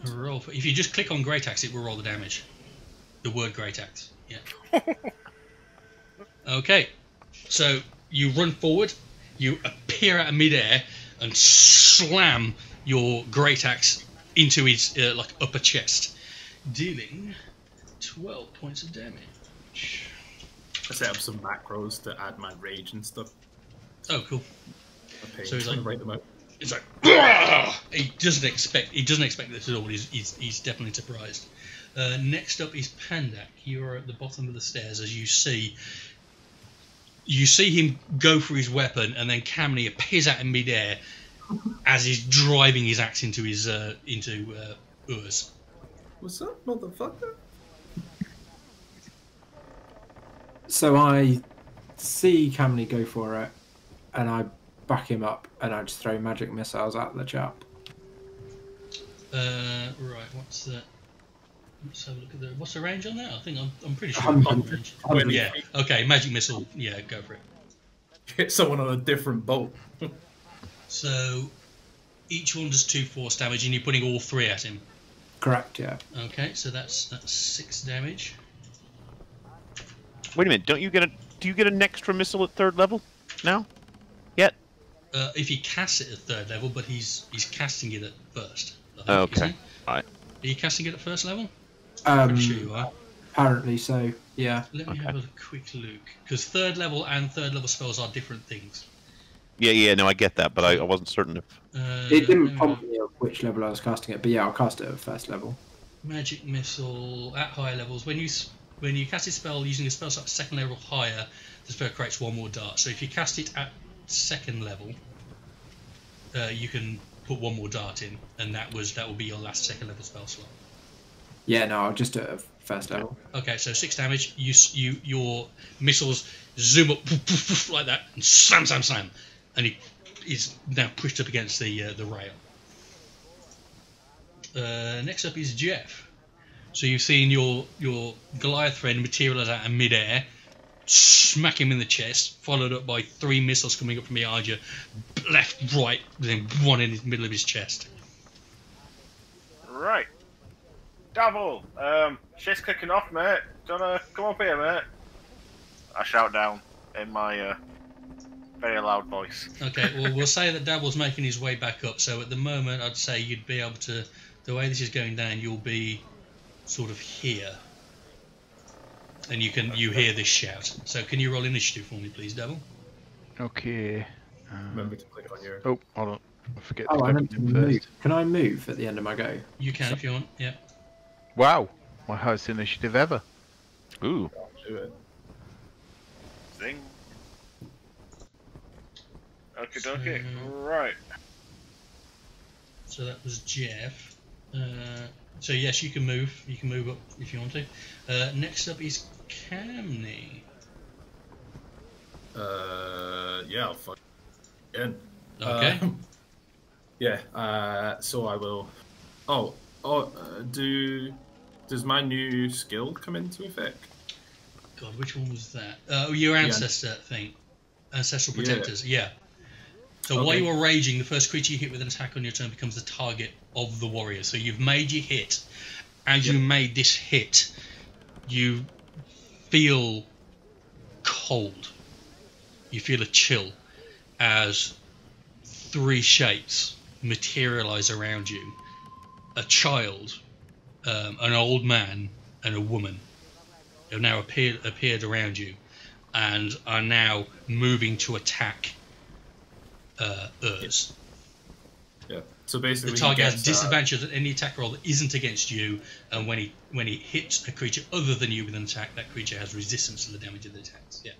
And Roll for, if you just click on Great Axe, it will roll the damage. The word Great Axe. Yeah. okay. So you run forward, you appear out of midair, and slam your Great Axe into his uh, like upper chest, dealing twelve points of damage. I set up some macros to add my rage and stuff. Oh, cool. I paid So he's to like- write them out. He's like, "Ugh!" he doesn't expect he doesn't expect this at all. He's he's, he's definitely surprised. Uh, next up is Pandak. You are at the bottom of the stairs as you see. You see him go for his weapon, and then Camney appears out in midair as he's driving his axe into his uh, into uh, Urs. What's up, motherfucker? So I see Camney go for it, and I back him up, and I just throw magic missiles at the chap. Uh, right, what's the? Let's have a look at the. What's the range on that? I think I'm, I'm pretty sure. Hundred. range. Hundred. Yeah. Okay. Magic missile. Yeah. Go for it. Hit someone on a different boat. So, each one does two force damage, and you're putting all three at him. Correct, yeah. Okay. So that's that's six damage. Wait a minute. Don't you get a? Do you get an extra missile at third level now? Yet? Uh, if he casts it at third level, but he's he's casting it at first. Think, Okay. isn't he? Alright. Are you casting it at first level? Um, Pretty sure you are. apparently so, yeah. Let me Okay. have a quick look, because third level and third level spells are different things. Yeah, yeah. No, I get that, but I, I wasn't certain if. Uh, It didn't prompt me of which level I was casting it, but yeah, I'll cast it at first level. Magic missile at higher levels. When you when you cast a spell using a spell slot second level or higher, the spell creates one more dart. So if you cast it at second level, uh, you can put one more dart in, and that was that will be your last second level spell slot. Yeah, no, I'll just do it first level. Okay, so six damage. You you your missiles zoom up poof, poof, poof, like that and slam slam slam, and he is now pushed up against the uh, the rail. Uh, next up is Jeff. So you've seen your your Goliath friend materialize out in midair, smack him in the chest, followed up by three missiles coming up from behind you, left, right, then one in the middle of his chest. Right. Davil, um, shit's kicking off, mate. Wanna come up here, mate? I shout down in my uh, very loud voice. Okay, well, we'll say that Davil's making his way back up. So at the moment, I'd say you'd be able to. The way this is going down, you'll be sort of here, and you can you hear this shout. So can you roll initiative for me, please, Davil? Okay. Um, Remember to click on your. oh, hold on. I forget Oh, to I meant to on move. first. Can I move at the end of my go? You can if you want. Yeah. Wow, my highest initiative ever. Ooh. Do it. Zing. Okay, dokie. So- Right. So that was Jeff. Uh, so yes, you can move. You can move up if you want to. Uh, next up is Camney. Uh, yeah, I'll fuck again. Okay. Um, yeah. Uh, so I will. Oh, oh. Uh, do does my new skill come into effect? God, which one was that? Uh, your ancestor thing, ancestral protectors. Yeah. So while you are raging, the first creature you hit with an attack on your turn becomes the target of the warrior. So you've made your hit. As you made this hit, you feel cold. You feel a chill as three shapes materialize around you: a child, um, an old man, and a woman have now appeared appeared around you and are now moving to attack uh, Urs. Yeah. So basically, The target has disadvantage at any attack roll that isn't against you, and when he when he hits a creature other than you with an attack, that creature has resistance to the damage of the attacks. Yeah,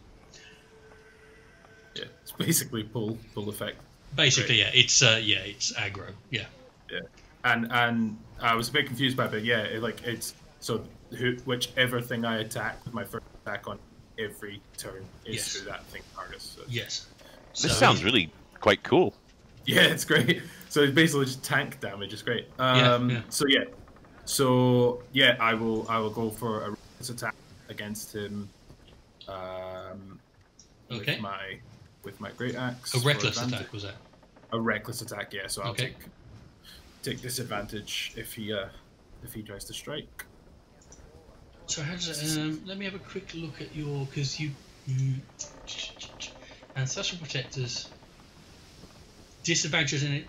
yeah, it's basically pull pull effect. basically, yeah, it's uh, yeah, it's aggro. Yeah, Yeah. And and I was a bit confused by it, but yeah, it, like it's so who, whichever thing I attack with my first attack on every turn is Yes. through that thing target. So, yes. This So sounds really quite cool. Yeah, it's great. So it's basically just tank damage. It's great. Um, yeah. So yeah, so yeah, I will I will go for a reckless attack against him. Um, Okay. With my with my great axe. a reckless attack was that? A reckless attack. Yeah. So I'll Okay. take take disadvantage if he uh if he tries to strike. So how does it? Um, let me have a quick look at your because you, you ancestral protectors disadvantage in it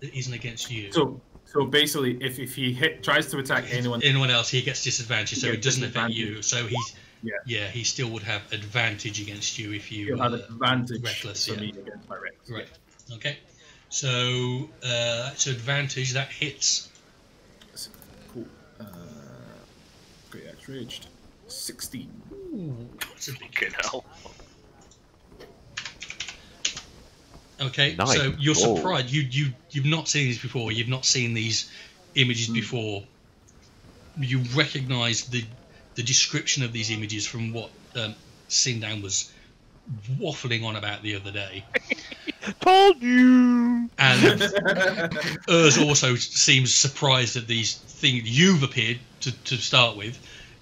that isn't against you. So so basically, if, if he hit tries to attack anyone, anyone else, he gets disadvantage, so He it doesn't affect you. So he's Yeah. yeah, he still would have advantage against you if you he'll have uh, advantage reckless, for yeah. me against my reckless. Right. Okay. So uh, that's advantage. That hits. Cool. Uh, great axe raged. 16. That's a big Fucking hell. Okay, Nice. so you're Whoa. surprised. You you you've not seen these before. You've not seen these images before. You recognise the the description of these images from what um, Sindan was waffling on about the other day. Told you. And Urs also seems surprised at these things you've appeared to, to start with,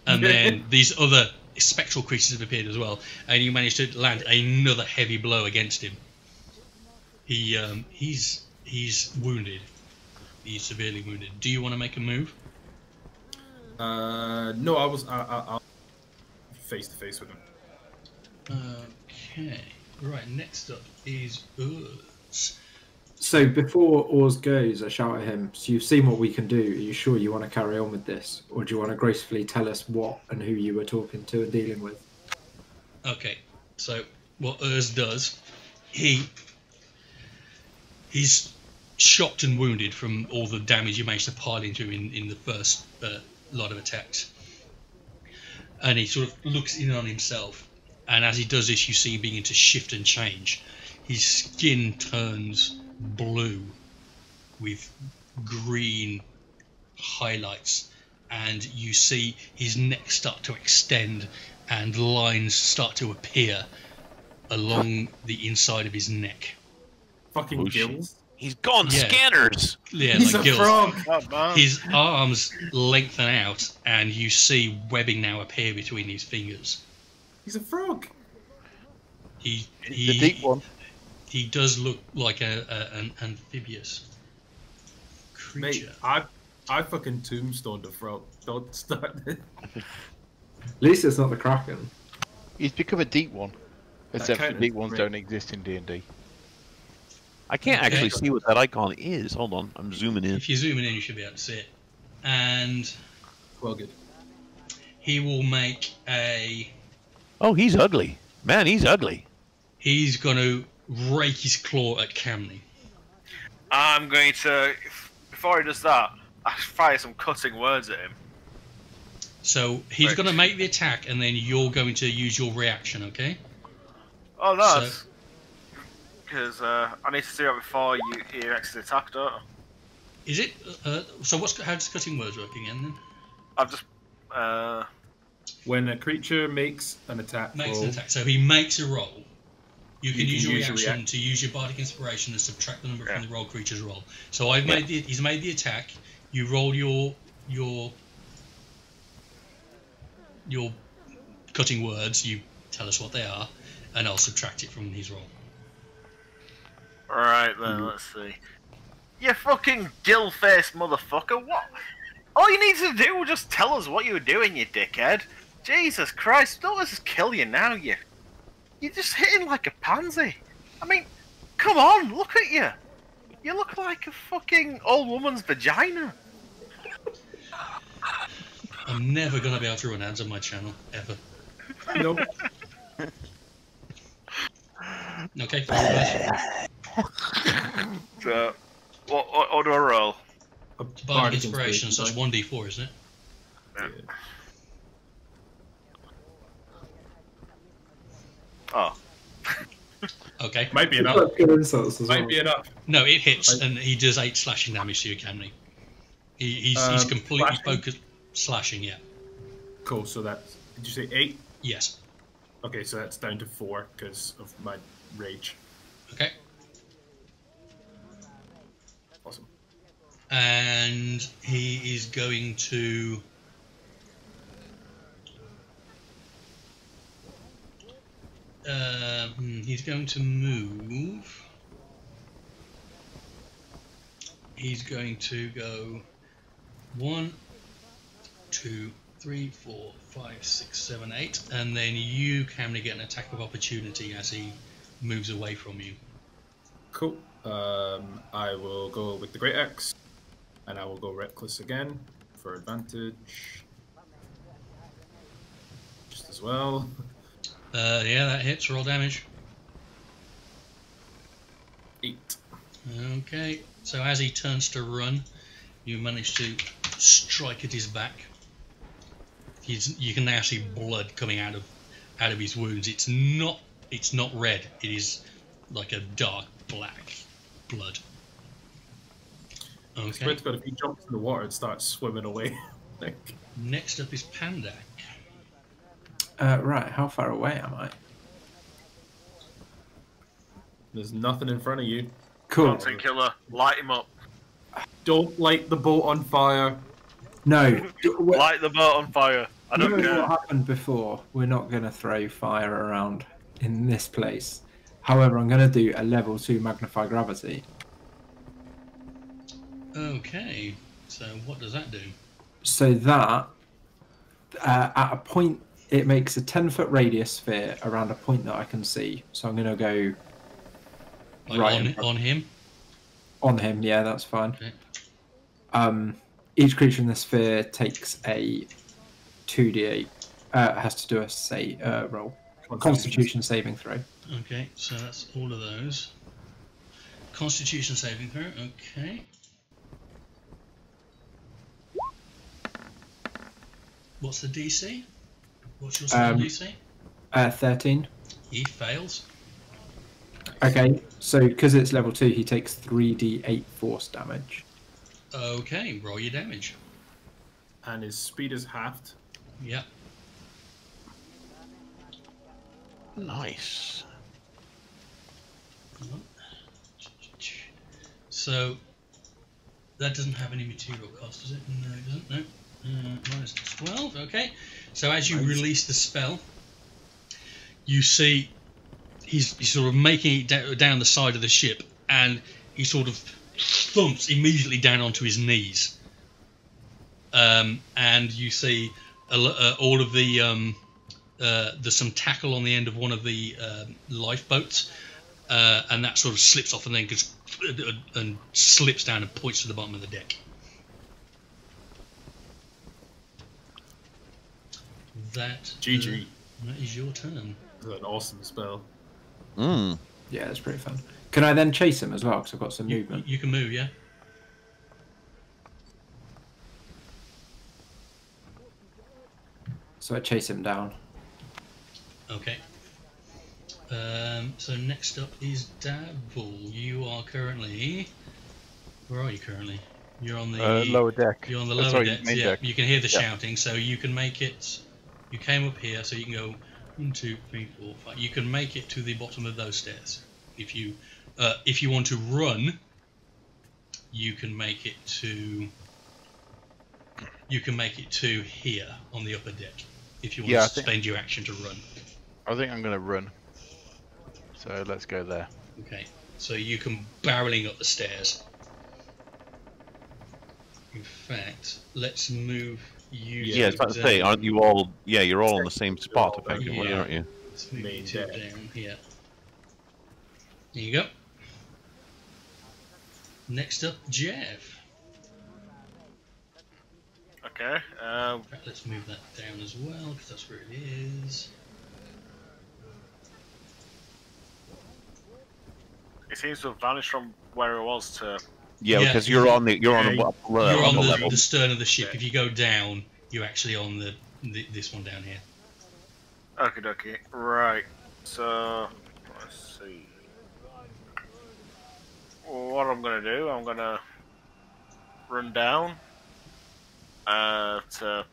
and then these other spectral creatures have appeared as well, and you managed to land another heavy blow against him. He um, he's he's wounded. He's severely wounded. Do you want to make a move? Uh, no, I was. I, I, I'll face to face with him. Okay. Right. Next up is Urs. So before Urs goes, I shout at him. So you've seen what we can do. Are you sure you want to carry on with this, or do you want to gracefully tell us what and who you were talking to and dealing with? Okay, so what Urs does, he he's shocked and wounded from all the damage you managed to pile into him in, in the first uh, lot of attacks, and he sort of looks in on himself, and as he does this, you see him begin to shift and change. His skin turns blue with green highlights, and you see his neck start to extend and lines start to appear along the inside of his neck. Fucking Oh, gills. He's gone Yeah. scanners. Yeah, He's like a gills. frog. Oh, his arms lengthen out, and you see webbing now appear between his fingers. He's a frog. He The deep one. he does look like a, a an amphibious Mate, creature. I I fucking tombstoned a frog. Don't start it. At least it's not the Kraken. He's become a deep one. Except for deep ones great. don't exist in D and D. I can't Okay. actually see what that icon is. Hold on, I'm zooming in. If you zoom in, you should be able to see it. And Well, good. he will make a. Oh, he's ugly. Man, he's ugly. He's going to rake his claw at Camney. I'm going to, before he does that, I fire some cutting words at him. So he's Right. going to make the attack, and then you're going to use your reaction. Okay? Oh, no, So- that's because uh, I need to see it before you you exit attack, don't I? Is it? Uh, so what's how does cutting words work again? Then I've just uh, When a creature makes an attack makes roll, an attack. So he makes a roll. You can, You can use your use reaction react- to use your bardic inspiration and subtract the number Yeah. from the roll creature's roll. So I've made the, he's made the attack. You roll your your your cutting words. You tell us what they are, and I'll subtract it from his roll. Right then, mm-hmm. let's see. You fucking gill-faced motherfucker! What? All you need to do is just tell us what you were doing, you dickhead. Jesus Christ! Don't let us kill you now, you. You're just hitting like a pansy. I mean, come on, look at you. You look like a fucking old woman's vagina. I'm never gonna be able to run ads on my channel ever. Nope. Okay. Fine, guys. So, what, what, what do I roll? A Bardic inspiration, so it's one d4, isn't it? Oh, Okay. Might be enough. That's good insults as well. Might be enough. No, it hits, Right. and he does eight slashing damage to you, Camney. He, he's, he's Um, completely slashing? focused. Slashing, yeah. Cool. So that's. Did you say eight? Yes. Okay, so that's down to four because of my rage. Okay. And he is going to. Um, hmm, he's going to move. He's going to go one, two, three, four, five, six, seven, eight, and then you, Camney, get an attack of opportunity as he moves away from you. Cool. Um, I will go with the Great Axe, and I will go Reckless again for advantage. Just as well. Uh, yeah, that hits. Roll damage. Eight. Okay, so as he turns to run, you manage to strike at his back. He's, you can now see blood coming out of out of his wounds. It's not it's not red. It is like a dark black blood. Okay. Sprint's got if he jumps in the water and starts swimming away. like, Next up is Pandak. Uh, right, how far away am I? there's nothing in front of you. Cool. Mountain killer, light him up. Don't light the boat on fire. No, Light the boat on fire. I don't know care. what happened before. We're not going to throw fire around in this place. However, I'm going to do a level two magnify gravity. Okay, so what does that do? So that uh, at a point, it makes a 10 foot radius sphere around a point that I can see. So I'm going to go Like Right on, in on him? on him. Yeah, that's fine. Okay. Um, each creature in the sphere takes a 2d8. Uh, has to do a say uh, roll. Constitution saving throw. Okay, so that's all of those. Constitution saving throw, okay. What's the DC? What's your spell Um, DC? Uh, 13. He fails. Okay, so because it's level 2, he takes 3d8 force damage. Okay, roll your damage. And his speed is halved. Yep. Nice. So that doesn't have any material cost, does it? No, it doesn't. No. Uh, minus twelve. Okay. So as you release the spell, you see he's, he's sort of making it down the side of the ship, and he sort of thumps immediately down onto his knees. Um, and you see a, uh, all of the um, uh, there's some tackle on the end of one of the um lifeboats, uh, and that sort of slips off and then goes and slips down and points to the bottom of the deck. That GG. uh, that is your turn. That's an awesome spell. Mm. Yeah, that's pretty fun. Can I then chase him as well? Because I've got some You, movement. you can move, yeah. So I chase him down. Okay. Um, so next up is Davil. You are currently. Where are you currently? You're on the Uh, lower deck. You're on the Uh, lower sorry, decks. main Yeah, deck. you can hear the Yeah. shouting, so you can make it. You came up here, so you can go one, two, three, four, five. You can make it to the bottom of those stairs. If you, uh, if you want to run, you can make it to. You can make it to here on the upper deck. If you want Yeah, I to think- spend your action to run. I think I'm going to run. So let's go there. Okay, so you can barreling up the stairs. In fact, let's move you. Yeah, I was about to say, aren't you all? Yeah, you're all on the same spot, effectively, Yeah. aren't you? Let's move Main you two deck. down here. There you go. Next up, Jeff. Okay. Um, In fact, let's move that down as well because that's where it is. it seems to have vanished from where it was to. Yeah, Yeah. because you're on the you're on the upper You're on upper the, level. the stern of the ship. If you go down, you're actually on the, the this one down here. Okay, dokie. Right. So let's see. What I'm gonna do? I'm gonna run down uh, to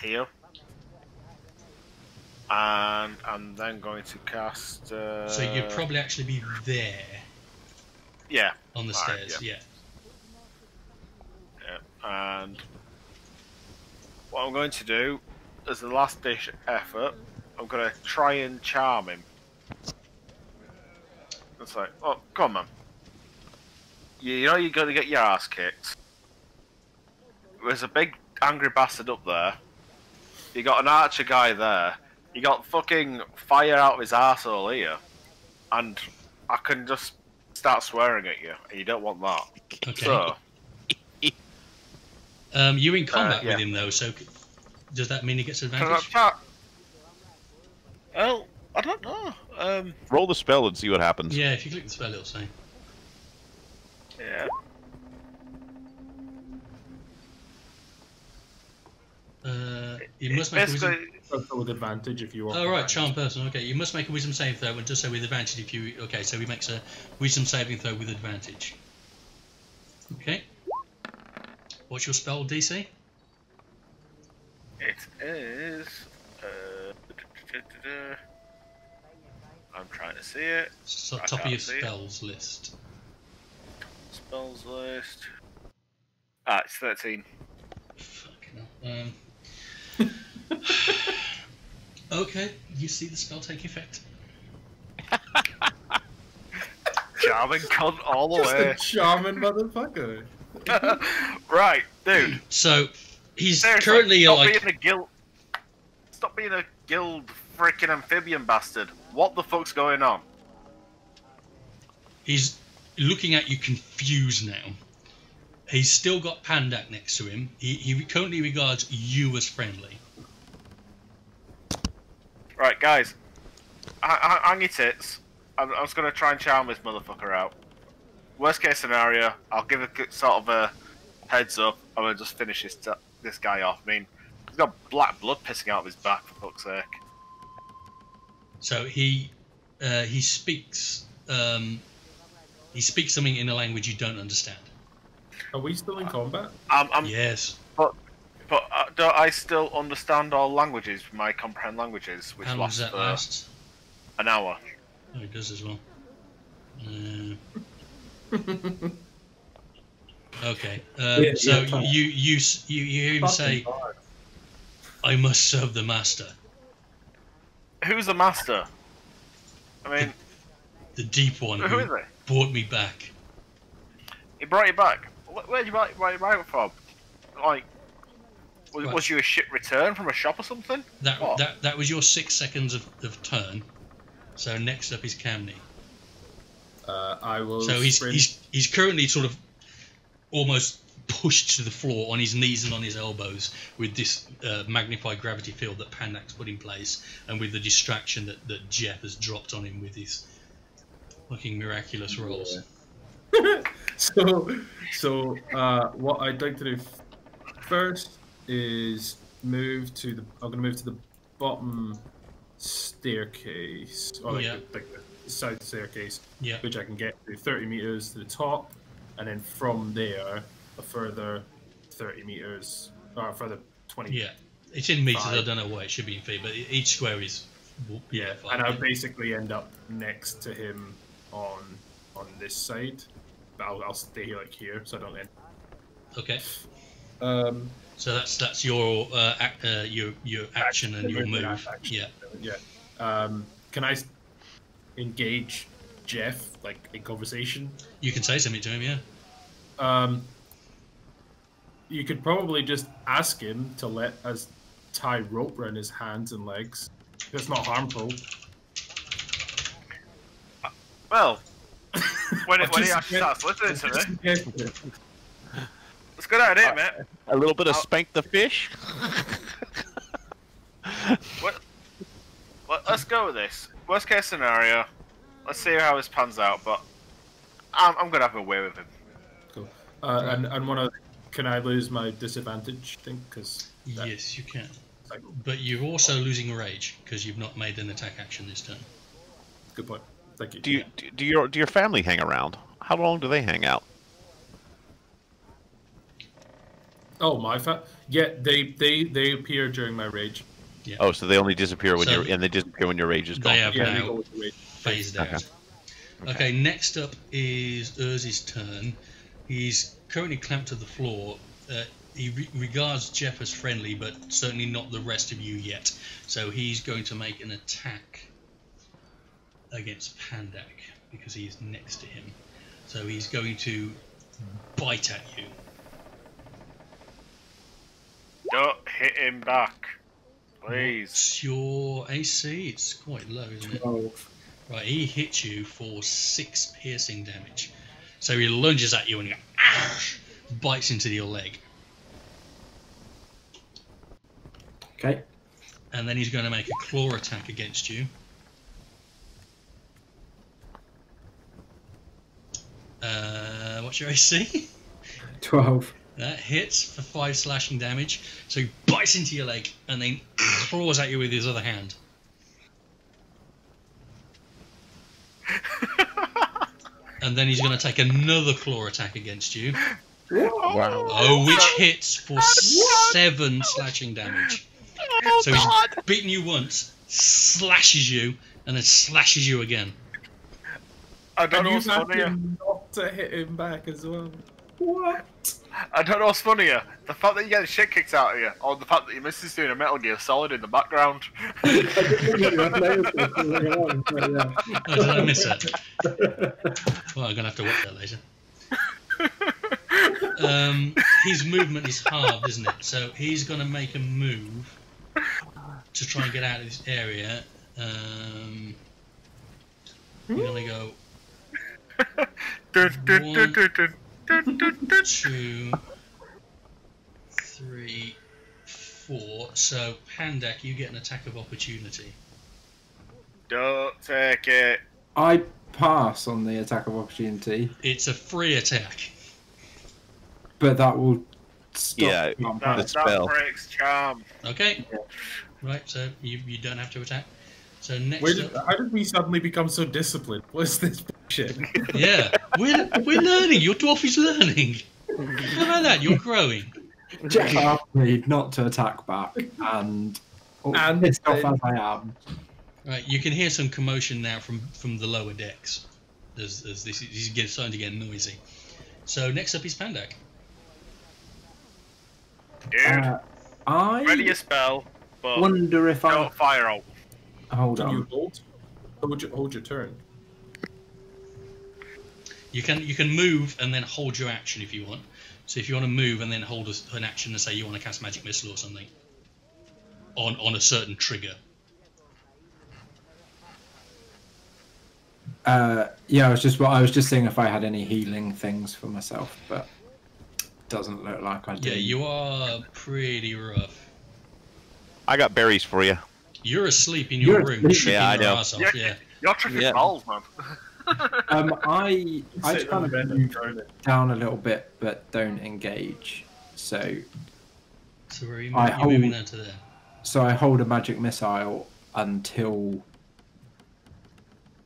here, and I'm then going to cast. Uh, So you'd probably actually be there yeah, on the stairs. Yeah. yeah, and what I'm going to do as the last dish effort, I'm going to try and charm him. It's like, oh, come on, man. You, you know you're going to get your ass kicked. There's a big angry bastard up there. You got an archer guy there. You got fucking fire out of his arsehole here. And I can just start swearing at you, and you don't want that. Okay. So, Um, you're in combat yeah. with him though, so does that mean he gets Can I advantage? ta- Well, I don't know. Um, Roll the spell and see what happens. Yeah, if you click the spell, it'll say. yeah. Uh, you must make a wisdom. Also with advantage if you want. Oh right, charm person. Okay, you must make a wisdom saving throw, and just say with advantage if you. Okay, so he makes a wisdom saving throw with advantage. Okay. What's your spell DC? it is. Uh, I'm trying to see it. So, I top of your see it. spells list. Spells list. Ah, it's 13. Fucking hell. Um, okay, you see the spell take effect. Charming cunt all the Just way. a charming motherfucker. right, dude. So he's Seriously, currently stop like being a guild. Stop being a guild freaking amphibian bastard. What the fuck's going on? he's looking at you confused now. He's still got Pandak next to him. He, he currently regards you as friendly. Right, guys. I, I, hang your tits. I, I was gonna try and charm this motherfucker out. Worst case scenario, I'll give a sort of a heads up. I'm gonna just finish this this guy off. I mean, he's got black blood pissing out of his back for fuck's sake. So he uh, he speaks um, he speaks something in a language you don't understand. Are we still in combat? I'm, I'm Yes. But but uh, don't I still understand all languages? My comprehend languages, which How long does lasts that for last? an hour. Oh, it does as well. Uh, okay. Uh, Yeah, so yeah, you you you you hear him say, Fucking hard. "I must serve the master." Who's the master? I mean, The deep one who is who it? brought me back. He brought you back. Where'd you buy, buy, buy it from? Like, was, Right. was you a ship return from a shop or something? That What? that that was your six seconds of, of turn. So next up is Camney. Uh, I will. So he's sprint. he's he's currently sort of almost pushed to the floor on his knees and on his elbows with this uh, magnified gravity field that Pandak's put in place, and with the distraction that, that Jeff has dropped on him with his fucking miraculous rolls. so so uh, what I'd like to do first is move to the. I'm gonna move to the bottom staircase, or like, Yeah. the, like the side staircase, Yeah. which I can get to 30 meters to the top, and then from there a further 30 meters, or a further 20. Yeah, it's in meters. I don't know what it should be in feet, but each square is Yeah, five, and I'll yeah. basically end up next to him on on this side, but I'll, I'll stay here like here so I don't end. okay. Um, So that's that's your uh, ac- uh, your your action and your move. action. Yeah. yeah. Um, can I engage Jeff like in conversation? You can say something to him. Yeah. Um, you could probably just ask him to let us tie rope around his hands and legs. That's not harmful. Well, when, it, when he actually starts listening to me, in case of it. It's a good idea, mate. A little bit of I'll- spank the fish. What, let, let's go with this. Worst case scenario, let's see how this pans out, but I'm, I'm gonna have a way with him. Cool. Uh, and and one of can I lose my disadvantage thing because Yes, you can. But you're also losing rage because you've not made an attack action this turn. good point. Thank you. Do you do your do your family hang around? How long do they hang out? Oh my fa- yeah they they they appear during my rage. Oh, so they only disappear when So- you're and they disappear when your rage is gone. They have Yeah, they now go with the rage. phased Okay. out. Okay. next up is Urs's turn. He's currently clamped to the floor. Uh, he re- regards Jeff as friendly, but certainly not the rest of you yet. So he's going to make an attack against Pandak because he's next to him. So he's going to bite at you. Don't hit him back. Please. What's your AC? It's quite low, isn't it? 12. Right, he hits you for six piercing damage. So he lunges at you and he goes, bites into your leg. Okay. And then he's going to make a claw attack against you. Uh, what's your AC? 12. That hits for five slashing damage. So he bites into your leg and then claws at you with his other hand. and then he's going to take another claw attack against you. Wow. Oh, which hits for seven slashing damage. Oh, so he's beaten you once, slashes you, and then slashes you again. I don't And know you what's have funnier. him not to hit him back as well. What? I don't know what's funnier. The fact that you get the shit kicked out of you, or the fact that your missus doing a Metal Gear Solid in the background. I didn't notice it for very long, but yeah. Oh, did I miss it? Well, I'm going to have to watch that later. Um, his movement is halved, isn't it? So he's going to make a move to try and get out of this area. Um, you're going to go Dun, two, three, four. So Pandak, you get an attack of opportunity. Don't take it. I pass on the attack of opportunity, It's a free attack. but that will stop. Yeah, me That, The pass. that breaks charm. Okay. Right. So you you don't have to attack. So next Where up, how did we suddenly become so disciplined? What's this bullshit? Yeah, we're, we're learning. Your dwarf is learning. How about that? You're growing. Jack asked me not to attack back, and oh, And pissed off as I am. Right, you can hear some commotion now from from the lower decks. As, as this is get- starting to get noisy. So next up is Pandak. Dude, Uh, I ready your spell, but wonder if I don't fire out. hold Can you on. hold? Hold your, hold your turn. You can you can move and then hold your action if you want. So if you want to move and then hold a, an action and say you want to cast magic missile or something on on a certain trigger. Uh, yeah, I was just well, I was just seeing if I had any healing things for myself, but doesn't look like I do. Yeah, you are pretty rough. I got berries for you. You're asleep in your You're room, asleep. tripping Yeah, I know. ass off. Yeah. Yeah. You're tripping Yeah. balls, man. Um, I I Sit kind of move and down a little bit, but don't engage. So So where are you, I you're moving hold- to there? so I hold a magic missile until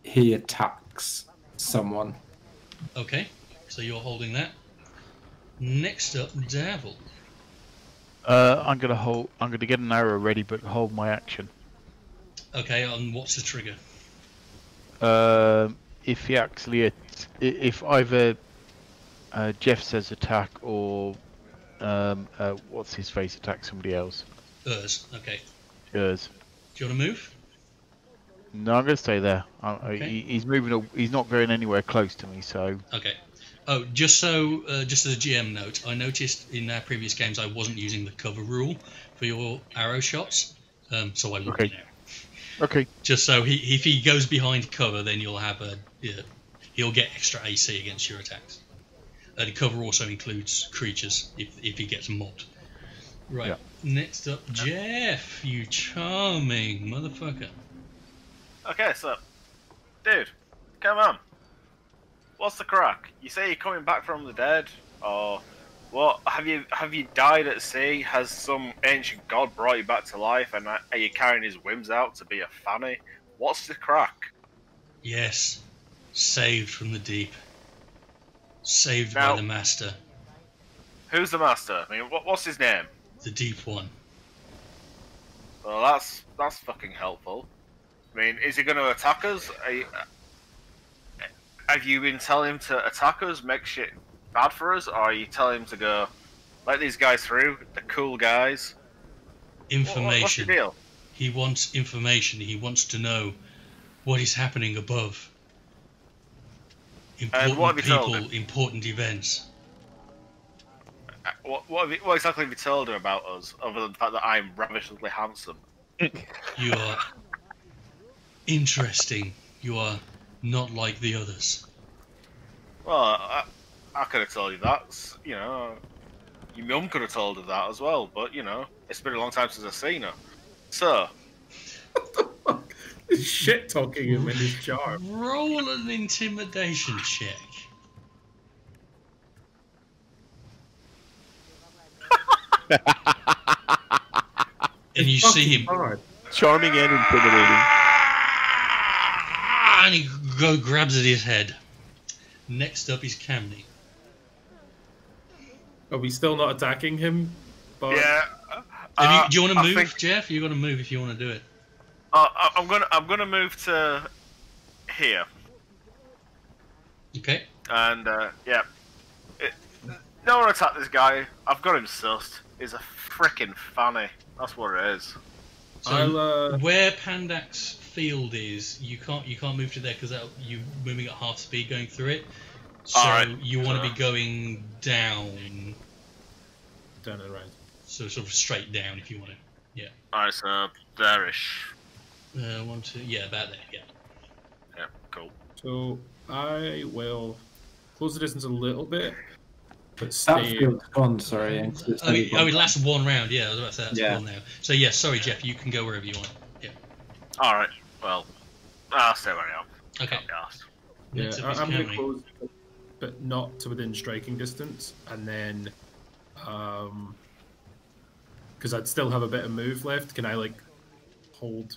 he attacks someone. Okay, so you're holding that. Next up, Davil. Uh, I'm gonna hold. I'm gonna get an arrow ready, but hold my action. Okay, and what's the trigger? Um, if he actually, if either uh, Jeff says attack or um, uh, what's his face attack somebody else. Urs. Okay. Yours. Do you want to move? No, I'm gonna stay there. Okay. he, he's moving. He's not going anywhere close to me. So Okay. Oh, just so, uh, just as a GM note, I noticed in our previous games I wasn't using the cover rule for your arrow shots, um, so I looked Okay. it out. okay. Just so he, if he goes behind cover, then you'll have a, yeah, he'll get extra AC against your attacks. And cover also includes creatures if, if he gets mobbed. Right. Yeah. Next up, Jeff, you charming motherfucker. Okay, so, dude, come on. What's the crack? You say you're coming back from the dead, or what? Have you have you died at sea? Has some ancient god brought you back to life, and are you carrying his whims out to be a fanny? What's the crack? Yes, saved from the deep. Saved Now- by the master, Who's the master? I mean, what, what's his name? the deep one. Well, that's that's fucking helpful. I mean, is he going to attack us? Are you, uh, have you been telling him to attack us, make shit bad for us, or are you telling him to go, let these guys through, the cool guys? What- what- What's the Information. deal? He wants information. He wants to know what is happening above. Important what have you told people, important events. Uh, What, what, have you, what exactly have you told her about us, other than the fact that I'm ravishingly handsome? You are interesting. You are not like the others. Well, I, I could have told you that. You know, your mum could have told her that as well. But you know, it's been a long time since I've seen her. So, Shit talking him in his jar. Roll an intimidation check. and you see him hard. charming and intimidating. Ah, and he go grabs at his head. Next up is Camney. Are we still not attacking him? But... Yeah. Uh, you, do you want to uh, move, think... Jeff? You're going to move if you want to do it uh, I- I'm gonna I'm gonna move to here, Okay. and uh, yeah, it, no one attack this guy. I've got him sussed. He's a freaking fanny. That's what it is. So I'll, uh, where Pandak's field is, you can't you can't move to there because you're moving at half speed going through it. So Alright. you want to be going down, Down and around. so sort of straight down if you want to. Yeah. Alright, so there-ish. Uh, one, two, yeah, about there. Yeah. Yeah, cool. So I will close the distance a little bit, but stay. field's gone, sorry. and it's Oh, only it, oh, it lasts one round. Yeah, I was about to say that's Yeah. one now. So yeah, sorry, Jeff, you can go wherever you want. Yeah. Alright, well, I'll stay where I am. Okay. Can't be arsed. Yeah, I, is I'm going to close, but- but not to within striking distance, and then, um, because I'd still have a bit of move left. Can I like hold,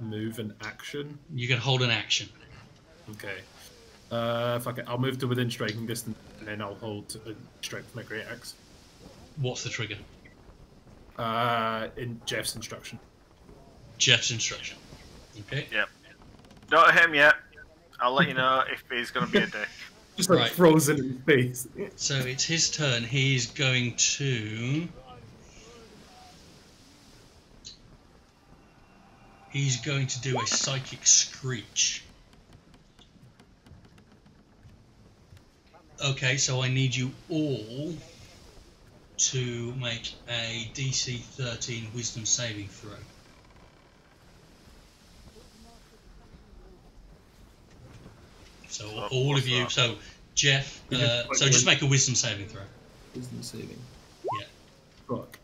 move, an action? You can hold an action. Okay. Uh, fuck it. I'll move to within striking distance, and then I'll hold and strike with my great axe. What's the trigger? Uh, in Jeff's instruction. Jeff's instruction. Okay. Don't hit him yet. I'll let you know if he's gonna be a dick. Just like Right. frozen in space. So it's his turn. He's going to. He's going to do a psychic screech. Okay, so I need you all to make a DC 13 Wisdom saving throw. So Oh, all of you. that? So Jeff. Uh, so just make a Wisdom saving throw. Wisdom saving. Yeah. Fuck.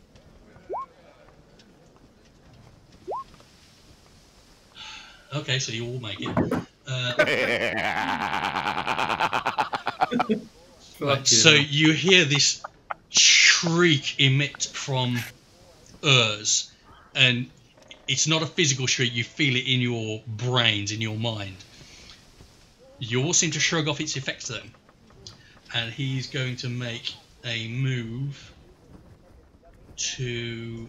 Okay, so you all make it. Uh, Fuck so you hear this shriek emit from Urs, and it's not a physical shriek. You feel it in your brains, in your mind. You all seem to shrug off its effects, though, and he's going to make a move to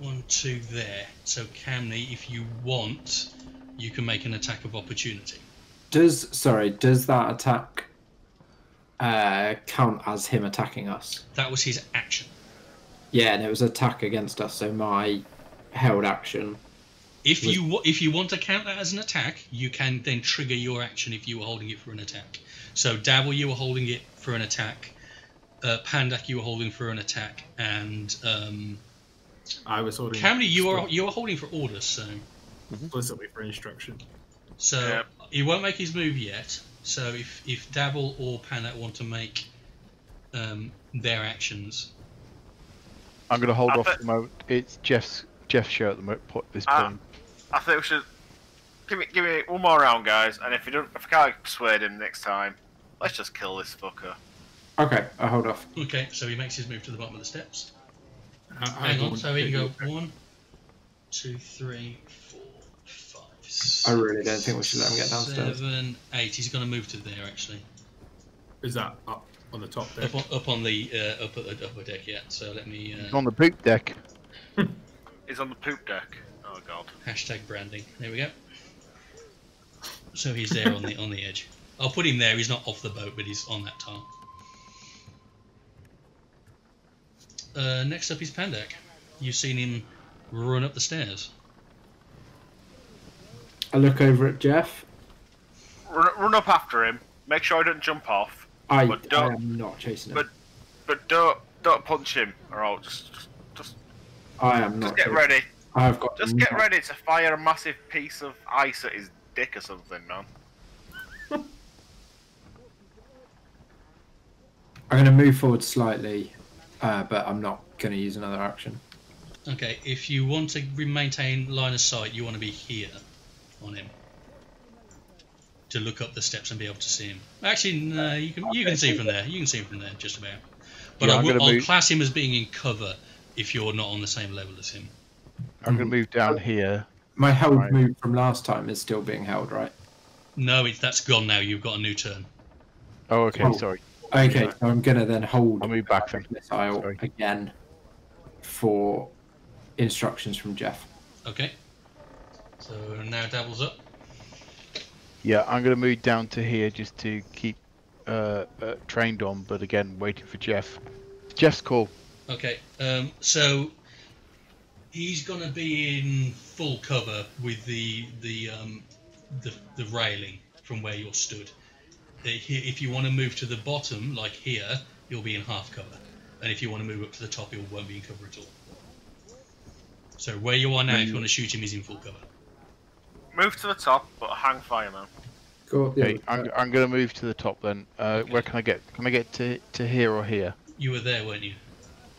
one, two there. So Camney, if you want, you can make an attack of opportunity. Does sorry? Does that attack uh, count as him attacking us? That was his action. Yeah, and it was attack against us. So my held action. If Was- you if you want to count that as an attack, you can then trigger your action if you were holding it for an attack. So Davil, you were holding it for an attack. Uh, Pandak, you were holding for an attack, and um, I was holding. Camney, you are you are holding for orders. So explicitly for instruction. so Yeah. he won't make his move yet. So if if Davil or Pandak want to make um, their actions, I'm going to hold I off thi- at the moment. It's Jeff's Jeff's show at the mo- po- this point. I think we should give me give me one more round, guys. And if you don't, if I can't persuade him next time, let's just kill this fucker. Okay, I hold off. okay. So he makes his move to the bottom of the steps. I- I Hang on, don't so we can think go you- one, two, three, four, five, I really don't think we should let him get downstairs. Seven, eight. He's going to move to there actually. Is that up on the top there? Up on, up on the uh, up at the upper deck yet. So let me uh, On the poop deck. He's on the poop deck. Oh god. hashtag branding. There we go. So he's there on the on the edge. I'll put him there. He's not off the boat, but he's on that tile. Uh, next up is Pandak. You've seen him run up the stairs. I look over at Jeff. Run, run up after him. Make sure I don't jump off, I, But I don't- am not chasing him. but- but don't don't punch him, or I'll just just just, I am not. just get chasing- ready. I have got. Just get ready to fire a massive piece of ice at his dick or something, man. I'm going to move forward slightly, uh, but I'm not going to use another action. Okay, if you want to maintain line of sight, you want to be here on him to look up the steps and be able to see him. Actually, no, you can you can see from there. You can see from there just about. But Yeah, I will, I'll move- class him as being in cover if you're not on the same level as him. I'm going to move down here. My held Right. move from last time is still being held, right? No, it's that's gone now. You've got a new turn. Oh, okay. Oh. Sorry. Okay, so I'm gonna then hold I'll move back then. missile Sorry. again for instructions from Jeff. Okay. So now Davil's up. Yeah, I'm going to move down to here just to keep uh, uh, trained on, but again, waiting for Jeff. Jeff's call. Okay. Um, so he's gonna be in full cover with the the um, the, the railing from where you're stood. He- If you want to move to the bottom, like here, you'll be in half cover, and if you want to move up to the top, you won't be in cover at all. So where you are now, if you want to shoot him, he's in full cover. Move to the top, but hang fire, man. Go up the Okay, I'm. I'm going to move to the top then. Uh, Where can I get? Can I get to, to here or here? You were there, weren't you?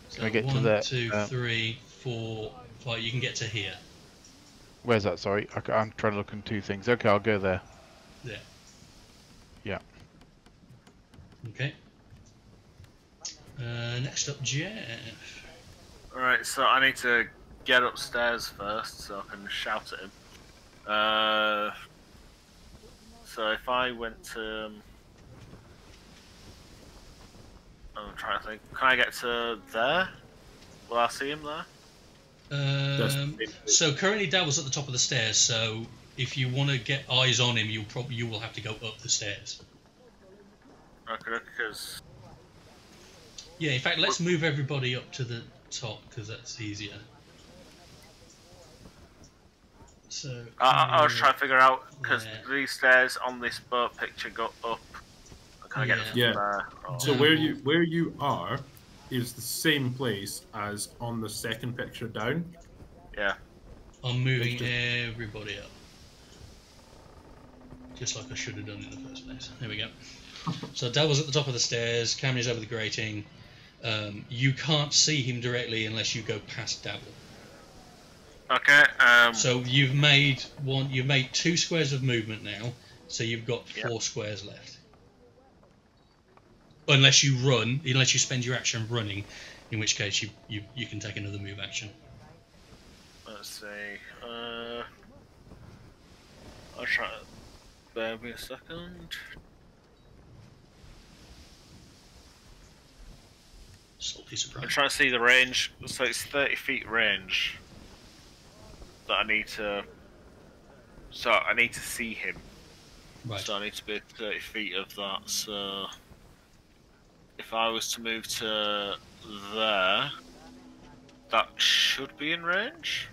So Can I get to one, there? two, Uh, three, four, five. You can get to here. Where's that? Sorry, I, am trying to look in two things. Okay, I'll go there. There. Yeah. Okay. Uh, next up, Jeff. Alright, so I need to get upstairs first so I can shout at him. Uh, so if I went to. Um, I'm trying to think. Can I get to there? Will I see him there? Um, so currently Dad was at the top of the stairs. So if you want to get eyes on him, you'll probably you will have to go up the stairs. Okay, because. Yeah. In fact, let's move everybody up to the top because that's easier. So I, I, I was uh, trying to figure out because Yeah. these stairs on this boat picture go up. Can I get Yeah. them from there? Or- So where you where you are is the same place as on the second picture down. Yeah. I'm moving Just- everybody up. Just like I should have done in the first place. There we go. So Davil's at the top of the stairs, Camney's over the grating. Um, you can't see him directly unless you go past Davil. Okay. Um, So you've made one you've made two squares of movement now, so you've got Yep. four squares left. Unless you run, unless you spend your action running, in which case you, you, you can take another move action. let's see. Uh, I'll try. Bear with me a second. Salty I'm trying to see the range. So it's 30 feet range that I need to. So I need to see him. Right. So I need to be 30 feet of that. So if I was to move to there, that should be in range.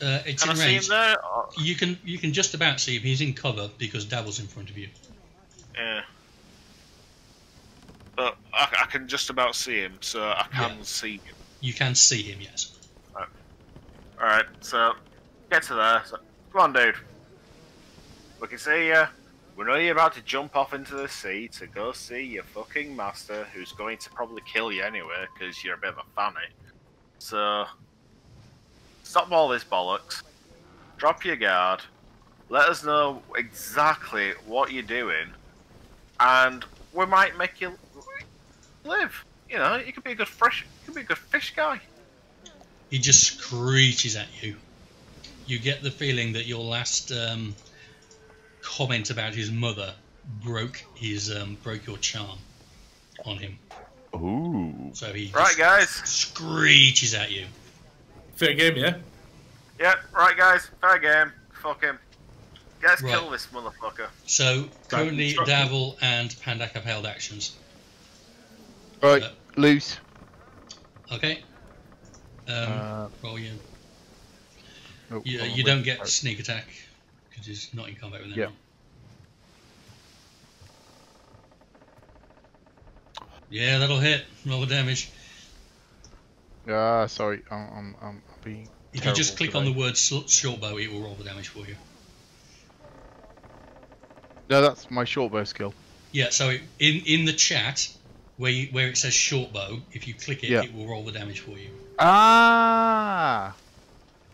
Uh, it's Can I in see him there? Or- You can you can just about see him. He's in cover because Davil's in front of you. Yeah. But I, I can just about see him, so I can Yeah. see him. You can see him, yes. Alright, so get to there. So, come on, dude. We can see you. We know you're about to jump off into the sea to go see your fucking master, who's going to probably kill you anyway, because you're a bit of a fanny. So, stop all this bollocks. Drop your guard. Let us know exactly what you're doing, and we might make you live. You know, you could be a good fresh, you could be a good fish guy. He just screeches at you. You get the feeling that your last um, comment about his mother broke his um, broke your charm on him. Ooh. So he Right, just guys. screeches at you. Fair game, yeah. Yep, right, guys. Fair game. Fuck him. Let's Right. kill this motherfucker. So currently, instruction. Davil and Pandak have held actions. Right, Uh, loose. Okay. Um, Uh, roll you. oh, You, hold you don't get sneak attack because he's not in combat with Yeah. anyone. Yeah, yeah, that'll hit. Roll the damage. Ah, sorry, I'm, I'm, I'm being. If you just terrible click on the word sl- short bow, it will roll the damage for you. No, that's my short bow skill. Yeah, so it, in in the chat where you, where it says short bow, if you click it, Yeah. it will roll the damage for you. Ah,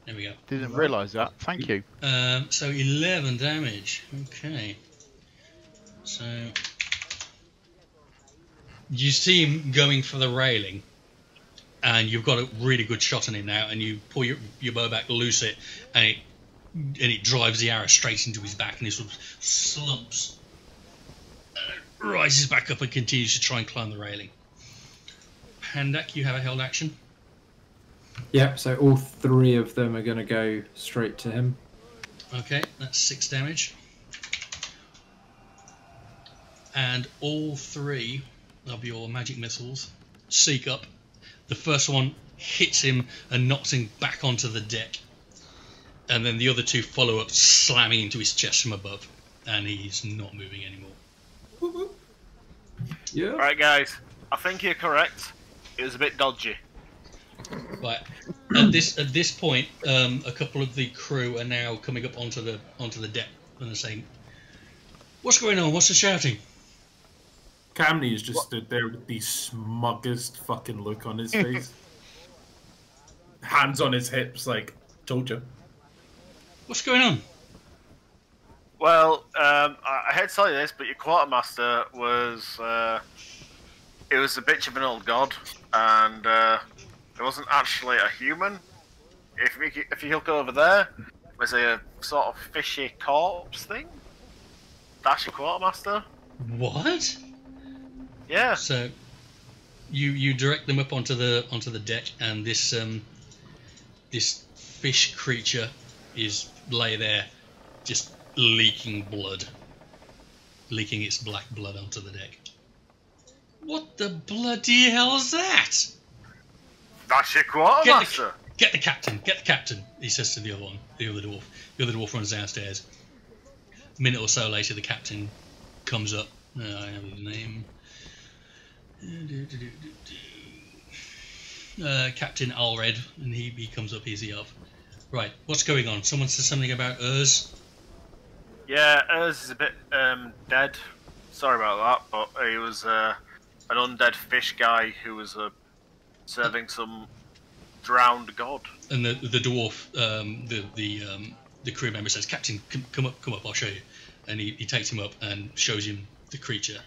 There we go. didn't realise that. Thank you. Um, so 11 damage. Okay. So you see him going for the railing, and you've got a really good shot on him now, and you pull your, your bow back, loose it, and it and it drives the arrow straight into his back, and he sort of slumps, rises back up, and continues to try and climb the railing. Pandak, you have a held action. Yep, so all three of them are going to go straight to him. Okay, that's six damage. And all three of your magic missiles seek up. The first one hits him and knocks him back onto the deck. And then the other two follow up, slamming into his chest from above. And he's not moving anymore. Yeah. Right, guys. I think you're correct. It was a bit dodgy. Right. At this at this point, um, a couple of the crew are now coming up onto the onto the deck and they're saying, "What's going on? What's the shouting?" Camney is just stood there with the smuggest fucking look on his face. Hands on his hips, like, told you. What's going on? Well, um, I, I hate to tell you this, but your quartermaster was. Uh, it was a bitch of an old god, and uh, it wasn't actually a human. If we, if you look over there, there's a sort of fishy corpse thing. That's your quartermaster. What? Yeah. So, you you direct them up onto the onto the deck, and this um this fish creature is lay there, just leaking blood, leaking its black blood onto the deck. What the bloody hell is that? That's your quartermaster. Get the captain, get the captain, he says to the other one, the other dwarf. The other dwarf runs downstairs. A minute or so later, the captain comes up. Uh, I have his name. Uh, captain Alred, and he, he comes up easy up. Right, what's going on? Someone says something about Urs. Yeah, Urs is a bit um, dead. Sorry about that, but he was uh, an undead fish guy who was uh, serving some drowned god. And the the dwarf, um, the the um, the crew member says, "Captain, come, come up, come up, I'll show you." And he, he takes him up and shows him the creature.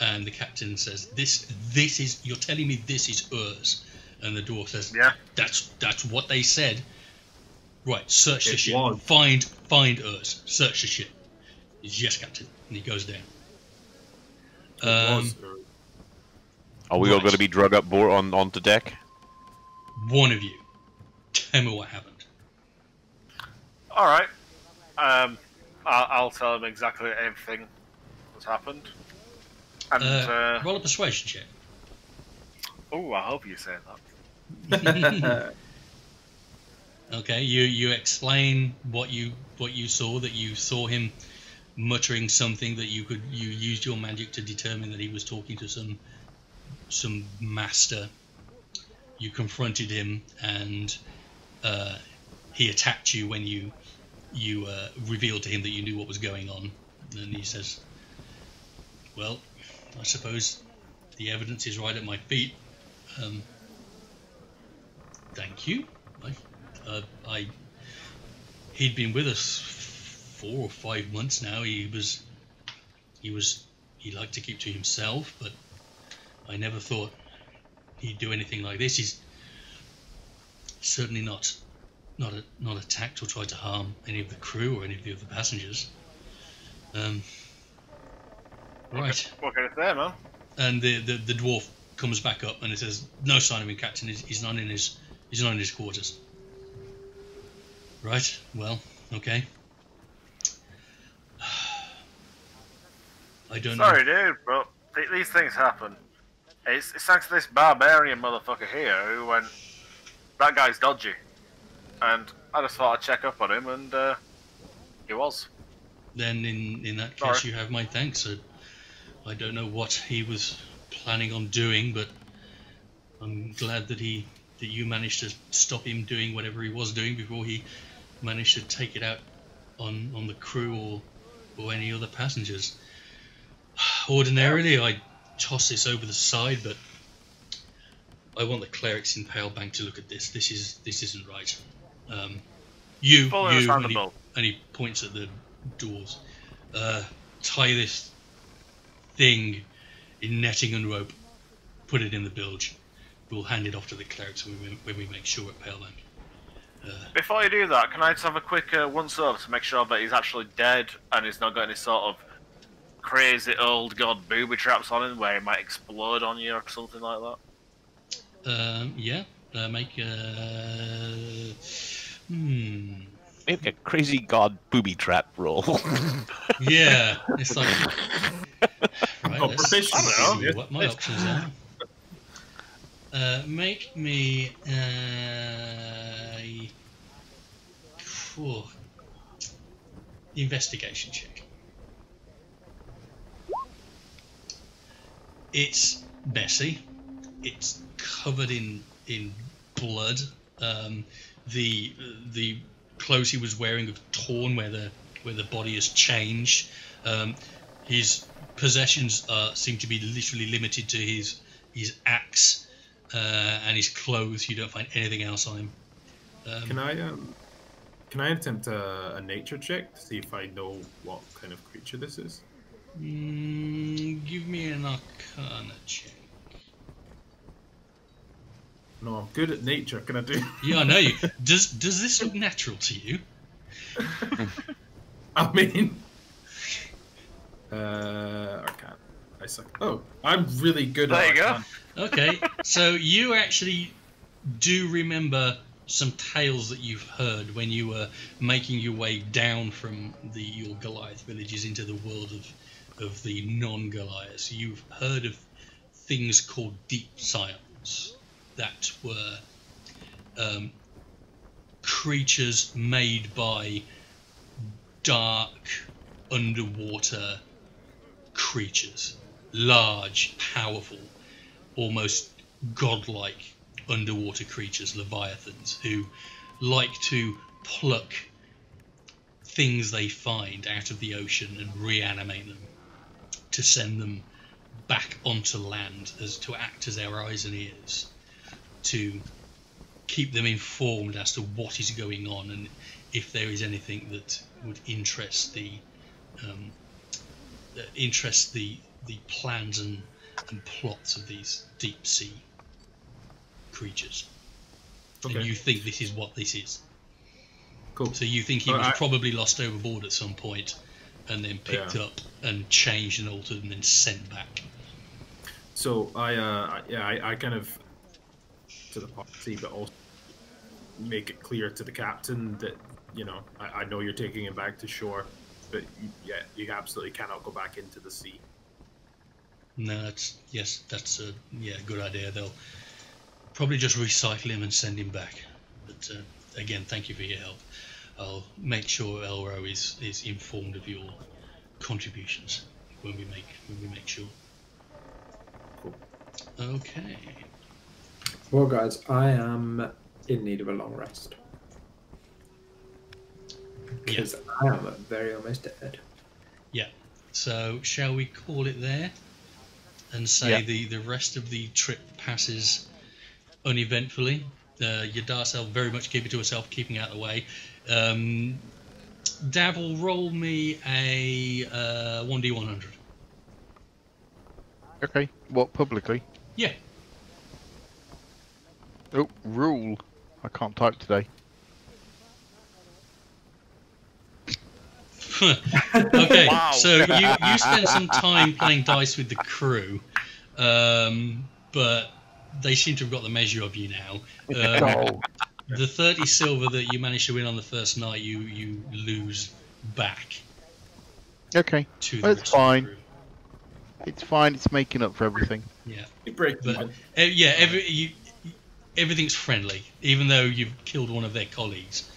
And the captain says, "This this is you're telling me this is Urs?" And the dwarf says, Yeah. "That's that's what they said." Right, search the It ship. was. Find find Urs. Search the ship. He's, yes, captain. And he goes down. Um, was, Are we all going to be drug up board on onto deck? one of you, tell me what happened. All right. Um, I'll, I'll tell him exactly everything that's happened. And Uh, uh, roll a persuasion check. oh, I hope you say that. Okay, you you explain what you what you saw that you saw him muttering something that you could you used your magic to determine that he was talking to some some master. You confronted him and uh, he attacked you when you you uh, revealed to him that you knew what was going on. And he says, "Well, I suppose the evidence is right at my feet. Um, thank you. Uh, I he'd been with us four or five months now. He was he was he liked to keep to himself, but I never thought he'd do anything like this. He's certainly not not a, not attacked or tried to harm any of the crew or any of the other passengers. Um, right. What can I say, man? And the, the, the dwarf comes back up and it says, "No sign of him, Captain. He's, he's not in his he's not in his quarters." Right. Well, okay. I don't Sorry, know. dude, but th- these things happen. It's, it's thanks to this barbarian motherfucker here who went, that guy's dodgy. And I just thought I'd check up on him, and uh, he was. Then in in that case, Sorry. you have my thanks. I, I don't know what he was planning on doing, but I'm glad that he that you managed to stop him doing whatever he was doing before he managed to take it out on on the crew or or any other passengers. Ordinarily, I'd toss this over the side, but I want the clerics in Pale Bank to look at this. This is this isn't right. Um, you, Fully you, and he, and he points at the doors. Uh, tie this thing in netting and rope. Put it in the bilge. we'll hand it off to the clerics when we, when we make sure at Palebank. Uh, Before you do that, can I just have a quick uh, once over to make sure that he's actually dead and he's not got any sort of crazy old god booby traps on him where he might explode on you or something like that? um, yeah, uh, make uh, hmm. Maybe a crazy god booby trap roll. Yeah, it's like right. Let's proficiency. see I don't know. what my options are. Uh, make me a investigation check. It's messy. It's covered in in blood. Um, the the clothes he was wearing have torn where the where the body has changed. Um, his possessions uh, seem to be literally limited to his his axe uh, and his clothes. You don't find anything else on him. Um, Can I um, can I attempt a, a nature check to see if I know what kind of creature this is? mm, give me an Arcana check. No, I'm good at nature. Can I do? Yeah, I know you. Does does this look natural to you? I mean, uh, I can't. I suck. Oh, I'm really good There at. you go. Okay, so you actually do remember some tales that you've heard when you were making your way down from the your Goliath villages into the world of of the non-Goliaths. You've heard of things called deep scions that were um, creatures made by dark underwater creatures, large, powerful, almost godlike underwater creatures, leviathans, who like to pluck things they find out of the ocean and reanimate them to send them back onto land as to act as their eyes and ears to keep them informed as to what is going on and if there is anything that would interest the um, interest the the plans and, and plots of these deep sea creatures. Okay. And you think this is what this is. Cool. So you think he was probably lost overboard at some point and then picked Yeah. up and changed and altered and then sent back. So I, uh, yeah, I, I kind of to the party, but also make it clear to the captain that you know I, I know you're taking him back to shore, but you, yeah, you absolutely cannot go back into the sea. No, that's yes, that's a yeah, good idea. They'll probably just recycle him and send him back. But uh, again, thank you for your help. I'll make sure Elro is is informed of your contributions when we make when we make sure. Cool. Okay. Well, guys, I am in need of a long rest because I am very almost dead. Yeah. So shall we call it there and say Yeah. the, the rest of the trip passes uneventfully? Uh, Yadarsel very much keeping to herself, keeping out of the way. Um, Davil, roll me a uh, 1d100. Okay. What publicly? Yeah. Oh, rule. I can't type today. okay, Wow. so you, you spent some time playing dice with the crew, um, but they seem to have got the measure of you now. Um, the 30 silver that you managed to win on the first night, you, you lose back Okay. to the That's rest of the fine. crew. It's fine. It's making up for everything. Yeah, You break but uh, yeah, every, you, everything's friendly. Even though you've killed one of their colleagues,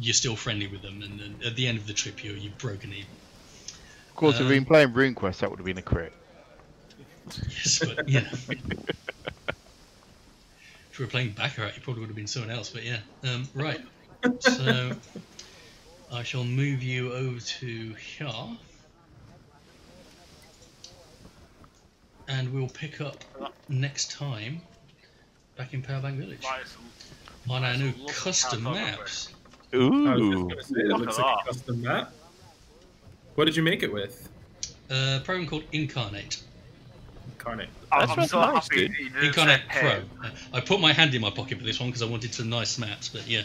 you're still friendly with them, and, and at the end of the trip, you you've broken even. Of course, if Um, we'd been playing RuneQuest, that would have been a crit. Yes, but you know. if we were playing Baccarat, it probably would have been someone else, but yeah. Um, right. So I shall move you over to here. And we'll pick up next time back in Palebank Village on our new custom that maps. I was Ooh. just say, it looks like a custom map. What did you make it with? Uh, a program called Inkarnate. Inkarnate. I'm, That's I'm really so nice, dude. that you didn't Inkarnate Pro. pen. I put my hand in my pocket for this one because I wanted some nice maps, but yeah.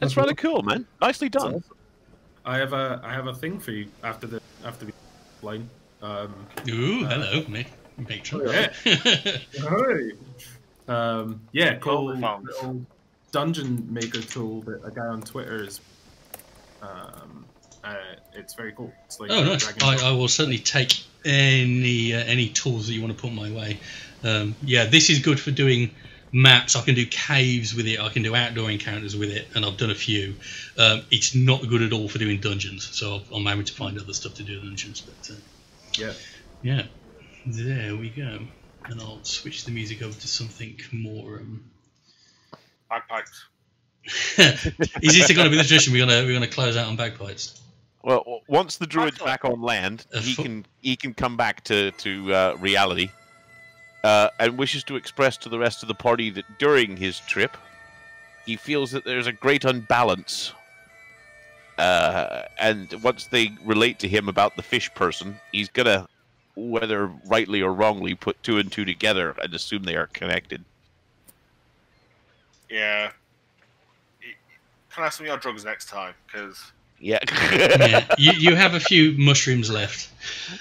That's rather cool, man. Nicely done. I have a I have a thing for you after the after the line. Um, Ooh, Uh, hello, ma- matron. yeah. Hey. Um, yeah, cool little dungeon maker tool that a guy on Twitter is. Um, uh, it's very cool. It's like oh, nice. I. I will certainly take any uh, any tools that you want to put my way. Um, yeah, this is good for doing maps. I can do caves with it. I can do outdoor encounters with it, and I've done a few. Um, it's not good at all for doing dungeons, so I'm having to find other stuff to do dungeons. But uh, yeah. yeah, there we go. And I'll switch the music over to something more. Um... Bagpipes. is this going to be the tradition? We're gonna we're gonna close out on bagpipes. Well, once the druid's thought- back on land, A he can he can come back to to uh, reality, uh, and wishes to express to the rest of the party that during his trip, he feels that there's a great unbalance. Uh, and once they relate to him about the fish person, he's gonna, whether rightly or wrongly, put two and two together and assume they are connected. Yeah. Can I have some of your drugs next time? Because Yeah. yeah, you, you have a few mushrooms left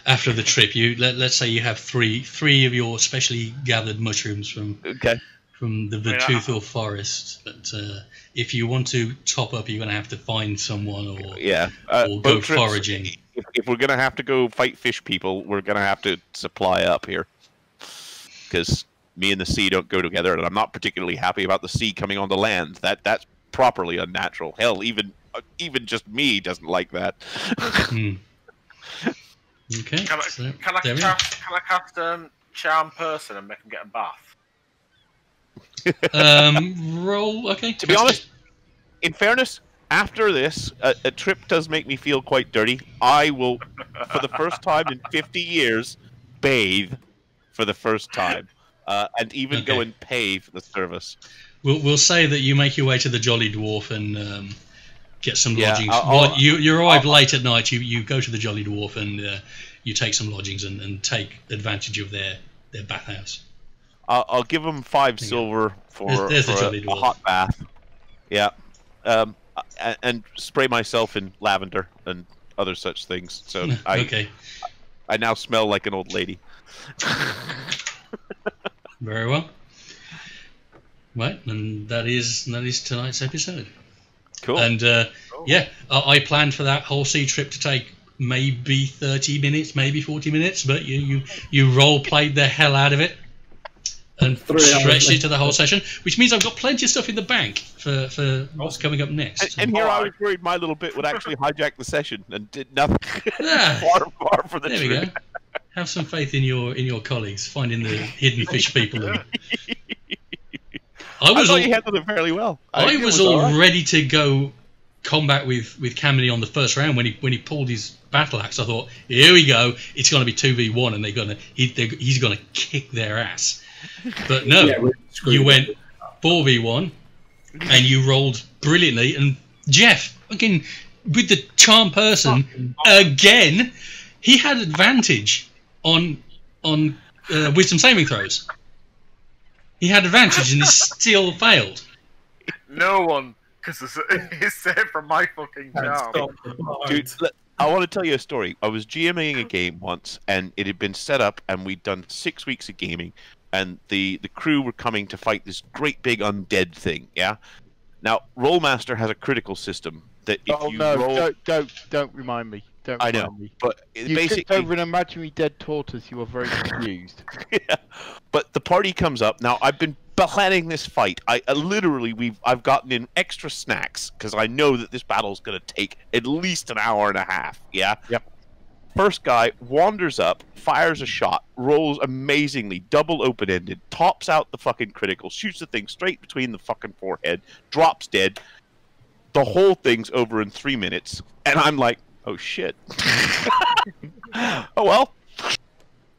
after the trip. You let, let's say you have three three of your specially gathered mushrooms from okay. from the Yeah. Vertuthor forest. But uh, if you want to top up, you're going to have to find someone or Yeah. Uh, or go trips, foraging. If, if we're gonna have to go fight fish people, we're gonna have to supply up here, because me and the sea don't go together, and I'm not particularly happy about the sea coming onto land. That that's properly unnatural. Hell, even uh, even just me doesn't like that. Hmm. Okay, can I, so can I there we are. cast, can I cast um, Charm Person and make him get a bath? Um, roll. Okay. To be honest, it. in fairness, after this, a, a trip does make me feel quite dirty. I will, for the first time in 50 years, bathe for the first time, uh, and even go and pay for the service. We'll, we'll say that you make your way to the Jolly Dwarf and um, get some Yeah, lodgings. I'll- well, I'll- you you arrive I'll- late at night. You you go to the Jolly Dwarf and uh, you take some lodgings and, and take advantage of their their bathhouse. I'll, I'll give them five silver for, There's- there's the for Jolly a, a hot bath. Yeah, um, and, and spray myself in lavender and other such things. So I okay, I now smell like an old lady. very well. Right, and that is that is tonight's episode. Cool. And uh, Oh. yeah, I, I planned for that whole sea trip to take maybe thirty minutes, maybe forty minutes, but you you you role played the hell out of it and Three hours stretched it to the whole session, which means I've got plenty of stuff in the bank for, for what's coming up next. and here I was worried my little bit would actually hijack the session and did nothing. Ah, far, far from the there we truth. Go. Have some faith in your in your colleagues, finding the hidden fish people. And... I I was thought all, you handled it fairly well. I it was all all right. ready to go combat with with Camney on the first round when he when he pulled his battle axe. I thought, here we go, it's going to be two v one, and they're gonna he, they're, he's going to kick their ass. But no, Yeah, you went four v one, and you rolled brilliantly. And Jeff, again with the charm person again, he had advantage on on uh, wisdom saving throws. He had advantage and he still failed. No one, because it's, it's saved from my fucking Can't charm. stop the blind. Dude, I want to tell you a story. I was GMing a game once, and it had been set up, and we'd done six weeks of gaming, and the the crew were coming to fight this great big undead thing. Yeah. Now, Rolemaster has a critical system that if oh you no! roll, Don't don't don't remind me. Don't I know. me. but You basically, over an imaginary dead tortoise. You were very confused. yeah. But the party comes up. Now I've been planning this fight. I uh, literally we've I've gotten in extra snacks because I know that this battle is going to take at least an hour and a half. Yeah. Yep. First guy wanders up, fires a shot, rolls amazingly, double open ended, tops out the fucking critical, shoots the thing straight between the fucking forehead, drops dead. The whole thing's over in three minutes, and I'm like, oh shit. oh well.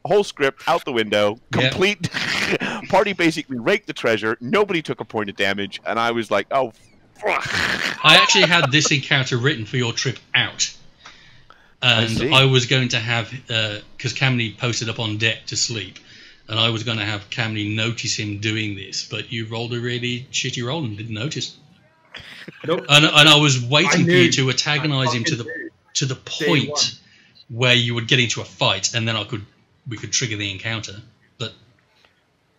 Whole script out the window. Yeah. Complete party basically raked the treasure. Nobody took a point of damage, and I was like, oh. I actually had this encounter written for your trip out. And I, was going to have uh, because Camney posted up on deck to sleep, and I was going to have Camney notice him doing this, but you rolled a really shitty roll and didn't notice. Nope. And, and I was waiting for you to antagonize him to the Fucking to the point where you would get into a fight, and then I could we could trigger the encounter. But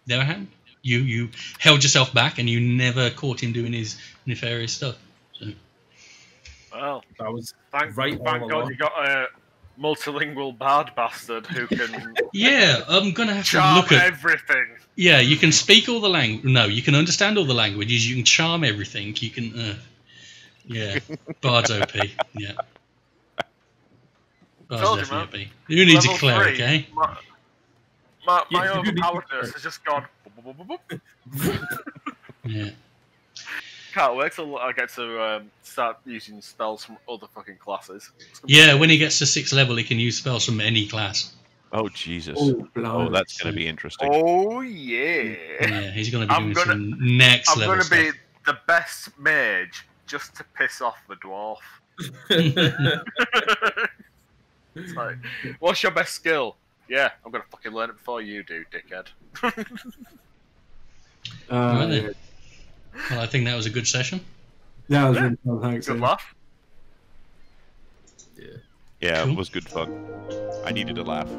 never happened. You you held yourself back, and you never caught him doing his nefarious stuff. So Well, That was thank, Right thank God along. you got a multilingual bard bastard who can yeah, I'm gonna have to look at. everything. Yeah, you can speak all the language. No, you can understand all the languages. You can charm everything. You can. Uh, yeah, Bard's OP. Yeah. Bard's Told you, definitely OP. Who needs a Level cleric, three, eh? My, my, my Yeah, you do need a overpoweredness has just gone. boop, boop, boop, boop. Yeah. Can't wait till I get to um, start using spells from other fucking classes. It's gonna be Yeah, when he gets to sixth level, he can use spells from any class. Oh Jesus! Oh, Oh, that's going to be interesting. Oh yeah! Yeah, he's going to be I'm doing gonna- some next I'm level gonna be the best mage just to piss off the dwarf. It's like, what's your best skill? Yeah, I'm gonna fucking learn it before you do, dickhead. Uh, Right yeah, Well, I think that was a good session. that was really fun. Thanks. Good Ian. laugh. Yeah, Cool. it was good fun. I needed a laugh.